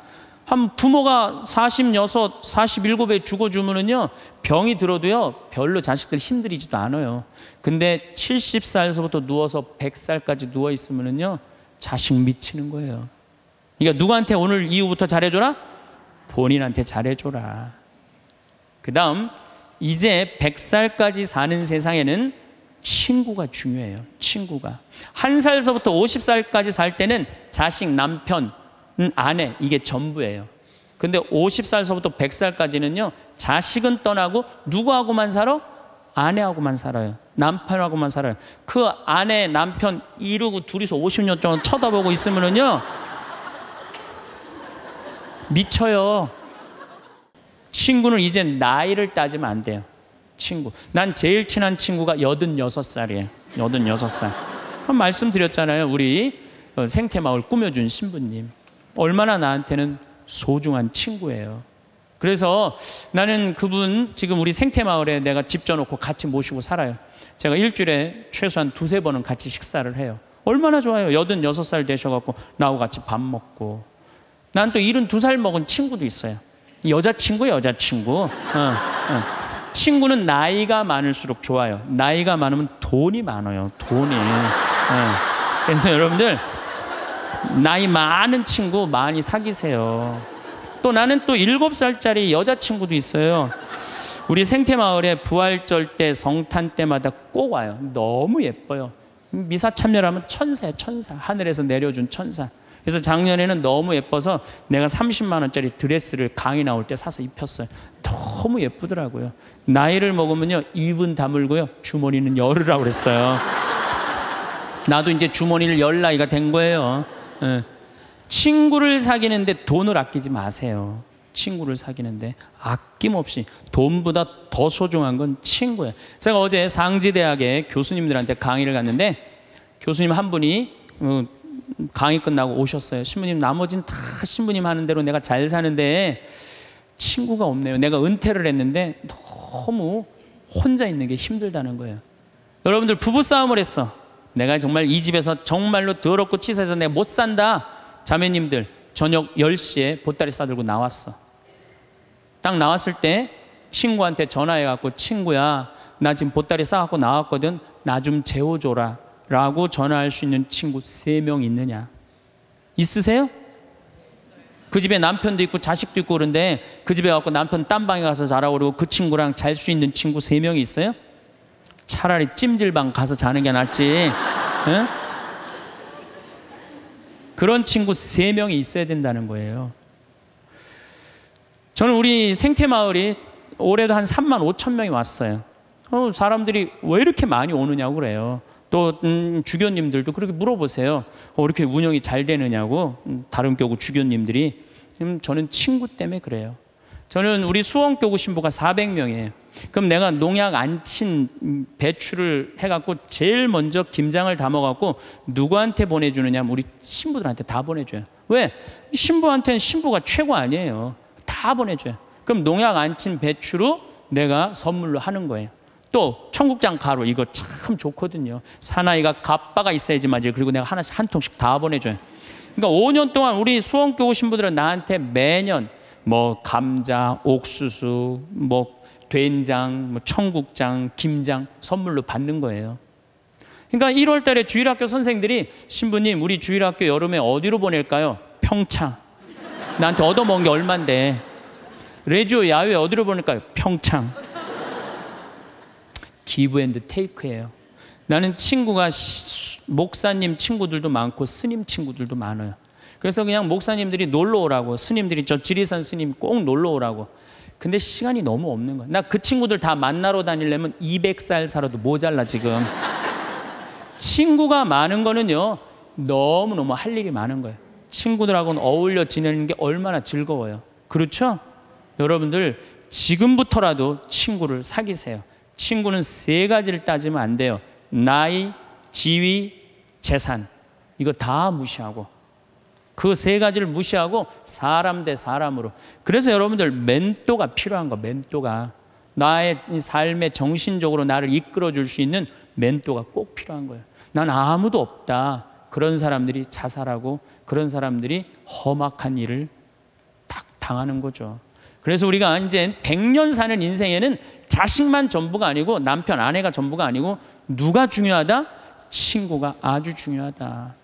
Speaker 1: 한 부모가 46, 47에 죽어주면은요, 병이 들어도요, 별로 자식들 힘들이지도 않아요. 근데 70살에서부터 누워서 100살까지 누워있으면은요, 자식 미치는 거예요. 그러니까 누구한테 오늘 이후부터 잘해줘라? 본인한테 잘해줘라. 그 다음, 이제 100살까지 사는 세상에는 친구가 중요해요. 친구가. 한 살서부터 50살까지 살 때는 자식, 남편, 아내, 이게 전부예요. 근데 50살서부터 100살까지는요, 자식은 떠나고 누구하고만 살아? 아내하고만 살아요. 남편하고만 살아요. 그 아내, 남편 이러고 둘이서 50년 동안 쳐다보고 있으면은요, 미쳐요. 친구는 이제 나이를 따지면 안 돼요. 친구. 난 제일 친한 친구가 86살이에요. 86살. 한 말씀드렸잖아요. 우리 어, 생태마을 꾸며준 신부님. 얼마나 나한테는 소중한 친구예요. 그래서 나는 그분 지금 우리 생태마을에 내가 집 져놓고 같이 모시고 살아요. 제가 일주일에 최소한 두세 번은 같이 식사를 해요. 얼마나 좋아요. 86살 되셔갖고 나하고 같이 밥 먹고. 난또 72살 먹은 친구도 있어요. 여자친구, 여자친구. 어, 어. 친구는 나이가 많을수록 좋아요. 나이가 많으면 돈이 많아요. 돈이. 어. 그래서 여러분들, 나이 많은 친구 많이 사귀세요. 또 나는 또 일곱 살짜리 여자친구도 있어요. 우리 생태마을에 부활절 때 성탄 때마다 꼭 와요. 너무 예뻐요. 미사 참여하면 천사야, 천사. 하늘에서 내려준 천사. 그래서 작년에는 너무 예뻐서 내가 30만 원짜리 드레스를 강의 나올 때 사서 입혔어요. 너무 예쁘더라고요. 나이를 먹으면요 입은 다물고요 주머니는 열으라고 그랬어요. 나도 이제 주머니를 열 나이가 된 거예요. 예. 친구를 사귀는데 돈을 아끼지 마세요. 친구를 사귀는데 아낌없이 돈보다 더 소중한 건 친구예요. 제가 어제 상지대학의 교수님들한테 강의를 갔는데 교수님 한 분이 어, 강의 끝나고 오셨어요. 신부님 나머지는 다 신부님 하는 대로 내가 잘 사는데 친구가 없네요. 내가 은퇴를 했는데 너무 혼자 있는 게 힘들다는 거예요. 여러분들 부부 싸움을 했어. 내가 정말 이 집에서 정말로 더럽고 치사해서 내가 못 산다. 자매님들 저녁 10시에 보따리 싸들고 나왔어. 딱 나왔을 때 친구한테 전화해 갖고 친구야 나 지금 보따리 싸갖고 나왔거든. 나 좀 재워줘라. 라고 전화할 수 있는 친구 세명 있느냐? 있으세요? 그 집에 남편도 있고 자식도 있고 그런데 그 집에 가고 남편 딴 방에 가서 자라고 그러고 그 친구랑 잘 수 있는 친구 세 명이 있어요? 차라리 찜질방 가서 자는 게 낫지. 응? 그런 친구 세 명이 있어야 된다는 거예요. 저는 우리 생태마을이 올해도 한 3만 5천 명이 왔어요. 어, 사람들이 왜 이렇게 많이 오느냐고 그래요. 또 음, 주교님들도 그렇게 물어보세요. 어, 이렇게 운영이 잘 되느냐고 음, 다른 교구 주교님들이 음, 저는 친구 때문에 그래요. 저는 우리 수원교구 신부가 400명이에요. 그럼 내가 농약 안 친 배추를 해갖고 제일 먼저 김장을 담아갖고 누구한테 보내주느냐? 우리 신부들한테 다 보내줘요. 왜? 신부한테는 신부가 최고 아니에요. 다 보내줘요. 그럼 농약 안 친 배추로 내가 선물로 하는 거예요. 또 청국장 가루 이거 참 좋거든요. 사나이가 갑바가 있어야지 맞아요. 그리고 내가 하나씩 한 통씩 다 보내줘요. 그러니까 5년 동안 우리 수원교구 신부들은 나한테 매년 뭐 감자, 옥수수, 뭐 된장, 뭐 청국장, 김장 선물로 받는 거예요. 그러니까 1월 달에 주일학교 선생들이 신부님 우리 주일학교 여름에 어디로 보낼까요? 평창. 나한테 얻어먹은 게 얼만데. 레지오 야외 어디로 보낼까요? 평창. 기브 앤드 테이크예요. 나는 친구가 목사님 친구들도 많고 스님 친구들도 많아요. 그래서 그냥 목사님들이 놀러 오라고 스님들이 저 지리산 스님 꼭 놀러 오라고. 근데 시간이 너무 없는 거야. 나 그 친구들 다 만나러 다니려면 200살 살아도 모자라 지금. 친구가 많은 거는요. 너무너무 할 일이 많은 거예요. 친구들하고는 어울려 지내는 게 얼마나 즐거워요. 그렇죠? 여러분들 지금부터라도 친구를 사귀세요. 친구는 세 가지를 따지면 안 돼요. 나이, 지위, 재산. 이거 다 무시하고 그 세 가지를 무시하고 사람 대 사람으로. 그래서 여러분들 멘토가 필요한 거, 멘토가. 나의 삶에 정신적으로 나를 이끌어 줄 수 있는 멘토가 꼭 필요한 거예요. 난 아무도 없다. 그런 사람들이 자살하고 그런 사람들이 험악한 일을 딱 당하는 거죠. 그래서 우리가 이제 100년 사는 인생에는 자식만 전부가 아니고 남편, 아내가 전부가 아니고 누가 중요하다? 친구가 아주 중요하다.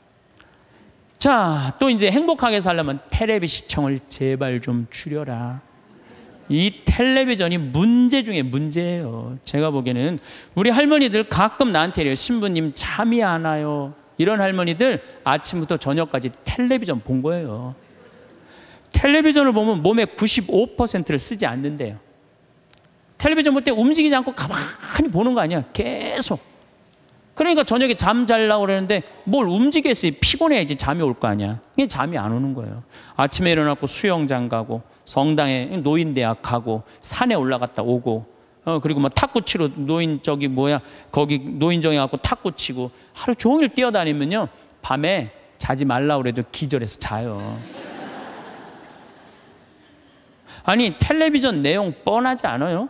Speaker 1: 자, 또 이제 행복하게 살려면 텔레비 시청을 제발 좀 줄여라. 이 텔레비전이 문제 중에 문제예요. 제가 보기에는 우리 할머니들 가끔 나한테 이래요. 신부님 잠이 안 와요. 이런 할머니들 아침부터 저녁까지 텔레비전 본 거예요. 텔레비전을 보면 몸의 95%를 쓰지 않는데요. 텔레비전 볼 때 움직이지 않고 가만히 보는 거 아니야. 계속. 그러니까 저녁에 잠 잘라고 그러는데 뭘 움직였어요. 피곤해야지 잠이 올 거 아니야. 그게 잠이 안 오는 거예요. 아침에 일어나고 수영장 가고 성당에 노인대학 가고 산에 올라갔다 오고 어 그리고 뭐 탁구 치러 노인 저기 뭐야 거기 노인정에 가고 탁구 치고 하루 종일 뛰어다니면요 밤에 자지 말라 그래도 기절해서 자요. 아니 텔레비전 내용 뻔하지 않아요?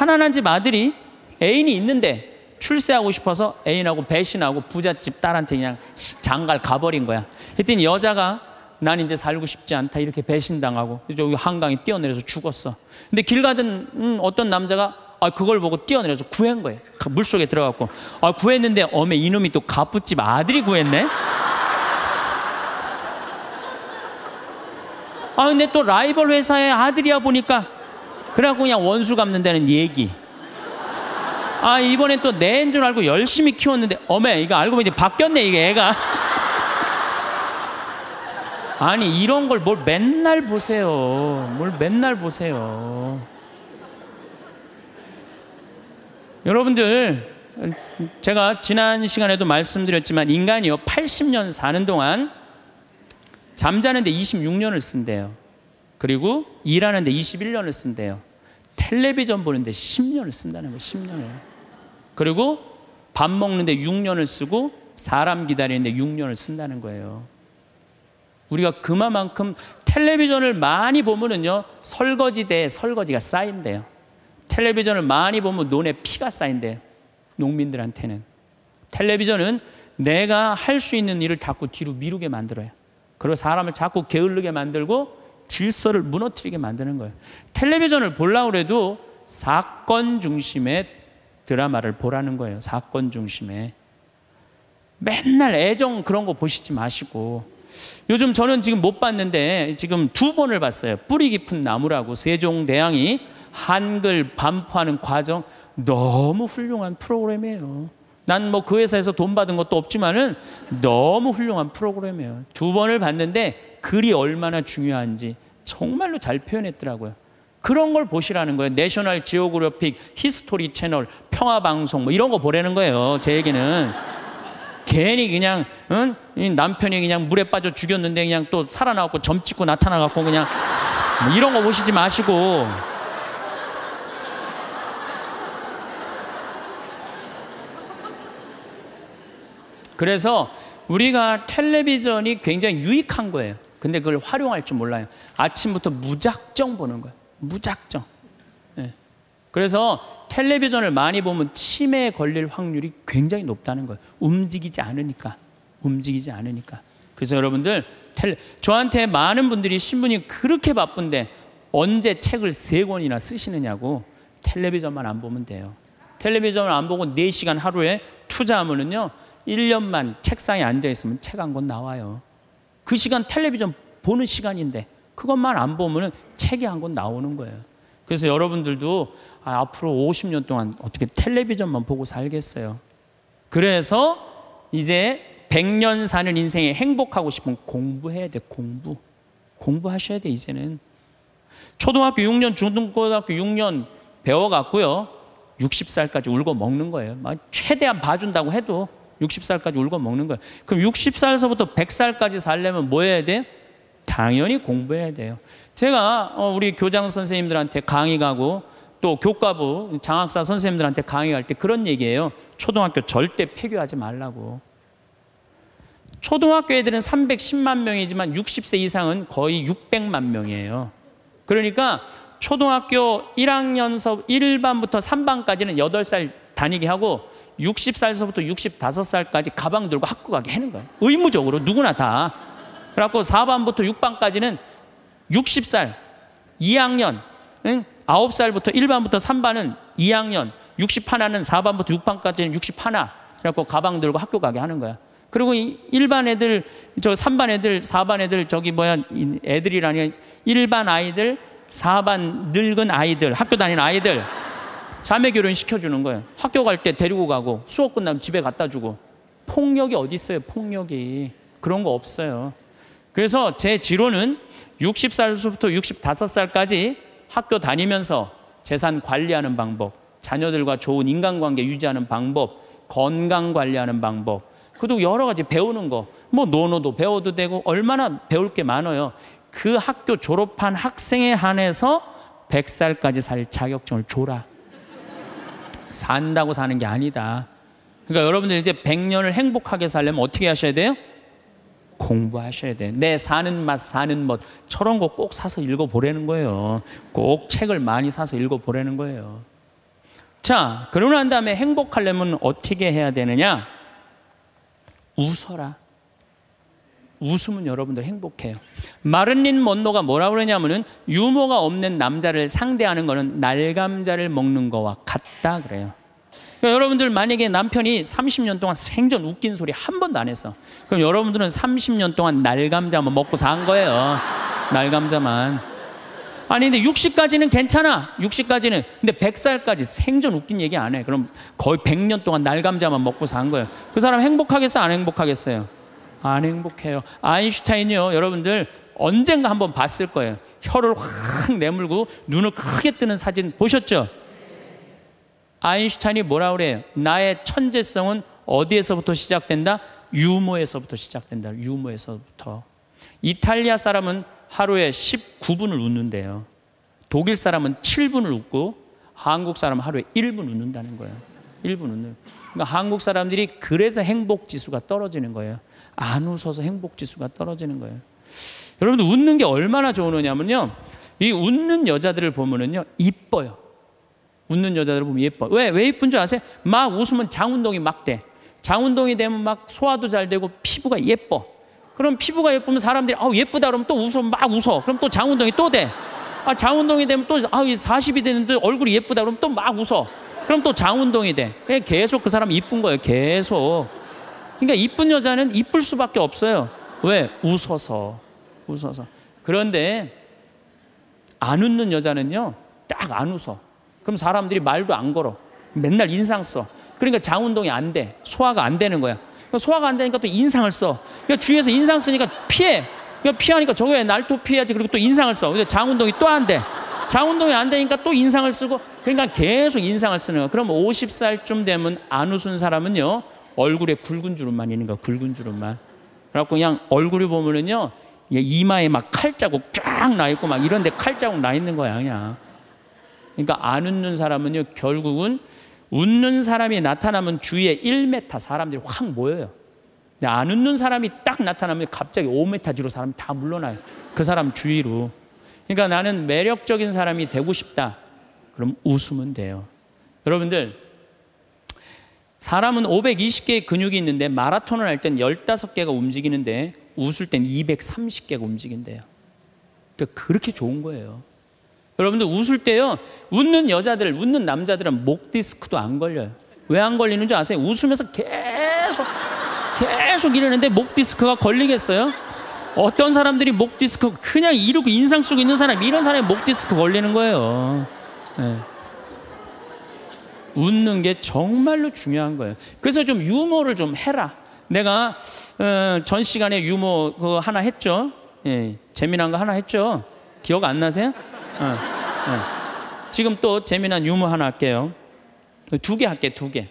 Speaker 1: 가난한 집 아들이 애인이 있는데 출세하고 싶어서 애인하고 배신하고 부잣집 딸한테 그냥 장갈 가버린 거야. 했더니 여자가 난 이제 살고 싶지 않다 이렇게 배신당하고 여기 한강에 뛰어내려서 죽었어. 근데 길 가던 음, 어떤 남자가 아, 그걸 보고 뛰어내려서 구한 거예요. 물 속에 들어갔고 아, 구했는데 어메 이놈이 또 가부집 아들이 구했네. 아 근데 또 라이벌 회사의 아들이야 보니까 그래갖고 그냥 원수 갚는다는 얘기. 아 이번엔 또 내인 줄 알고 열심히 키웠는데 어메 이거 알고 보니 바뀌었네 이게 애가. 아니 이런 걸 뭘 맨날 보세요. 뭘 맨날 보세요. 여러분들 제가 지난 시간에도 말씀드렸지만 인간이요 80년 사는 동안 잠자는데 26년을 쓴대요. 그리고 일하는데 21년을 쓴대요. 텔레비전 보는데 10년을 쓴다는 거예요. 10년을. 그리고 밥 먹는데 6년을 쓰고 사람 기다리는데 6년을 쓴다는 거예요. 우리가 그만큼 텔레비전을 많이 보면은요 설거지대에 설거지가 쌓인대요. 텔레비전을 많이 보면 눈에 피가 쌓인대요. 농민들한테는 텔레비전은 내가 할 수 있는 일을 자꾸 뒤로 미루게 만들어요. 그리고 사람을 자꾸 게을르게 만들고 질서를 무너뜨리게 만드는 거예요. 텔레비전을 보려고 해도 사건 중심의 드라마를 보라는 거예요. 사건 중심의. 맨날 애정 그런 거 보시지 마시고 요즘 저는 지금 못 봤는데 지금 두 번을 봤어요. 뿌리 깊은 나무라고 세종대왕이 한글 반포하는 과정 너무 훌륭한 프로그램이에요. 난 뭐 그 회사에서 돈 받은 것도 없지만은 너무 훌륭한 프로그램이에요. 두 번을 봤는데 글이 얼마나 중요한지 정말로 잘 표현했더라고요. 그런 걸 보시라는 거예요. 내셔널 지오그래픽, 히스토리 채널, 평화 방송 뭐 이런 거 보라는 거예요. 제 얘기는 괜히 그냥 응? 남편이 그냥 물에 빠져 죽였는데 그냥 또 살아나갖고 점 찍고 나타나갖고 그냥 뭐 이런 거 보시지 마시고 그래서 우리가 텔레비전이 굉장히 유익한 거예요. 근데 그걸 활용할 줄 몰라요. 아침부터 무작정 보는 거예요. 무작정. 네. 그래서 텔레비전을 많이 보면 치매에 걸릴 확률이 굉장히 높다는 거예요. 움직이지 않으니까. 움직이지 않으니까. 그래서 여러분들 텔레, 저한테 많은 분들이 신분이 그렇게 바쁜데 언제 책을 세 권이나 쓰시느냐고 텔레비전만 안 보면 돼요. 텔레비전을 안 보고 4시간 하루에 투자하면은요. 1년만 책상에 앉아 있으면 책 한 권 나와요. 그 시간 텔레비전 보는 시간인데 그것만 안 보면은 책이 한 권 나오는 거예요. 그래서 여러분들도 아, 앞으로 50년 동안 어떻게 텔레비전만 보고 살겠어요. 그래서 이제 100년 사는 인생에 행복하고 싶으면 공부해야 돼, 공부. 공부하셔야 돼, 이제는. 초등학교 6년, 중등고등학교 6년 배워갖고요. 60살까지 울고 먹는 거예요. 최대한 봐준다고 해도 60살까지 울고 먹는 거예요. 그럼 60살에서부터 100살까지 살려면 뭐 해야 돼? 당연히 공부해야 돼요. 제가 어, 우리 교장 선생님들한테 강의 가고 또 교과부 장학사 선생님들한테 강의할 때 그런 얘기예요. 초등학교 절대 폐교하지 말라고. 초등학교 애들은 310만 명이지만 60세 이상은 거의 600만 명이에요. 그러니까 초등학교 1학년서 1반부터 3반까지는 8살 다니게 하고 60살서부터 65살까지 가방 들고 학교 가게 하는 거예요. 의무적으로 누구나 다. 그래갖고 4반부터 6반까지는 60살, 2학년, 응? 9살부터 1반부터 3반은 2학년, 60하나는 4반부터 6반까지는 60하나. 그래갖고 가방 들고 학교 가게 하는 거야. 그리고 1반 애들, 저 3반 애들, 4반 애들, 저기 뭐야, 애들이라니, 1반 아이들, 4반 늙은 아이들, 학교 다니는 아이들, 자매 결혼 시켜주는 거예요. 학교 갈 때 데리고 가고, 수업 끝나면 집에 갖다 주고. 폭력이 어디 있어요, 폭력이. 그런 거 없어요. 그래서 제 지론은 60살부터 65살까지 학교 다니면서 재산 관리하는 방법, 자녀들과 좋은 인간관계 유지하는 방법, 건강 관리하는 방법, 그리고 여러 가지 배우는 거, 뭐 노노도 배워도 되고 얼마나 배울 게 많아요. 그 학교 졸업한 학생에 한해서 100살까지 살 자격증을 줘라. 산다고 사는 게 아니다. 그러니까 여러분들 이제 100년을 행복하게 살려면 어떻게 하셔야 돼요? 공부하셔야 돼. 내 사는 맛, 사는 멋. 저런 거 꼭 사서 읽어보라는 거예요. 꼭 책을 많이 사서 읽어보라는 거예요. 자, 그러고 난 다음에 행복하려면 어떻게 해야 되느냐? 웃어라. 웃으면 여러분들 행복해요. 마른린 먼노가 뭐라 그러냐면은 유머가 없는 남자를 상대하는 거는 날감자를 먹는 거와 같다 그래요. 그러니까 여러분들 만약에 남편이 30년 동안 생전 웃긴 소리 한 번도 안 했어. 그럼 여러분들은 30년 동안 날감자만 먹고 산 거예요. 날감자만. 아니 근데 60까지는 괜찮아. 60까지는. 근데 100살까지 생전 웃긴 얘기 안 해. 그럼 거의 100년 동안 날감자만 먹고 산 거예요. 그 사람 행복하겠어요? 안 행복하겠어요? 안 행복해요. 아인슈타인이요. 여러분들 언젠가 한번 봤을 거예요. 혀를 확 내물고 눈을 크게 뜨는 사진 보셨죠? 아인슈타인이 뭐라 그래요? 나의 천재성은 어디에서부터 시작된다? 유머에서부터 시작된다. 유머에서부터. 이탈리아 사람은 하루에 19분을 웃는데요. 독일 사람은 7분을 웃고 한국 사람은 하루에 1분 웃는다는 거예요. 1분 웃는. 그러니까 한국 사람들이 그래서 행복 지수가 떨어지는 거예요. 안 웃어서 행복 지수가 떨어지는 거예요. 여러분들 웃는 게 얼마나 좋으냐면요. 이 웃는 여자들을 보면은요. 이뻐요. 웃는 여자들을 보면 예뻐. 왜? 왜 이쁜 줄 아세요? 막 웃으면 장운동이 막 돼. 장운동이 되면 막 소화도 잘 되고 피부가 예뻐. 그럼 피부가 예쁘면 사람들이 아 예쁘다 그러면 또 웃어 막 웃어. 그럼 또 장운동이 또 돼. 아 장운동이 되면 또아 40이 되는데 얼굴이 예쁘다 그러면 또 막 웃어. 그럼 또 장운동이 돼. 계속 그 사람 이쁜 거예요. 계속. 그러니까 이쁜 여자는 이쁠 수밖에 없어요. 왜? 웃어서. 웃어서. 그런데 안 웃는 여자는요. 딱 안 웃어. 그럼 사람들이 말도 안 걸어. 맨날 인상 써. 그러니까 장 운동이 안 돼. 소화가 안 되는 거야. 그러니까 소화가 안 되니까 또 인상을 써. 그러니까 주위에서 인상 쓰니까 피해. 그러니까 피하니까 저거에 날또 피해야지. 그리고 또 인상을 써. 근데 장운동이 또 안 돼. 장 운동이 안 되니까 또 인상을 쓰고 그러니까 계속 인상을 쓰는 거야. 그럼 50살쯤 되면 안 웃은 사람은요. 얼굴에 굵은 주름만 있는 거야. 굵은 주름만. 그래갖고 그냥 얼굴이 보면은요. 이마에 막 칼자국 쫙 나 있고 막 이런데 칼자국 나 있는 거야. 그냥. 그러니까 안 웃는 사람은요. 결국은 웃는 사람이 나타나면 주위에 1m 사람들이 확 모여요. 안 웃는 사람이 딱 나타나면 갑자기 5m 뒤로 사람이 다 물러나요. 그 사람 주위로. 그러니까 나는 매력적인 사람이 되고 싶다. 그럼 웃으면 돼요. 여러분들, 사람은 520개의 근육이 있는데 마라톤을 할 땐 15개가 움직이는데 웃을 땐 230개가 움직인대요. 그러니까 그렇게 좋은 거예요. 여러분들 웃을 때요, 웃는 여자들, 웃는 남자들은 목 디스크도 안 걸려요. 왜 안 걸리는 줄 아세요? 웃으면서 계속, 계속 이러는데 목 디스크가 걸리겠어요? 어떤 사람들이 목 디스크 그냥 이러고 인상 쓰고 있는 사람, 이런 사람이 목 디스크 걸리는 거예요. 네. 웃는 게 정말로 중요한 거예요. 그래서 좀 유머를 좀 해라. 내가 어, 전 시간에 유머 그 하나 했죠. 예, 재미난 거 하나 했죠. 기억 안 나세요? 어, 어. 지금 또 재미난 유머 하나 할게요. 두 개 할게 두 개.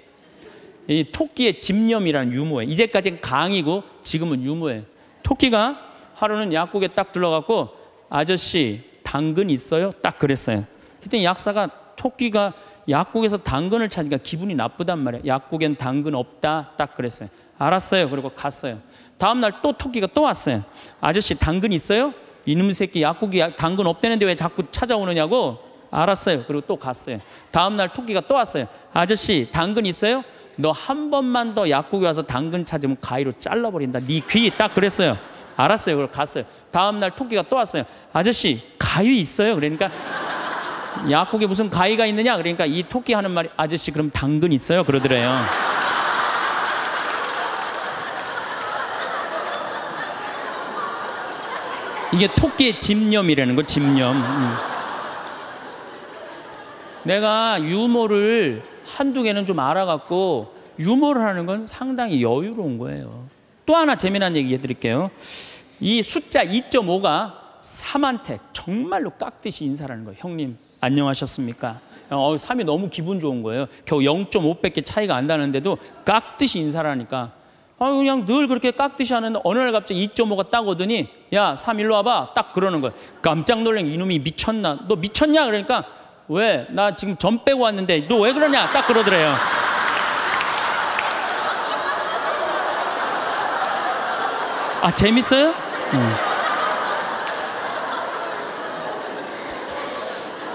Speaker 1: 이 토끼의 집념이라는 유머예요. 이제까지는 강이고 지금은 유머예요. 토끼가 하루는 약국에 딱 들러갔고 아저씨 당근 있어요? 딱 그랬어요. 그때 약사가 토끼가 약국에서 당근을 찾으니까 기분이 나쁘단 말이에요. 약국엔 당근 없다. 딱 그랬어요. 알았어요. 그리고 갔어요. 다음날 또 토끼가 또 왔어요. 아저씨 당근 있어요? 이놈 새끼 약국이 당근 없대는데 왜 자꾸 찾아오느냐고 알았어요. 그리고 또 갔어요. 다음날 토끼가 또 왔어요. 아저씨 당근 있어요? 너 한 번만 더 약국에 와서 당근 찾으면 가위로 잘라버린다. 네 귀 딱 그랬어요. 알았어요. 그리고 갔어요. 다음날 토끼가 또 왔어요. 아저씨 가위 있어요? 그러니까 약국에 무슨 가위가 있느냐? 그러니까 이 토끼 하는 말이 아저씨 그럼 당근 있어요? 그러더래요. 이게 토끼의 집념이라는 거, 집념. 음. 내가 유머를 한두 개는 좀 알아갖고 유머를 하는 건 상당히 여유로운 거예요. 또 하나 재미난 얘기 해드릴게요. 이 숫자 2.5가 3한테 정말로 깍듯이 인사라는 거예요. 형님, 안녕하셨습니까? 어, 3이 너무 기분 좋은 거예요. 겨우 0.5밖에 차이가 안 나는데도 깍듯이 인사를 하니까 아, 그냥 늘 그렇게 깍듯이 하는데 어느 날 갑자기 2.5가 딱 오더니 야, 3 일로 와봐. 딱 그러는 거예요. 깜짝 놀란 이놈이 미쳤나? 너 미쳤냐? 그러니까 왜? 나 지금 전 빼고 왔는데 너 왜 그러냐? 딱 그러더래요. 아, 재밌어요? 응.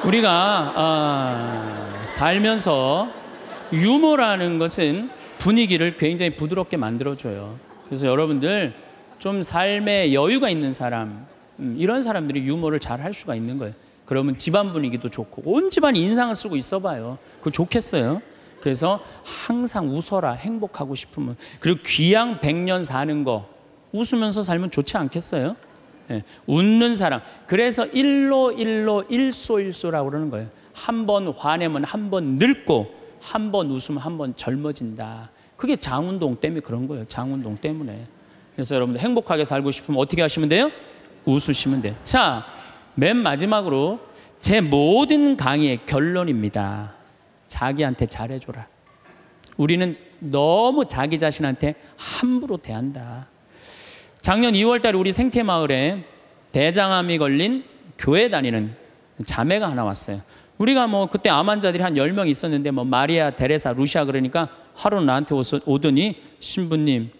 Speaker 1: 우리가 아, 살면서 유머라는 것은 분위기를 굉장히 부드럽게 만들어줘요. 그래서 여러분들 좀 삶에 여유가 있는 사람, 음, 이런 사람들이 유머를 잘 할 수가 있는 거예요. 그러면 집안 분위기도 좋고 온 집안이 인상을 쓰고 있어봐요. 그거 좋겠어요. 그래서 항상 웃어라 행복하고 싶으면 그리고 귀양 백년 사는 거 웃으면서 살면 좋지 않겠어요? 네. 웃는 사람. 그래서 일로 일로 일소 일소라고 그러는 거예요. 한 번 화내면 한 번 늙고 한 번 웃으면 한 번 젊어진다. 그게 장운동 때문에 그런 거예요. 장운동 때문에. 그래서 여러분들 행복하게 살고 싶으면 어떻게 하시면 돼요? 웃으시면 돼요. 자, 맨 마지막으로 제 모든 강의의 결론입니다. 자기한테 잘해줘라. 우리는 너무 자기 자신한테 함부로 대한다. 작년 2월 달에 우리 생태 마을에 대장암이 걸린 교회 다니는 자매가 하나 왔어요. 우리가 뭐 그때 암 환자들이 한 10명 있었는데 뭐 마리아, 데레사, 루시아 그러니까 하루 나한테 오더니 신부님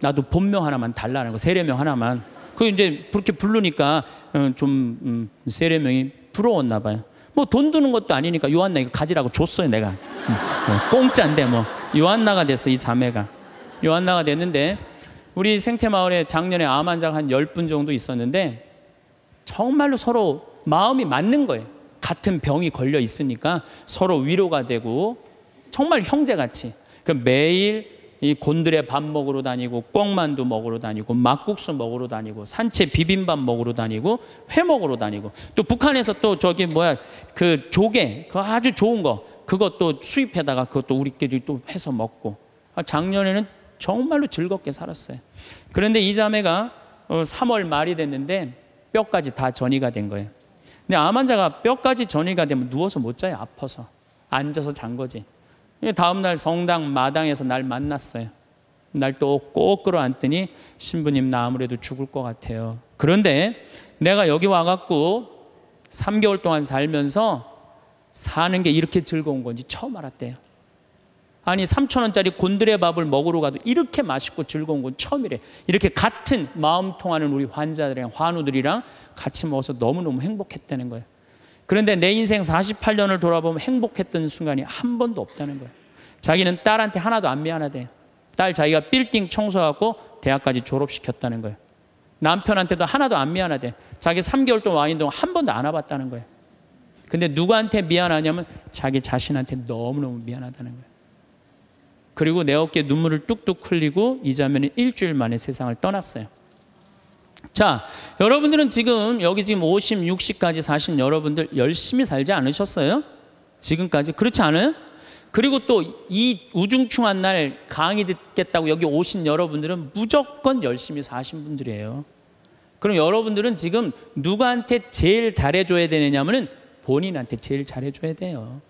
Speaker 1: 나도 본명 하나만 달라는 거 세례명 하나만 그 이제 그렇게 부르니까 어, 좀 음, 세례명이 부러웠나 봐요. 뭐 돈 드는 것도 아니니까 요한나 이거 가지라고 줬어요 내가 음, 뭐 공짜인데 뭐 요한나가 됐어 이 자매가 요한나가 됐는데 우리 생태마을에 작년에 암 환자가 한 10분 정도 있었는데 정말로 서로 마음이 맞는 거예요. 같은 병이 걸려 있으니까 서로 위로가 되고 정말 형제같이. 그 매일 이 곤드레 밥 먹으러 다니고 꽁만두 먹으러 다니고 막국수 먹으러 다니고 산채 비빔밥 먹으러 다니고 회 먹으러 다니고. 또 북한에서 또 저기 뭐야 그 조개 그 아주 좋은 거. 그것도 수입해다가 그것도 우리끼리 또 해서 먹고. 아, 작년에는 정말로 즐겁게 살았어요. 그런데 이 자매가 3월 어, 말이 됐는데 뼈까지 다 전이가 된 거예요. 근데 암 환자가 뼈까지 전이가 되면 누워서 못 자요. 아파서. 앉아서 잔 거지. 다음날 성당 마당에서 날 만났어요. 날 또 꼭 끌어안더니 신부님 나 아무래도 죽을 것 같아요. 그런데 내가 여기 와갖고 3개월 동안 살면서 사는 게 이렇게 즐거운 건지 처음 알았대요. 아니 3천 원짜리 곤드레 밥을 먹으러 가도 이렇게 맛있고 즐거운 건 처음이래. 이렇게 같은 마음 통하는 우리 환자들이랑 환우들이랑 같이 먹어서 너무너무 행복했다는 거예요. 그런데 내 인생 48년을 돌아보면 행복했던 순간이 한 번도 없다는 거예요. 자기는 딸한테 하나도 안 미안하대. 딸 자기가 빌딩 청소하고 대학까지 졸업시켰다는 거예요. 남편한테도 하나도 안 미안하대. 자기 3개월 동안 와 있는 동안 한 번도 안 와봤다는 거예요. 근데 누구한테 미안하냐면 자기 자신한테 너무너무 미안하다는 거예요. 그리고 내 어깨에 눈물을 뚝뚝 흘리고 이 자매는 일주일 만에 세상을 떠났어요. 자, 여러분들은 지금 여기 지금 50, 60까지 사신 여러분들 열심히 살지 않으셨어요? 지금까지 그렇지 않아요? 그리고 또 이 우중충한 날 강의 듣겠다고 여기 오신 여러분들은 무조건 열심히 사신 분들이에요. 그럼 여러분들은 지금 누구한테 제일 잘해줘야 되느냐면은 본인한테 제일 잘해줘야 돼요.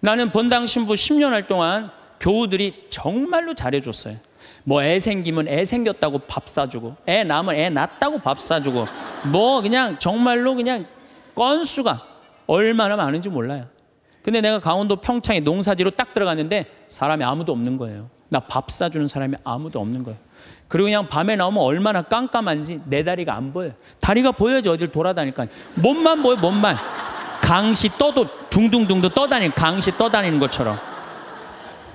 Speaker 1: 나는 본당 신부 10년 할 동안 교우들이 정말로 잘해줬어요. 뭐 애 생기면 애 생겼다고 밥 사주고, 애 낳으면 애 낳았다고 밥 사주고, 뭐 그냥 정말로 그냥 건수가 얼마나 많은지 몰라요. 근데 내가 강원도 평창에 농사지로 딱 들어갔는데 사람이 아무도 없는 거예요. 나 밥 사주는 사람이 아무도 없는 거예요. 그리고 그냥 밤에 나오면 얼마나 깜깜한지 내 다리가 안 보여요. 다리가 보여야지 어딜 돌아다니까. 몸만 보여, 몸만. 강시 떠도 둥둥둥도 떠다니는, 강시 떠다니는 것처럼.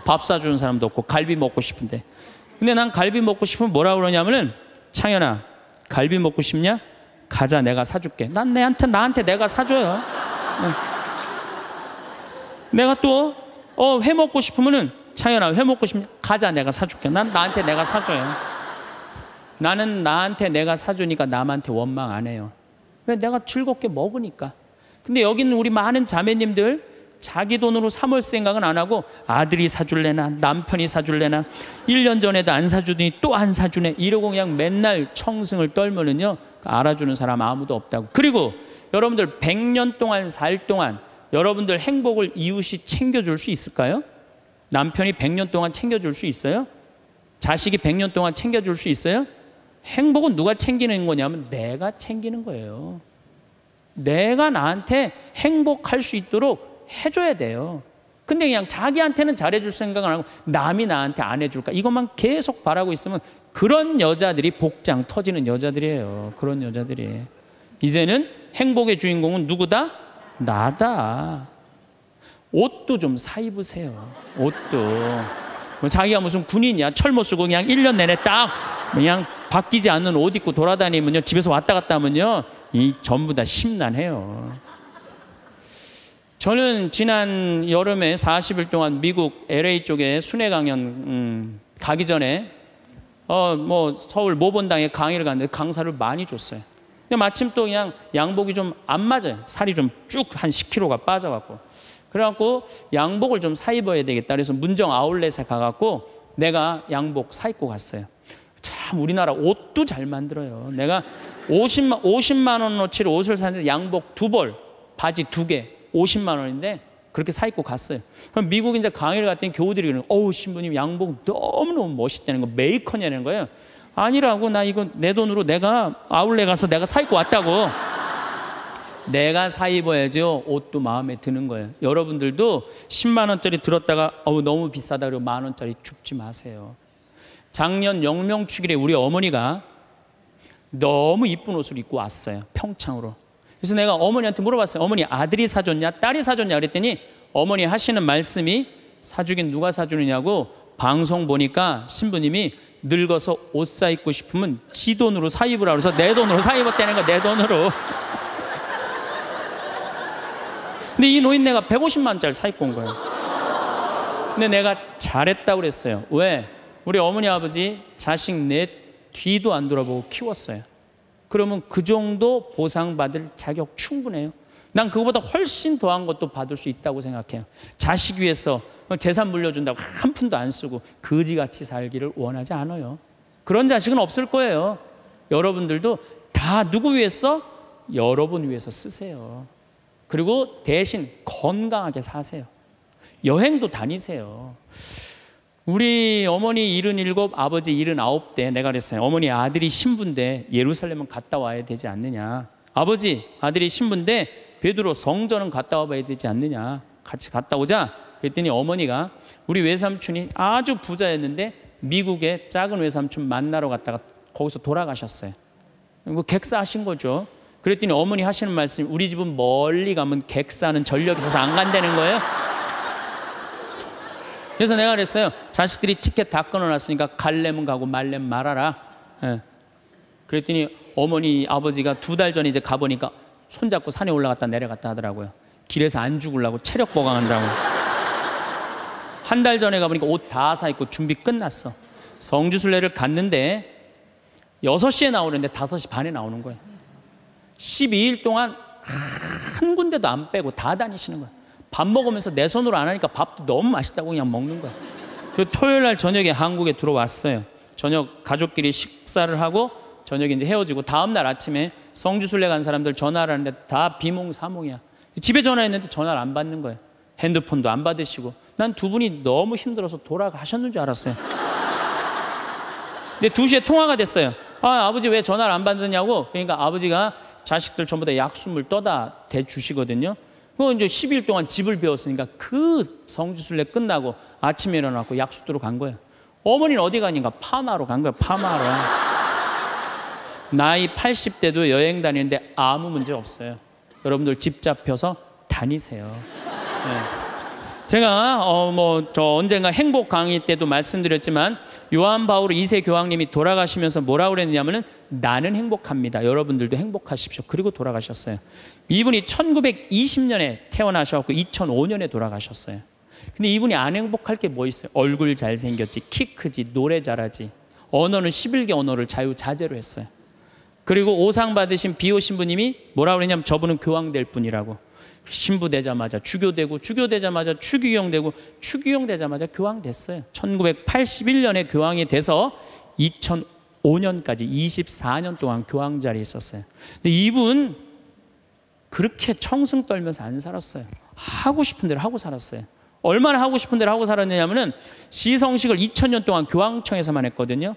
Speaker 1: 밥 사주는 사람도 없고 갈비 먹고 싶은데. 근데 난 갈비 먹고 싶으면 뭐라 그러냐면은 창현아 갈비 먹고 싶냐? 가자 내가 사줄게. 난 내한테 나한테 내가 사줘요. 내가 또 어 회 먹고 싶으면은 창현아 회 먹고 싶냐? 가자 내가 사줄게. 난 나한테 내가 사줘요. 나는 나한테 내가 사주니까 남한테 원망 안 해요. 왜 내가 즐겁게 먹으니까. 근데 여기는 우리 많은 자매님들 자기 돈으로 사몰 생각은 안 하고 아들이 사줄래나 남편이 사줄래나 1년 전에도 안 사주더니 또 안 사주네 이러고 그냥 맨날 청승을 떨면은요 알아주는 사람 아무도 없다고 그리고 여러분들 100년 동안 살 동안 여러분들 행복을 이웃이 챙겨줄 수 있을까요? 남편이 100년 동안 챙겨줄 수 있어요? 자식이 100년 동안 챙겨줄 수 있어요? 행복은 누가 챙기는 거냐면 내가 챙기는 거예요. 내가 나한테 행복할 수 있도록 해줘야 돼요. 근데 그냥 자기한테는 잘해줄 생각을 안 하고 남이 나한테 안 해줄까 이것만 계속 바라고 있으면 그런 여자들이 복장 터지는 여자들이에요. 그런 여자들이 이제는 행복의 주인공은 누구다? 나다. 옷도 좀 사 입으세요. 옷도. 뭐 자기가 무슨 군인이야. 철모 쓰고 그냥 1년 내내 딱 그냥 바뀌지 않는 옷 입고 돌아다니면요. 집에서 왔다 갔다 하면요. 이 전부 다 심란해요. 저는 지난 여름에 40일 동안 미국 LA 쪽에 순회 강연 음, 가기 전에 어 뭐 서울 모본당에 강의를 갔는데 강사를 많이 줬어요. 근데 마침 또 그냥 양복이 좀 안 맞아요. 살이 좀 쭉 한 10kg가 빠져갖고 그래갖고 양복을 좀 사 입어야 되겠다. 그래서 문정 아울렛에 가갖고 내가 양복 사 입고 갔어요. 참 우리나라 옷도 잘 만들어요. 내가 50만 50만 원어치를 옷을 샀는데 양복 두 벌, 바지 두 개, 50만 원인데 그렇게 사 입고 갔어요. 그럼 미국 이제 강의를 갔더니 교우들이 그러는 어우 신부님 양복 너무너무 멋있다는 거 메이커냐는 거예요. 아니라고 나 이거 내 돈으로 내가 아울렛 가서 내가 사 입고 왔다고. 내가 사 입어야죠. 옷도 마음에 드는 거예요. 여러분들도 10만 원짜리 들었다가 어우 너무 비싸다 그리고 만 원짜리 죽지 마세요. 작년 영명축일에 우리 어머니가 너무 이쁜 옷을 입고 왔어요. 평창으로. 그래서 내가 어머니한테 물어봤어요. 어머니 아들이 사줬냐? 딸이 사줬냐? 그랬더니 어머니 하시는 말씀이 사주긴 누가 사주느냐고 방송 보니까 신부님이 늙어서 옷 사 입고 싶으면 지 돈으로 사 입으라 그래서 내 돈으로 사 입었다는 거 내 돈으로. 근데 이 노인네가 150만 원짜리 사 입고 온 거예요. 근데 내가 잘했다고 그랬어요. 왜? 우리 어머니 아버지 자식 내 뒤도 안 돌아보고 키웠어요. 그러면 그 정도 보상받을 자격 충분해요. 난 그거보다 훨씬 더한 것도 받을 수 있다고 생각해요. 자식 위해서 재산 물려준다고 한 푼도 안 쓰고 거지같이 살기를 원하지 않아요. 그런 자식은 없을 거예요. 여러분들도 다 누구 위해서? 여러분 위해서 쓰세요. 그리고 대신 건강하게 사세요. 여행도 다니세요. 우리 어머니 77, 아버지 79대 내가 그랬어요. 어머니 아들이 신부인데 예루살렘은 갔다 와야 되지 않느냐. 아버지 아들이 신부인데 베드로 성전은 갔다 와봐야 되지 않느냐. 같이 갔다 오자. 그랬더니 어머니가 우리 외삼촌이 아주 부자였는데 미국에 작은 외삼촌 만나러 갔다가 거기서 돌아가셨어요. 뭐 객사하신 거죠. 그랬더니 어머니 하시는 말씀 우리 집은 멀리 가면 객사는 전력이 있어서 안 간다는 거예요. 그래서 내가 그랬어요. 자식들이 티켓 다 끊어놨으니까 갈래면 가고 말래면 말아라. 예. 그랬더니 어머니 아버지가 두 달 전에 이제 가보니까 손잡고 산에 올라갔다 내려갔다 하더라고요. 길에서 안 죽으려고 체력 보강한다고. 한 달 전에 가보니까 옷 다 사 입고 준비 끝났어. 성주순례를 갔는데 6시에 나오는데 5시 반에 나오는 거예요. 12일 동안 한 군데도 안 빼고 다 다니시는 거예요. 밥 먹으면서 내 손으로 안 하니까 밥도 너무 맛있다고 그냥 먹는 거예요. 그 토요일 날 저녁에 한국에 들어왔어요. 저녁 가족끼리 식사를 하고 저녁에 이제 헤어지고 다음 날 아침에 성주순례 간 사람들 전화를 하는데 다 비몽사몽이야. 집에 전화했는데 전화를 안 받는 거예요. 핸드폰도 안 받으시고 난 두 분이 너무 힘들어서 돌아가셨는 줄 알았어요. 근데 2시에 통화가 됐어요. 아, 아버지 왜 전화를 안 받느냐고. 그러니까 아버지가 자식들 전부 다 약숨을 떠다 대주시거든요. 그 이제 10일 동안 집을 배웠으니까 그 성주순례 끝나고 아침에 일어나고 약수도로 간 거예요. 어머니는 어디 가니까 파마로 간 거예요. 파마로. 나이 80대도 여행 다니는데 아무 문제 없어요. 여러분들 집 잡혀서 다니세요. 네. 제가 어 뭐 저 언젠가 행복 강의 때도 말씀드렸지만 요한 바울 2세 교황님이 돌아가시면서 뭐라고 그랬냐면은 나는 행복합니다. 여러분들도 행복하십시오. 그리고 돌아가셨어요. 이분이 1920년에 태어나셨고 2005년에 돌아가셨어요. 근데 이분이 안 행복할 게 뭐 있어요? 얼굴 잘생겼지, 키 크지, 노래 잘하지. 언어는 11개 언어를 자유자재로 했어요. 그리고 오상 받으신 비오 신부님이 뭐라고 그랬냐면 저분은 교황 될 분이라고. 신부 되자마자 주교되고 주교 되자마자 추기경 되고 추기경 되자마자 교황 됐어요. 1981년에 교황이 돼서 2005년까지 24년 동안 교황 자리에 있었어요. 근데 이분 그렇게 청승 떨면서 안 살았어요. 하고 싶은 대로 하고 살았어요. 얼마나 하고 싶은 대로 하고 살았느냐면은 시성식을 2000년 동안 교황청에서만 했거든요.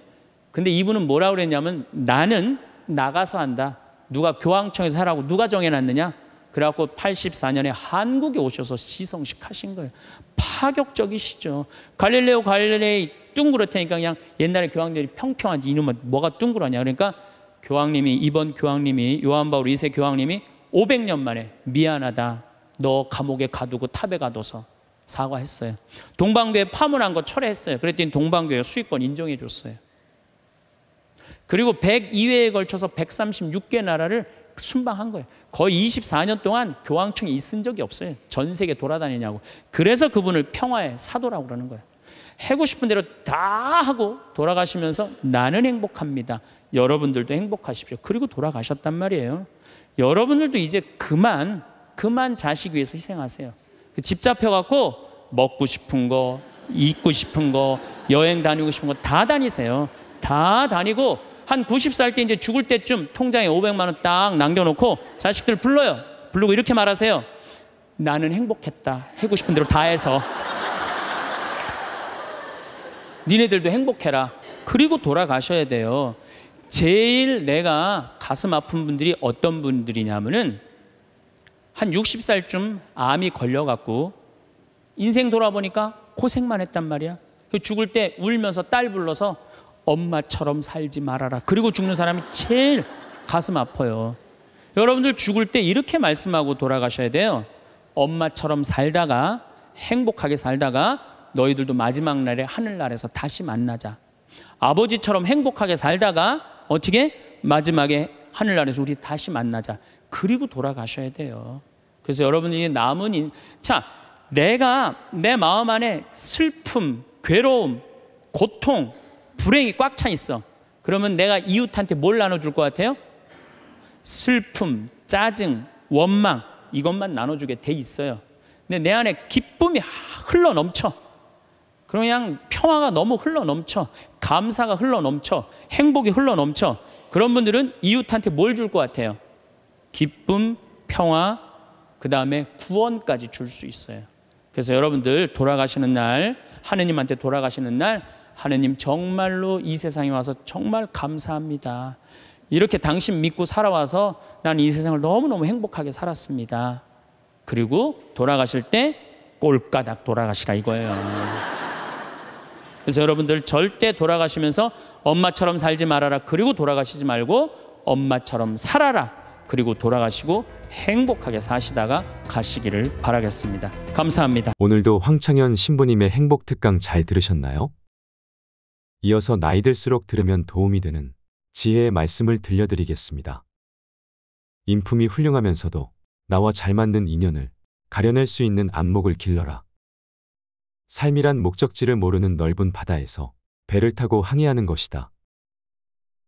Speaker 1: 근데 이분은 뭐라 그랬냐면 나는 나가서 한다. 누가 교황청에서 하라고 누가 정해놨느냐? 그래갖고 84년에 한국에 오셔서 시성식 하신 거예요. 파격적이시죠. 갈릴레오 갈릴레이 둥그렇다니까 그냥 옛날에 교황들이 평평한지 이놈은 뭐가 둥그러냐. 그러니까 교황님이 이번 교황님이 요한 바울 2세 교황님이 500년 만에 미안하다. 너 감옥에 가두고 탑에 가둬서 사과했어요. 동방교회 파문한 거 철회했어요. 그랬더니 동방교회 수익권 인정해 줬어요. 그리고 102회에 걸쳐서 136개 나라를 순방한 거예요. 거의 24년 동안 교황청에 있은 적이 없어요. 전 세계 돌아다니냐고. 그래서 그분을 평화의 사도라고 그러는 거예요. 해고 싶은 대로 다 하고 돌아가시면서 나는 행복합니다. 여러분들도 행복하십시오. 그리고 돌아가셨단 말이에요. 여러분들도 이제 그만 그만 자식 위해서 희생하세요. 그집 잡혀갖고 먹고 싶은 거, 입고 싶은 거, 여행 다니고 싶은 거 다 다니세요. 다 다니고 한 90살 때 이제 죽을 때쯤 통장에 500만 원 딱 남겨놓고 자식들 불러요. 부르고 이렇게 말하세요. 나는 행복했다. 하고 싶은 대로 다 해서. 니네들도 행복해라. 그리고 돌아가셔야 돼요. 제일 내가 가슴 아픈 분들이 어떤 분들이냐면은 한 60살쯤 암이 걸려갖고 인생 돌아보니까 고생만 했단 말이야. 그 죽을 때 울면서 딸 불러서 엄마처럼 살지 말아라. 그리고 죽는 사람이 제일 가슴 아파요. 여러분들 죽을 때 이렇게 말씀하고 돌아가셔야 돼요. 엄마처럼 살다가 행복하게 살다가 너희들도 마지막 날에 하늘나라에서 다시 만나자. 아버지처럼 행복하게 살다가 어떻게 마지막에 하늘 나라에서 우리 다시 만나자. 그리고 돌아가셔야 돼요. 그래서 여러분이 남은 인... 자, 내가 내 마음 안에 슬픔, 괴로움, 고통, 불행이 꽉 차 있어. 그러면 내가 이웃한테 뭘 나눠줄 것 같아요? 슬픔, 짜증, 원망 이것만 나눠주게 돼 있어요. 근데 내 안에 기쁨이 흘러 넘쳐. 그냥 평화가 너무 흘러 넘쳐. 감사가 흘러 넘쳐. 행복이 흘러 넘쳐. 그런 분들은 이웃한테 뭘 줄 것 같아요? 기쁨, 평화, 그 다음에 구원까지 줄 수 있어요. 그래서 여러분들 돌아가시는 날, 하느님한테 돌아가시는 날, 하느님 정말로 이 세상에 와서 정말 감사합니다. 이렇게 당신 믿고 살아와서 나는 이 세상을 너무너무 행복하게 살았습니다. 그리고 돌아가실 때 꼴까닥 돌아가시라 이거예요. 그래서 여러분들 절대 돌아가시면서 엄마처럼 살지 말아라. 그리고 돌아가시지 말고 엄마처럼 살아라. 그리고 돌아가시고 행복하게 사시다가 가시기를 바라겠습니다. 감사합니다.
Speaker 2: 오늘도 황창현 신부님의 행복 특강 잘 들으셨나요? 이어서 나이 들수록 들으면 도움이 되는 지혜의 말씀을 들려드리겠습니다. 인품이 훌륭하면서도 나와 잘 맞는 인연을 가려낼 수 있는 안목을 길러라. 삶이란 목적지를 모르는 넓은 바다에서 배를 타고 항해하는 것이다.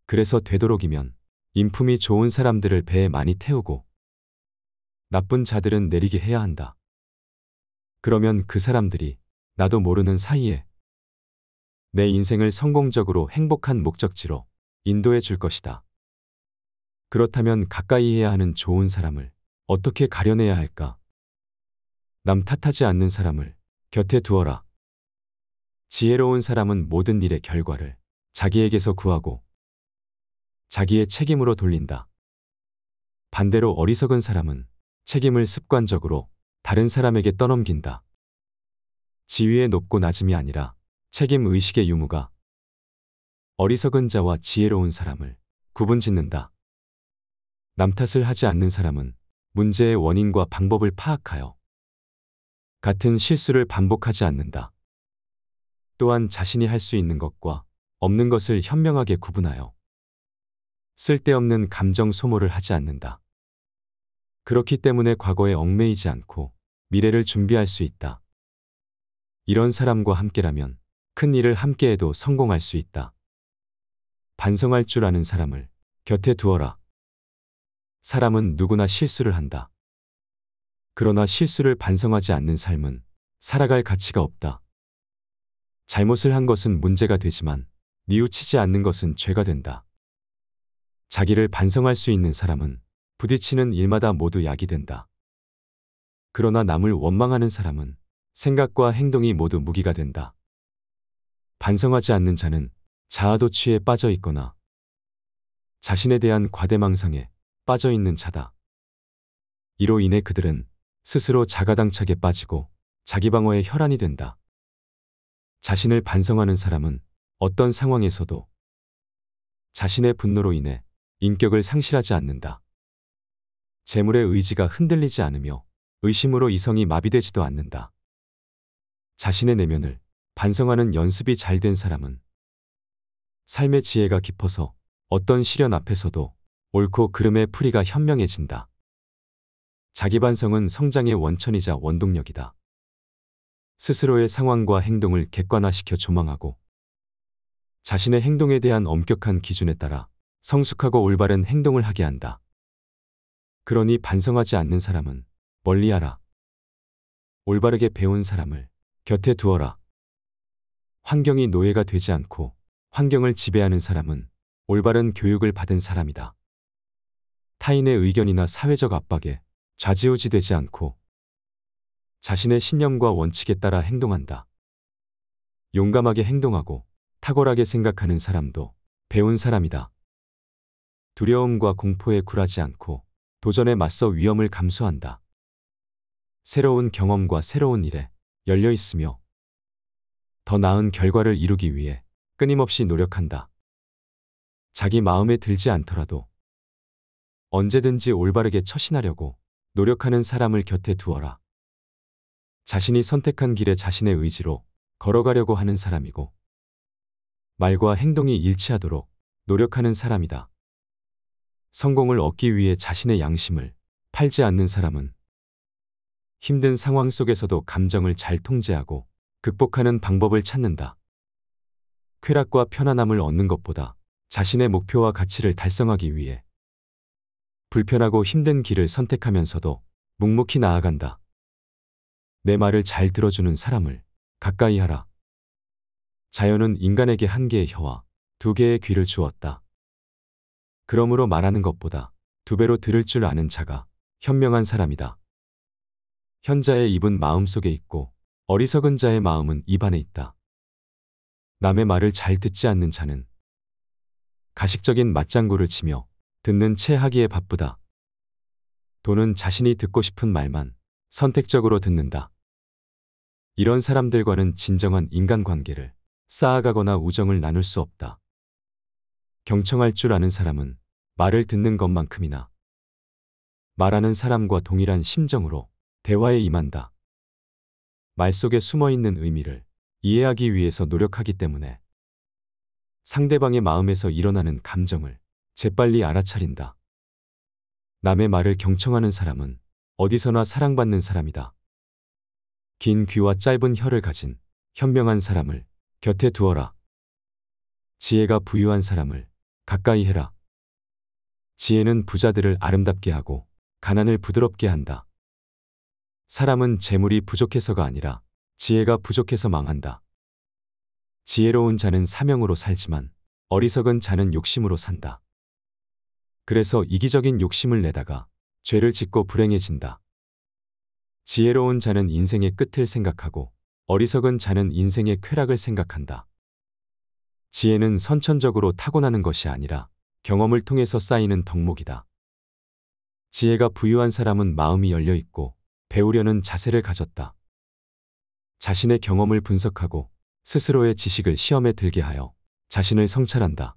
Speaker 2: 그래서 되도록이면 인품이 좋은 사람들을 배에 많이 태우고 나쁜 자들은 내리게 해야 한다. 그러면 그 사람들이 나도 모르는 사이에 내 인생을 성공적으로 행복한 목적지로 인도해 줄 것이다. 그렇다면 가까이 해야 하는 좋은 사람을 어떻게 가려내야 할까? 남 탓하지 않는 사람을 곁에 두어라. 지혜로운 사람은 모든 일의 결과를 자기에게서 구하고 자기의 책임으로 돌린다. 반대로 어리석은 사람은 책임을 습관적으로 다른 사람에게 떠넘긴다. 지위의 높고 낮음이 아니라 책임 의식의 유무가 어리석은 자와 지혜로운 사람을 구분 짓는다. 남 탓을 하지 않는 사람은 문제의 원인과 방법을 파악하여 같은 실수를 반복하지 않는다. 또한 자신이 할 수 있는 것과 없는 것을 현명하게 구분하여 쓸데없는 감정 소모를 하지 않는다. 그렇기 때문에 과거에 얽매이지 않고 미래를 준비할 수 있다. 이런 사람과 함께라면 큰 일을 함께해도 성공할 수 있다. 반성할 줄 아는 사람을 곁에 두어라. 사람은 누구나 실수를 한다. 그러나 실수를 반성하지 않는 삶은 살아갈 가치가 없다. 잘못을 한 것은 문제가 되지만 뉘우치지 않는 것은 죄가 된다. 자기를 반성할 수 있는 사람은 부딪히는 일마다 모두 약이 된다. 그러나 남을 원망하는 사람은 생각과 행동이 모두 무기가 된다. 반성하지 않는 자는 자아도취에 빠져 있거나 자신에 대한 과대망상에 빠져 있는 자다. 이로 인해 그들은 스스로 자가당착에 빠지고 자기 방어에 혈안이 된다. 자신을 반성하는 사람은 어떤 상황에서도 자신의 분노로 인해 인격을 상실하지 않는다. 재물의 의지가 흔들리지 않으며 의심으로 이성이 마비되지도 않는다. 자신의 내면을 반성하는 연습이 잘 된 사람은 삶의 지혜가 깊어서 어떤 시련 앞에서도 옳고 그름의 풀이가 현명해진다. 자기 반성은 성장의 원천이자 원동력이다. 스스로의 상황과 행동을 객관화시켜 조망하고 자신의 행동에 대한 엄격한 기준에 따라 성숙하고 올바른 행동을 하게 한다. 그러니 반성하지 않는 사람은 멀리하라. 올바르게 배운 사람을 곁에 두어라. 환경이 노예가 되지 않고 환경을 지배하는 사람은 올바른 교육을 받은 사람이다. 타인의 의견이나 사회적 압박에 좌지우지 되지 않고 자신의 신념과 원칙에 따라 행동한다. 용감하게 행동하고 탁월하게 생각하는 사람도 배운 사람이다. 두려움과 공포에 굴하지 않고 도전에 맞서 위험을 감수한다. 새로운 경험과 새로운 일에 열려 있으며 더 나은 결과를 이루기 위해 끊임없이 노력한다. 자기 마음에 들지 않더라도 언제든지 올바르게 처신하려고 노력하는 사람을 곁에 두어라. 자신이 선택한 길에 자신의 의지로 걸어가려고 하는 사람이고 말과 행동이 일치하도록 노력하는 사람이다. 성공을 얻기 위해 자신의 양심을 팔지 않는 사람은 힘든 상황 속에서도 감정을 잘 통제하고 극복하는 방법을 찾는다. 쾌락과 편안함을 얻는 것보다 자신의 목표와 가치를 달성하기 위해 불편하고 힘든 길을 선택하면서도 묵묵히 나아간다. 내 말을 잘 들어주는 사람을 가까이 하라. 자연은 인간에게 한 개의 혀와 두 개의 귀를 주었다. 그러므로 말하는 것보다 두 배로 들을 줄 아는 자가 현명한 사람이다. 현자의 입은 마음속에 있고 어리석은 자의 마음은 입안에 있다. 남의 말을 잘 듣지 않는 자는 가식적인 맞장구를 치며 듣는 채 하기에 바쁘다. 돈은 자신이 듣고 싶은 말만 선택적으로 듣는다. 이런 사람들과는 진정한 인간관계를 쌓아가거나 우정을 나눌 수 없다. 경청할 줄 아는 사람은 말을 듣는 것만큼이나 말하는 사람과 동일한 심정으로 대화에 임한다. 말 속에 숨어 있는 의미를 이해하기 위해서 노력하기 때문에 상대방의 마음에서 일어나는 감정을 재빨리 알아차린다. 남의 말을 경청하는 사람은 어디서나 사랑받는 사람이다. 긴 귀와 짧은 혀를 가진 현명한 사람을 곁에 두어라. 지혜가 부유한 사람을 가까이 해라. 지혜는 부자들을 아름답게 하고 가난을 부드럽게 한다. 사람은 재물이 부족해서가 아니라 지혜가 부족해서 망한다. 지혜로운 자는 사명으로 살지만 어리석은 자는 욕심으로 산다. 그래서 이기적인 욕심을 내다가 죄를 짓고 불행해진다. 지혜로운 자는 인생의 끝을 생각하고 어리석은 자는 인생의 쾌락을 생각한다. 지혜는 선천적으로 타고나는 것이 아니라 경험을 통해서 쌓이는 덕목이다. 지혜가 부유한 사람은 마음이 열려 있고 배우려는 자세를 가졌다. 자신의 경험을 분석하고 스스로의 지식을 시험에 들게 하여 자신을 성찰한다.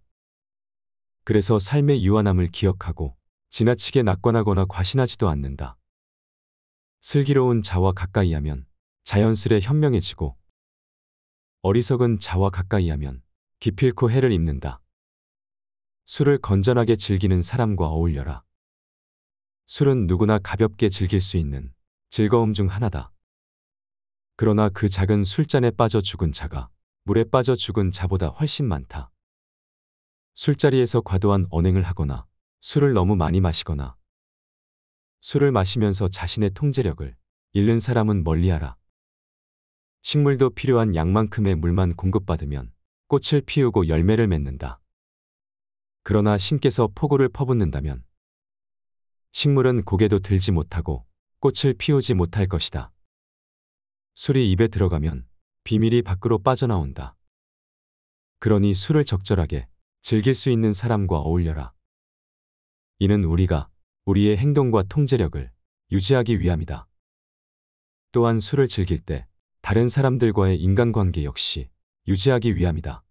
Speaker 2: 그래서 삶의 유한함을 기억하고 지나치게 낙관하거나 과신하지도 않는다. 슬기로운 자와 가까이 하면 자연스레 현명해지고 어리석은 자와 가까이 하면 기필코 해를 입는다. 술을 건전하게 즐기는 사람과 어울려라. 술은 누구나 가볍게 즐길 수 있는 즐거움 중 하나다. 그러나 그 작은 술잔에 빠져 죽은 자가 물에 빠져 죽은 자보다 훨씬 많다. 술자리에서 과도한 언행을 하거나 술을 너무 많이 마시거나 술을 마시면서 자신의 통제력을 잃는 사람은 멀리하라. 식물도 필요한 양만큼의 물만 공급받으면 꽃을 피우고 열매를 맺는다. 그러나 신께서 폭우를 퍼붓는다면 식물은 고개도 들지 못하고 꽃을 피우지 못할 것이다. 술이 입에 들어가면 비밀이 밖으로 빠져나온다. 그러니 술을 적절하게 즐길 수 있는 사람과 어울려라. 이는 우리가 우리의 행동과 통제력을 유지하기 위함이다. 또한 술을 즐길 때 다른 사람들과의 인간관계 역시 유지하기 위함이다.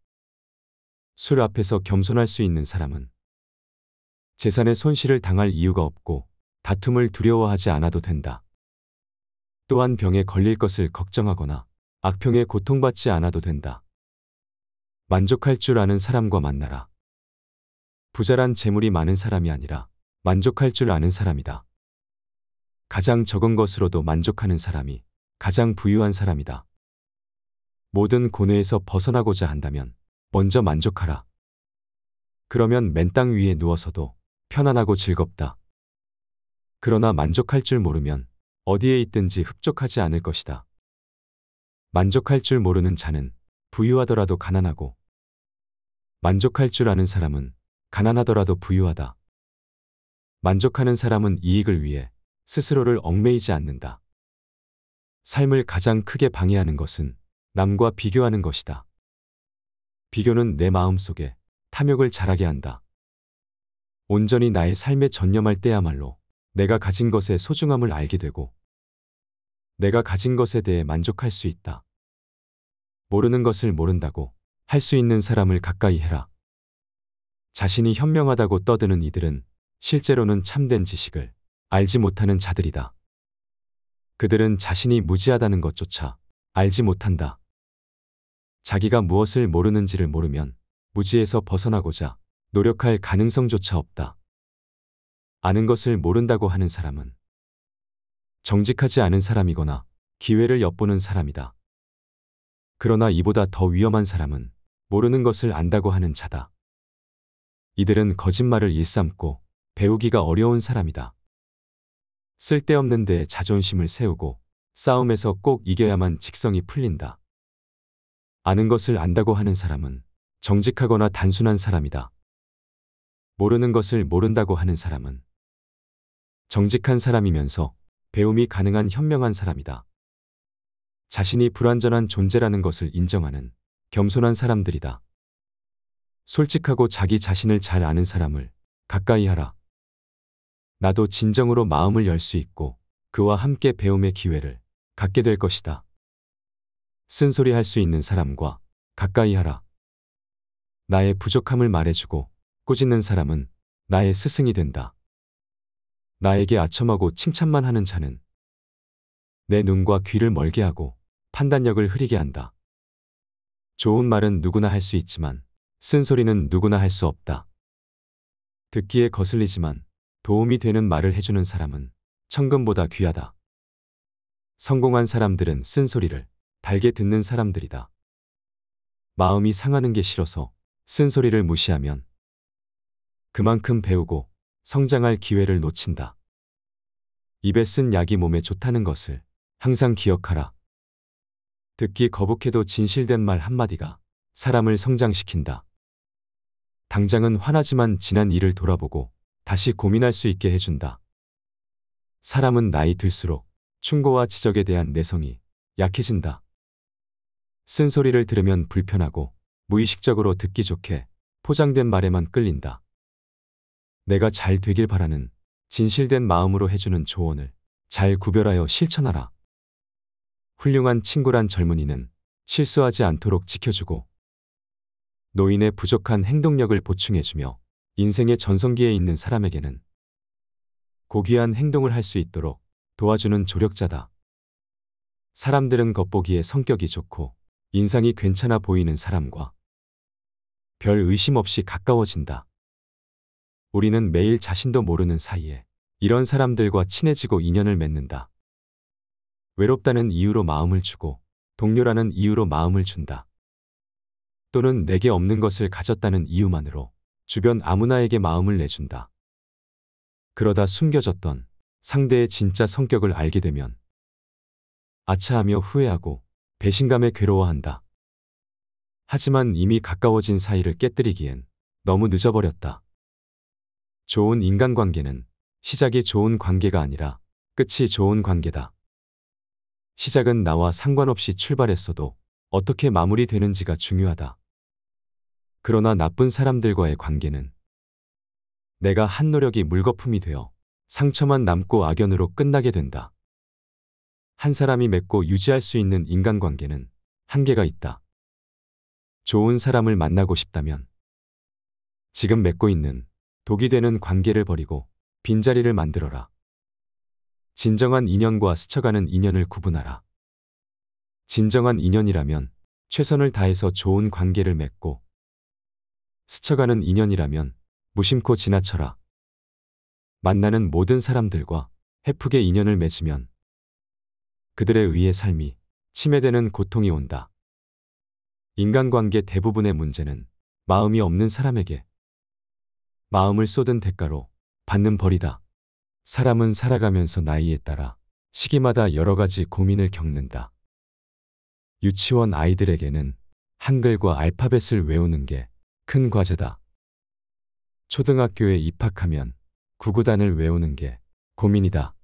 Speaker 2: 술 앞에서 겸손할 수 있는 사람은 재산의 손실을 당할 이유가 없고 다툼을 두려워하지 않아도 된다. 또한 병에 걸릴 것을 걱정하거나 악평에 고통받지 않아도 된다. 만족할 줄 아는 사람과 만나라. 부자란 재물이 많은 사람이 아니라 만족할 줄 아는 사람이다. 가장 적은 것으로도 만족하는 사람이 가장 부유한 사람이다. 모든 고뇌에서 벗어나고자 한다면 먼저 만족하라. 그러면 맨땅 위에 누워서도 편안하고 즐겁다. 그러나 만족할 줄 모르면 어디에 있든지 흡족하지 않을 것이다. 만족할 줄 모르는 자는 부유하더라도 가난하고 만족할 줄 아는 사람은 가난하더라도 부유하다. 만족하는 사람은 이익을 위해 스스로를 얽매이지 않는다. 삶을 가장 크게 방해하는 것은 남과 비교하는 것이다. 비교는 내 마음 속에 탐욕을 자라게 한다. 온전히 나의 삶에 전념할 때야말로 내가 가진 것의 소중함을 알게 되고 내가 가진 것에 대해 만족할 수 있다. 모르는 것을 모른다고 할 수 있는 사람을 가까이 해라. 자신이 현명하다고 떠드는 이들은 실제로는 참된 지식을 알지 못하는 자들이다. 그들은 자신이 무지하다는 것조차 알지 못한다. 자기가 무엇을 모르는지를 모르면 무지에서 벗어나고자 노력할 가능성조차 없다. 아는 것을 모른다고 하는 사람은 정직하지 않은 사람이거나 기회를 엿보는 사람이다. 그러나 이보다 더 위험한 사람은 모르는 것을 안다고 하는 자다. 이들은 거짓말을 일삼고 배우기가 어려운 사람이다. 쓸데없는 데에 자존심을 세우고 싸움에서 꼭 이겨야만 직성이 풀린다. 아는 것을 안다고 하는 사람은 정직하거나 단순한 사람이다. 모르는 것을 모른다고 하는 사람은 정직한 사람이면서 배움이 가능한 현명한 사람이다. 자신이 불완전한 존재라는 것을 인정하는 겸손한 사람들이다. 솔직하고 자기 자신을 잘 아는 사람을 가까이 하라. 나도 진정으로 마음을 열 수 있고 그와 함께 배움의 기회를 갖게 될 것이다. 쓴소리 할 수 있는 사람과 가까이 하라. 나의 부족함을 말해주고 꾸짖는 사람은 나의 스승이 된다. 나에게 아첨하고 칭찬만 하는 자는 내 눈과 귀를 멀게 하고 판단력을 흐리게 한다. 좋은 말은 누구나 할 수 있지만 쓴소리는 누구나 할 수 없다. 듣기에 거슬리지만 도움이 되는 말을 해주는 사람은 천금보다 귀하다. 성공한 사람들은 쓴소리를 달게 듣는 사람들이다. 마음이 상하는 게 싫어서 쓴소리를 무시하면 그만큼 배우고 성장할 기회를 놓친다. 입에 쓴 약이 몸에 좋다는 것을 항상 기억하라. 듣기 거북해도 진실된 말 한마디가 사람을 성장시킨다. 당장은 화나지만 지난 일을 돌아보고 다시 고민할 수 있게 해준다. 사람은 나이 들수록 충고와 지적에 대한 내성이 약해진다. 쓴소리를 들으면 불편하고 무의식적으로 듣기 좋게 포장된 말에만 끌린다. 내가 잘 되길 바라는 진실된 마음으로 해주는 조언을 잘 구별하여 실천하라. 훌륭한 친구란 젊은이는 실수하지 않도록 지켜주고 노인의 부족한 행동력을 보충해주며 인생의 전성기에 있는 사람에게는 고귀한 행동을 할 수 있도록 도와주는 조력자다. 사람들은 겉보기에 성격이 좋고 인상이 괜찮아 보이는 사람과 별 의심 없이 가까워진다. 우리는 매일 자신도 모르는 사이에 이런 사람들과 친해지고 인연을 맺는다. 외롭다는 이유로 마음을 주고 동료라는 이유로 마음을 준다. 또는 내게 없는 것을 가졌다는 이유만으로 주변 아무나에게 마음을 내준다. 그러다 숨겨졌던 상대의 진짜 성격을 알게 되면 아차하며 후회하고 배신감에 괴로워한다. 하지만 이미 가까워진 사이를 깨뜨리기엔 너무 늦어버렸다. 좋은 인간관계는 시작이 좋은 관계가 아니라 끝이 좋은 관계다. 시작은 나와 상관없이 출발했어도 어떻게 마무리되는지가 중요하다. 그러나 나쁜 사람들과의 관계는 내가 한 노력이 물거품이 되어 상처만 남고 악연으로 끝나게 된다. 한 사람이 맺고 유지할 수 있는 인간관계는 한계가 있다. 좋은 사람을 만나고 싶다면 지금 맺고 있는 독이 되는 관계를 버리고 빈자리를 만들어라. 진정한 인연과 스쳐가는 인연을 구분하라. 진정한 인연이라면 최선을 다해서 좋은 관계를 맺고 스쳐가는 인연이라면 무심코 지나쳐라. 만나는 모든 사람들과 해프게 인연을 맺으면 그들에 의해 삶이 침해되는 고통이 온다. 인간관계 대부분의 문제는 마음이 없는 사람에게 마음을 쏟은 대가로 받는 벌이다. 사람은 살아가면서 나이에 따라 시기마다 여러 가지 고민을 겪는다. 유치원 아이들에게는 한글과 알파벳을 외우는 게 큰 과제다. 초등학교에 입학하면 구구단을 외우는 게 고민이다.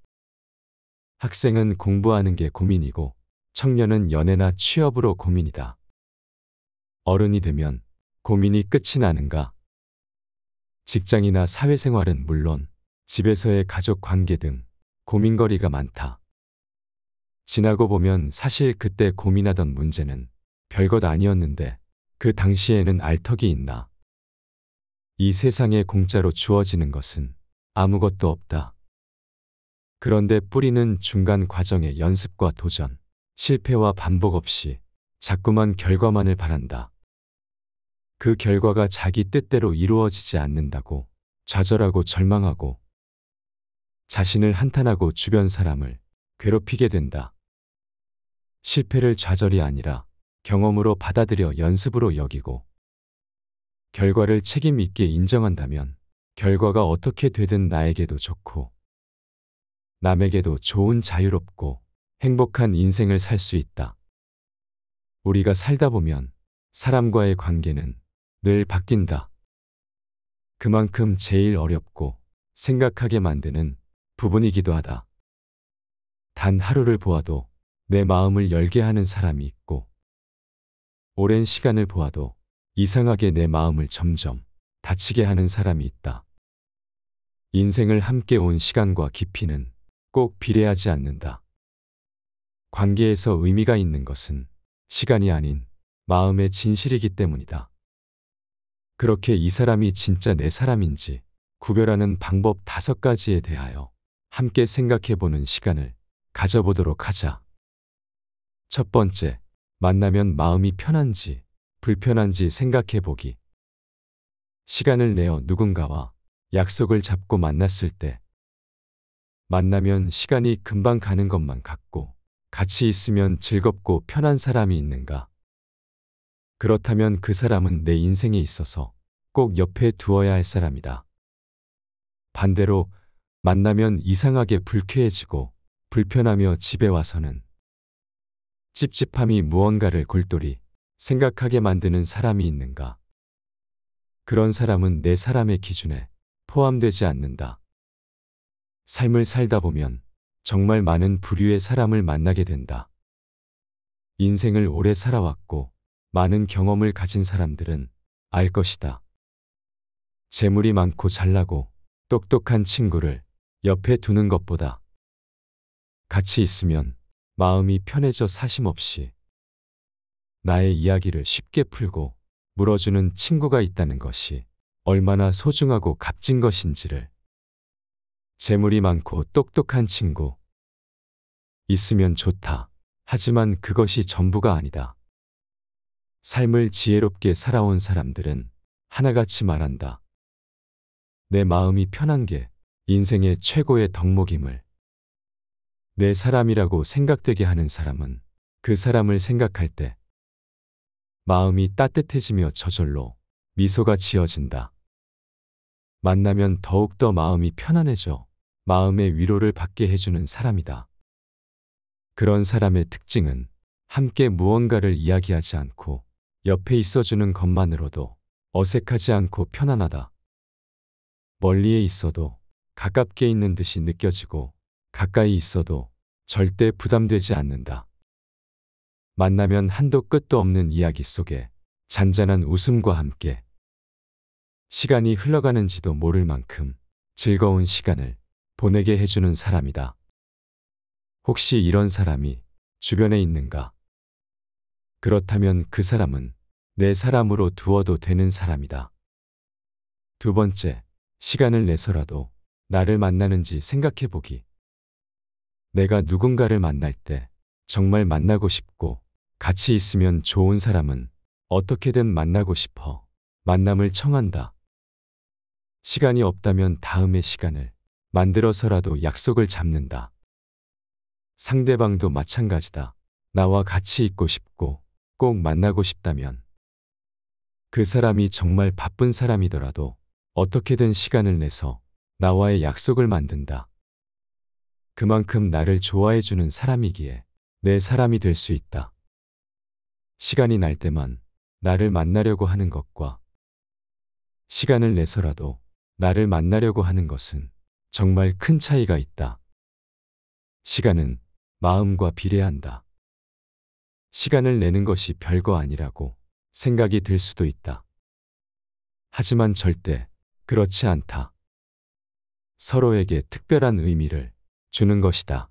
Speaker 2: 학생은 공부하는 게 고민이고 청년은 연애나 취업으로 고민이다. 어른이 되면 고민이 끝이 나는가? 직장이나 사회생활은 물론 집에서의 가족 관계 등 고민거리가 많다. 지나고 보면 사실 그때 고민하던 문제는 별것 아니었는데 그 당시에는 알턱이 있나. 이 세상에 공짜로 주어지는 것은 아무것도 없다. 그런데 뿌리는 중간 과정의 연습과 도전, 실패와 반복 없이 자꾸만 결과만을 바란다. 그 결과가 자기 뜻대로 이루어지지 않는다고 좌절하고 절망하고 자신을 한탄하고 주변 사람을 괴롭히게 된다. 실패를 좌절이 아니라 경험으로 받아들여 연습으로 여기고 결과를 책임 있게 인정한다면 결과가 어떻게 되든 나에게도 좋고 남에게도 좋은 자유롭고 행복한 인생을 살 수 있다. 우리가 살다 보면 사람과의 관계는 늘 바뀐다. 그만큼 제일 어렵고 생각하게 만드는 부분이기도 하다. 단 하루를 보아도 내 마음을 열게 하는 사람이 있고, 오랜 시간을 보아도 이상하게 내 마음을 점점 다치게 하는 사람이 있다. 인생을 함께 온 시간과 깊이는 꼭 비례하지 않는다. 관계에서 의미가 있는 것은 시간이 아닌 마음의 진실이기 때문이다. 그렇게 이 사람이 진짜 내 사람인지 구별하는 방법 다섯 가지에 대하여 함께 생각해 보는 시간을 가져보도록 하자. 첫 번째, 만나면 마음이 편한지 불편한지 생각해 보기. 시간을 내어 누군가와 약속을 잡고 만났을 때 만나면 시간이 금방 가는 것만 같고 같이 있으면 즐겁고 편한 사람이 있는가? 그렇다면 그 사람은 내 인생에 있어서 꼭 옆에 두어야 할 사람이다. 반대로 만나면 이상하게 불쾌해지고 불편하며 집에 와서는 찝찝함이 무언가를 골똘히 생각하게 만드는 사람이 있는가? 그런 사람은 내 사람의 기준에 포함되지 않는다. 삶을 살다 보면 정말 많은 부류의 사람을 만나게 된다. 인생을 오래 살아왔고 많은 경험을 가진 사람들은 알 것이다. 재물이 많고 잘나고 똑똑한 친구를 옆에 두는 것보다 같이 있으면 마음이 편해져 사심없이 나의 이야기를 쉽게 풀고 물어주는 친구가 있다는 것이 얼마나 소중하고 값진 것인지를 재물이 많고 똑똑한 친구 있으면 좋다. 하지만 그것이 전부가 아니다. 삶을 지혜롭게 살아온 사람들은 하나같이 말한다. 내 마음이 편한 게 인생의 최고의 덕목임을 내 사람이라고 생각되게 하는 사람은 그 사람을 생각할 때 마음이 따뜻해지며 저절로 미소가 지어진다. 만나면 더욱더 마음이 편안해져 마음의 위로를 받게 해주는 사람이다. 그런 사람의 특징은 함께 무언가를 이야기하지 않고 옆에 있어주는 것만으로도 어색하지 않고 편안하다. 멀리에 있어도 가깝게 있는 듯이 느껴지고 가까이 있어도 절대 부담되지 않는다. 만나면 한도 끝도 없는 이야기 속에 잔잔한 웃음과 함께 시간이 흘러가는지도 모를 만큼 즐거운 시간을 보내게 해주는 사람이다. 혹시 이런 사람이 주변에 있는가? 그렇다면 그 사람은 내 사람으로 두어도 되는 사람이다. 두 번째, 시간을 내서라도 나를 만나는지 생각해 보기. 내가 누군가를 만날 때 정말 만나고 싶고 같이 있으면 좋은 사람은 어떻게든 만나고 싶어 만남을 청한다. 시간이 없다면 다음의 시간을 만들어서라도 약속을 잡는다. 상대방도 마찬가지다. 나와 같이 있고 싶고 꼭 만나고 싶다면 그 사람이 정말 바쁜 사람이더라도 어떻게든 시간을 내서 나와의 약속을 만든다. 그만큼 나를 좋아해주는 사람이기에 내 사람이 될 수 있다. 시간이 날 때만 나를 만나려고 하는 것과 시간을 내서라도 나를 만나려고 하는 것은 정말 큰 차이가 있다. 시간은 마음과 비례한다. 시간을 내는 것이 별거 아니라고 생각이 들 수도 있다. 하지만 절대 그렇지 않다. 서로에게 특별한 의미를 주는 것이다.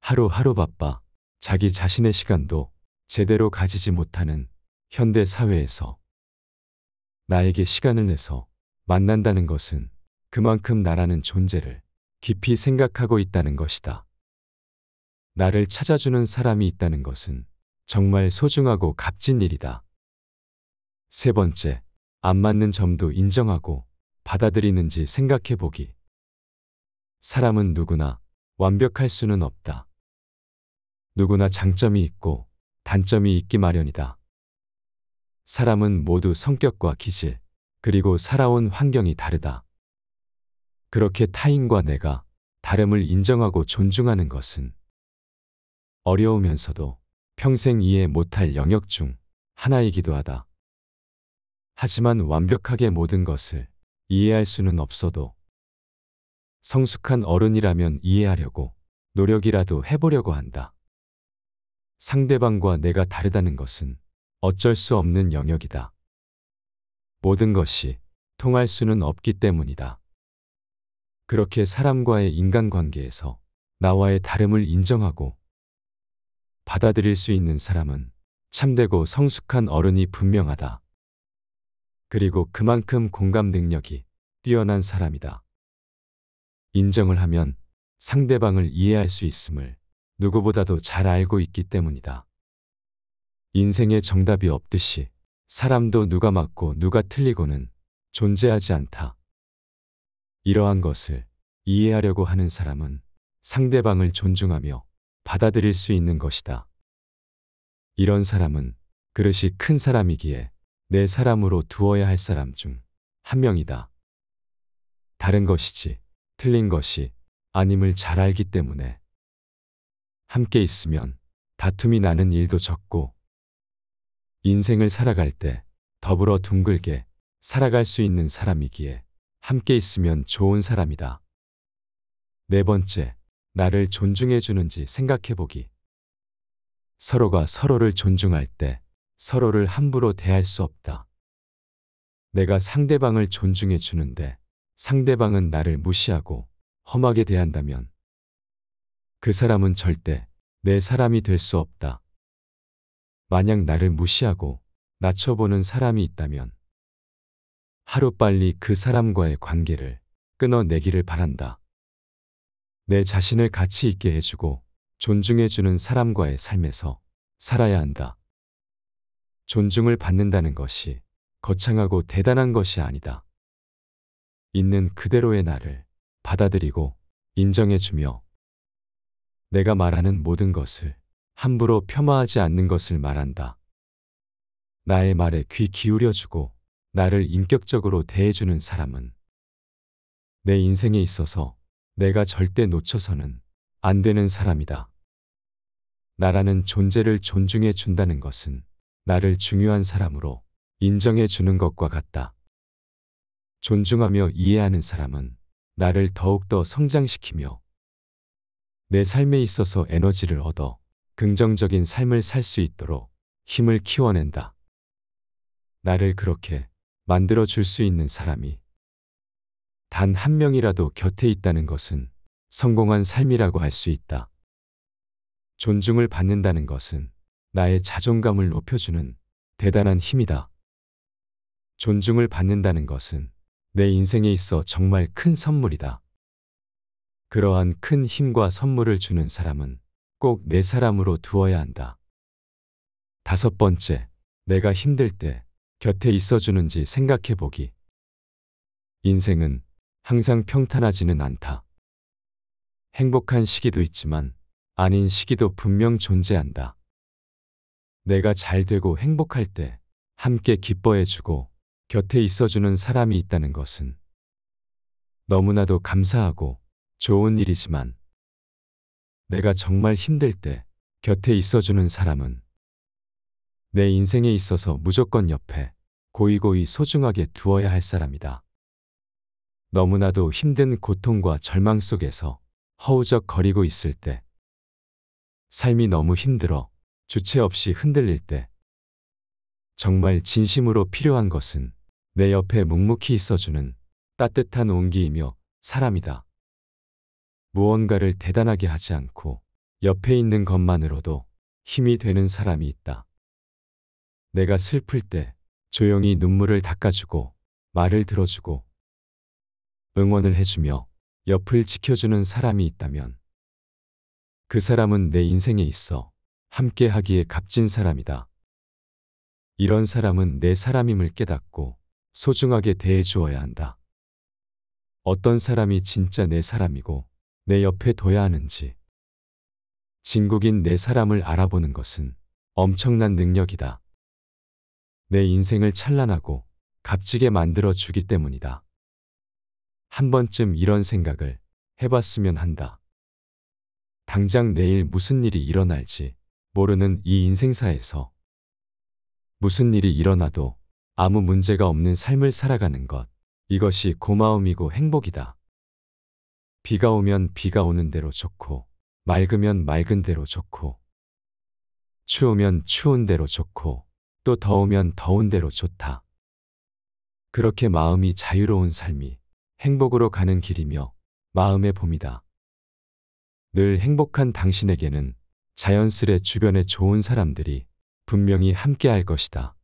Speaker 2: 하루하루 바빠 자기 자신의 시간도 제대로 가지지 못하는 현대 사회에서 나에게 시간을 내서 만난다는 것은 그만큼 나라는 존재를 깊이 생각하고 있다는 것이다. 나를 찾아주는 사람이 있다는 것은 정말 소중하고 값진 일이다. 세 번째, 안 맞는 점도 인정하고 받아들이는지 생각해 보기. 사람은 누구나 완벽할 수는 없다. 누구나 장점이 있고 단점이 있기 마련이다. 사람은 모두 성격과 기질, 그리고 살아온 환경이 다르다. 그렇게 타인과 내가 다름을 인정하고 존중하는 것은 어려우면서도 평생 이해 못할 영역 중 하나이기도 하다. 하지만 완벽하게 모든 것을 이해할 수는 없어도 성숙한 어른이라면 이해하려고 노력이라도 해보려고 한다. 상대방과 내가 다르다는 것은 어쩔 수 없는 영역이다. 모든 것이 통할 수는 없기 때문이다. 그렇게 사람과의 인간관계에서 나와의 다름을 인정하고 받아들일 수 있는 사람은 참되고 성숙한 어른이 분명하다. 그리고 그만큼 공감 능력이 뛰어난 사람이다. 인정을 하면 상대방을 이해할 수 있음을 누구보다도 잘 알고 있기 때문이다. 인생에 정답이 없듯이 사람도 누가 맞고 누가 틀리고는 존재하지 않다. 이러한 것을 이해하려고 하는 사람은 상대방을 존중하며 받아들일 수 있는 것이다. 이런 사람은 그릇이 큰 사람이기에 내 사람으로 두어야 할 사람 중 한 명이다. 다른 것이지 틀린 것이 아님을 잘 알기 때문에 함께 있으면 다툼이 나는 일도 적고 인생을 살아갈 때 더불어 둥글게 살아갈 수 있는 사람이기에 함께 있으면 좋은 사람이다. 네 번째, 나를 존중해 주는지 생각해 보기. 서로가 서로를 존중할 때 서로를 함부로 대할 수 없다. 내가 상대방을 존중해 주는데 상대방은 나를 무시하고 험하게 대한다면 그 사람은 절대 내 사람이 될 수 없다. 만약 나를 무시하고 낮춰보는 사람이 있다면 하루빨리 그 사람과의 관계를 끊어내기를 바란다. 내 자신을 가치 있게 해주고 존중해주는 사람과의 삶에서 살아야 한다. 존중을 받는다는 것이 거창하고 대단한 것이 아니다. 있는 그대로의 나를 받아들이고 인정해주며 내가 말하는 모든 것을 함부로 폄하하지 않는 것을 말한다. 나의 말에 귀 기울여주고 나를 인격적으로 대해주는 사람은 내 인생에 있어서 내가 절대 놓쳐서는 안 되는 사람이다. 나라는 존재를 존중해 준다는 것은 나를 중요한 사람으로 인정해 주는 것과 같다. 존중하며 이해하는 사람은 나를 더욱더 성장시키며 내 삶에 있어서 에너지를 얻어 긍정적인 삶을 살 수 있도록 힘을 키워낸다. 나를 그렇게 만들어 줄 수 있는 사람이 단 한 명이라도 곁에 있다는 것은 성공한 삶이라고 할 수 있다. 존중을 받는다는 것은 나의 자존감을 높여주는 대단한 힘이다. 존중을 받는다는 것은 내 인생에 있어 정말 큰 선물이다. 그러한 큰 힘과 선물을 주는 사람은 꼭 내 사람으로 두어야 한다. 다섯 번째, 내가 힘들 때 곁에 있어주는지 생각해 보기. 인생은 항상 평탄하지는 않다. 행복한 시기도 있지만 아닌 시기도 분명 존재한다. 내가 잘 되고 행복할 때 함께 기뻐해주고 곁에 있어주는 사람이 있다는 것은 너무나도 감사하고 좋은 일이지만 내가 정말 힘들 때 곁에 있어주는 사람은 내 인생에 있어서 무조건 옆에 고이고이 소중하게 두어야 할 사람이다. 너무나도 힘든 고통과 절망 속에서 허우적거리고 있을 때, 삶이 너무 힘들어 주체 없이 흔들릴 때, 정말 진심으로 필요한 것은 내 옆에 묵묵히 있어주는 따뜻한 온기이며 사람이다. 무언가를 대단하게 하지 않고 옆에 있는 것만으로도 힘이 되는 사람이 있다. 내가 슬플 때 조용히 눈물을 닦아주고 말을 들어주고 응원을 해주며 옆을 지켜주는 사람이 있다면 그 사람은 내 인생에 있어 함께 하기에 값진 사람이다. 이런 사람은 내 사람임을 깨닫고 소중하게 대해 주어야 한다. 어떤 사람이 진짜 내 사람이고 내 옆에 둬야 하는지 진국인 내 사람을 알아보는 것은 엄청난 능력이다. 내 인생을 찬란하고 값지게 만들어 주기 때문이다. 한 번쯤 이런 생각을 해봤으면 한다. 당장 내일 무슨 일이 일어날지 모르는 이 인생사에서 무슨 일이 일어나도 아무 문제가 없는 삶을 살아가는 것. 이것이 고마움이고 행복이다. 비가 오면 비가 오는 대로 좋고, 맑으면 맑은 대로 좋고, 추우면 추운 대로 좋고, 또 더우면 더운 대로 좋다. 그렇게 마음이 자유로운 삶이 행복으로 가는 길이며 마음의 봄이다. 늘 행복한 당신에게는 자연스레 주변에 좋은 사람들이 분명히 함께 할 것이다.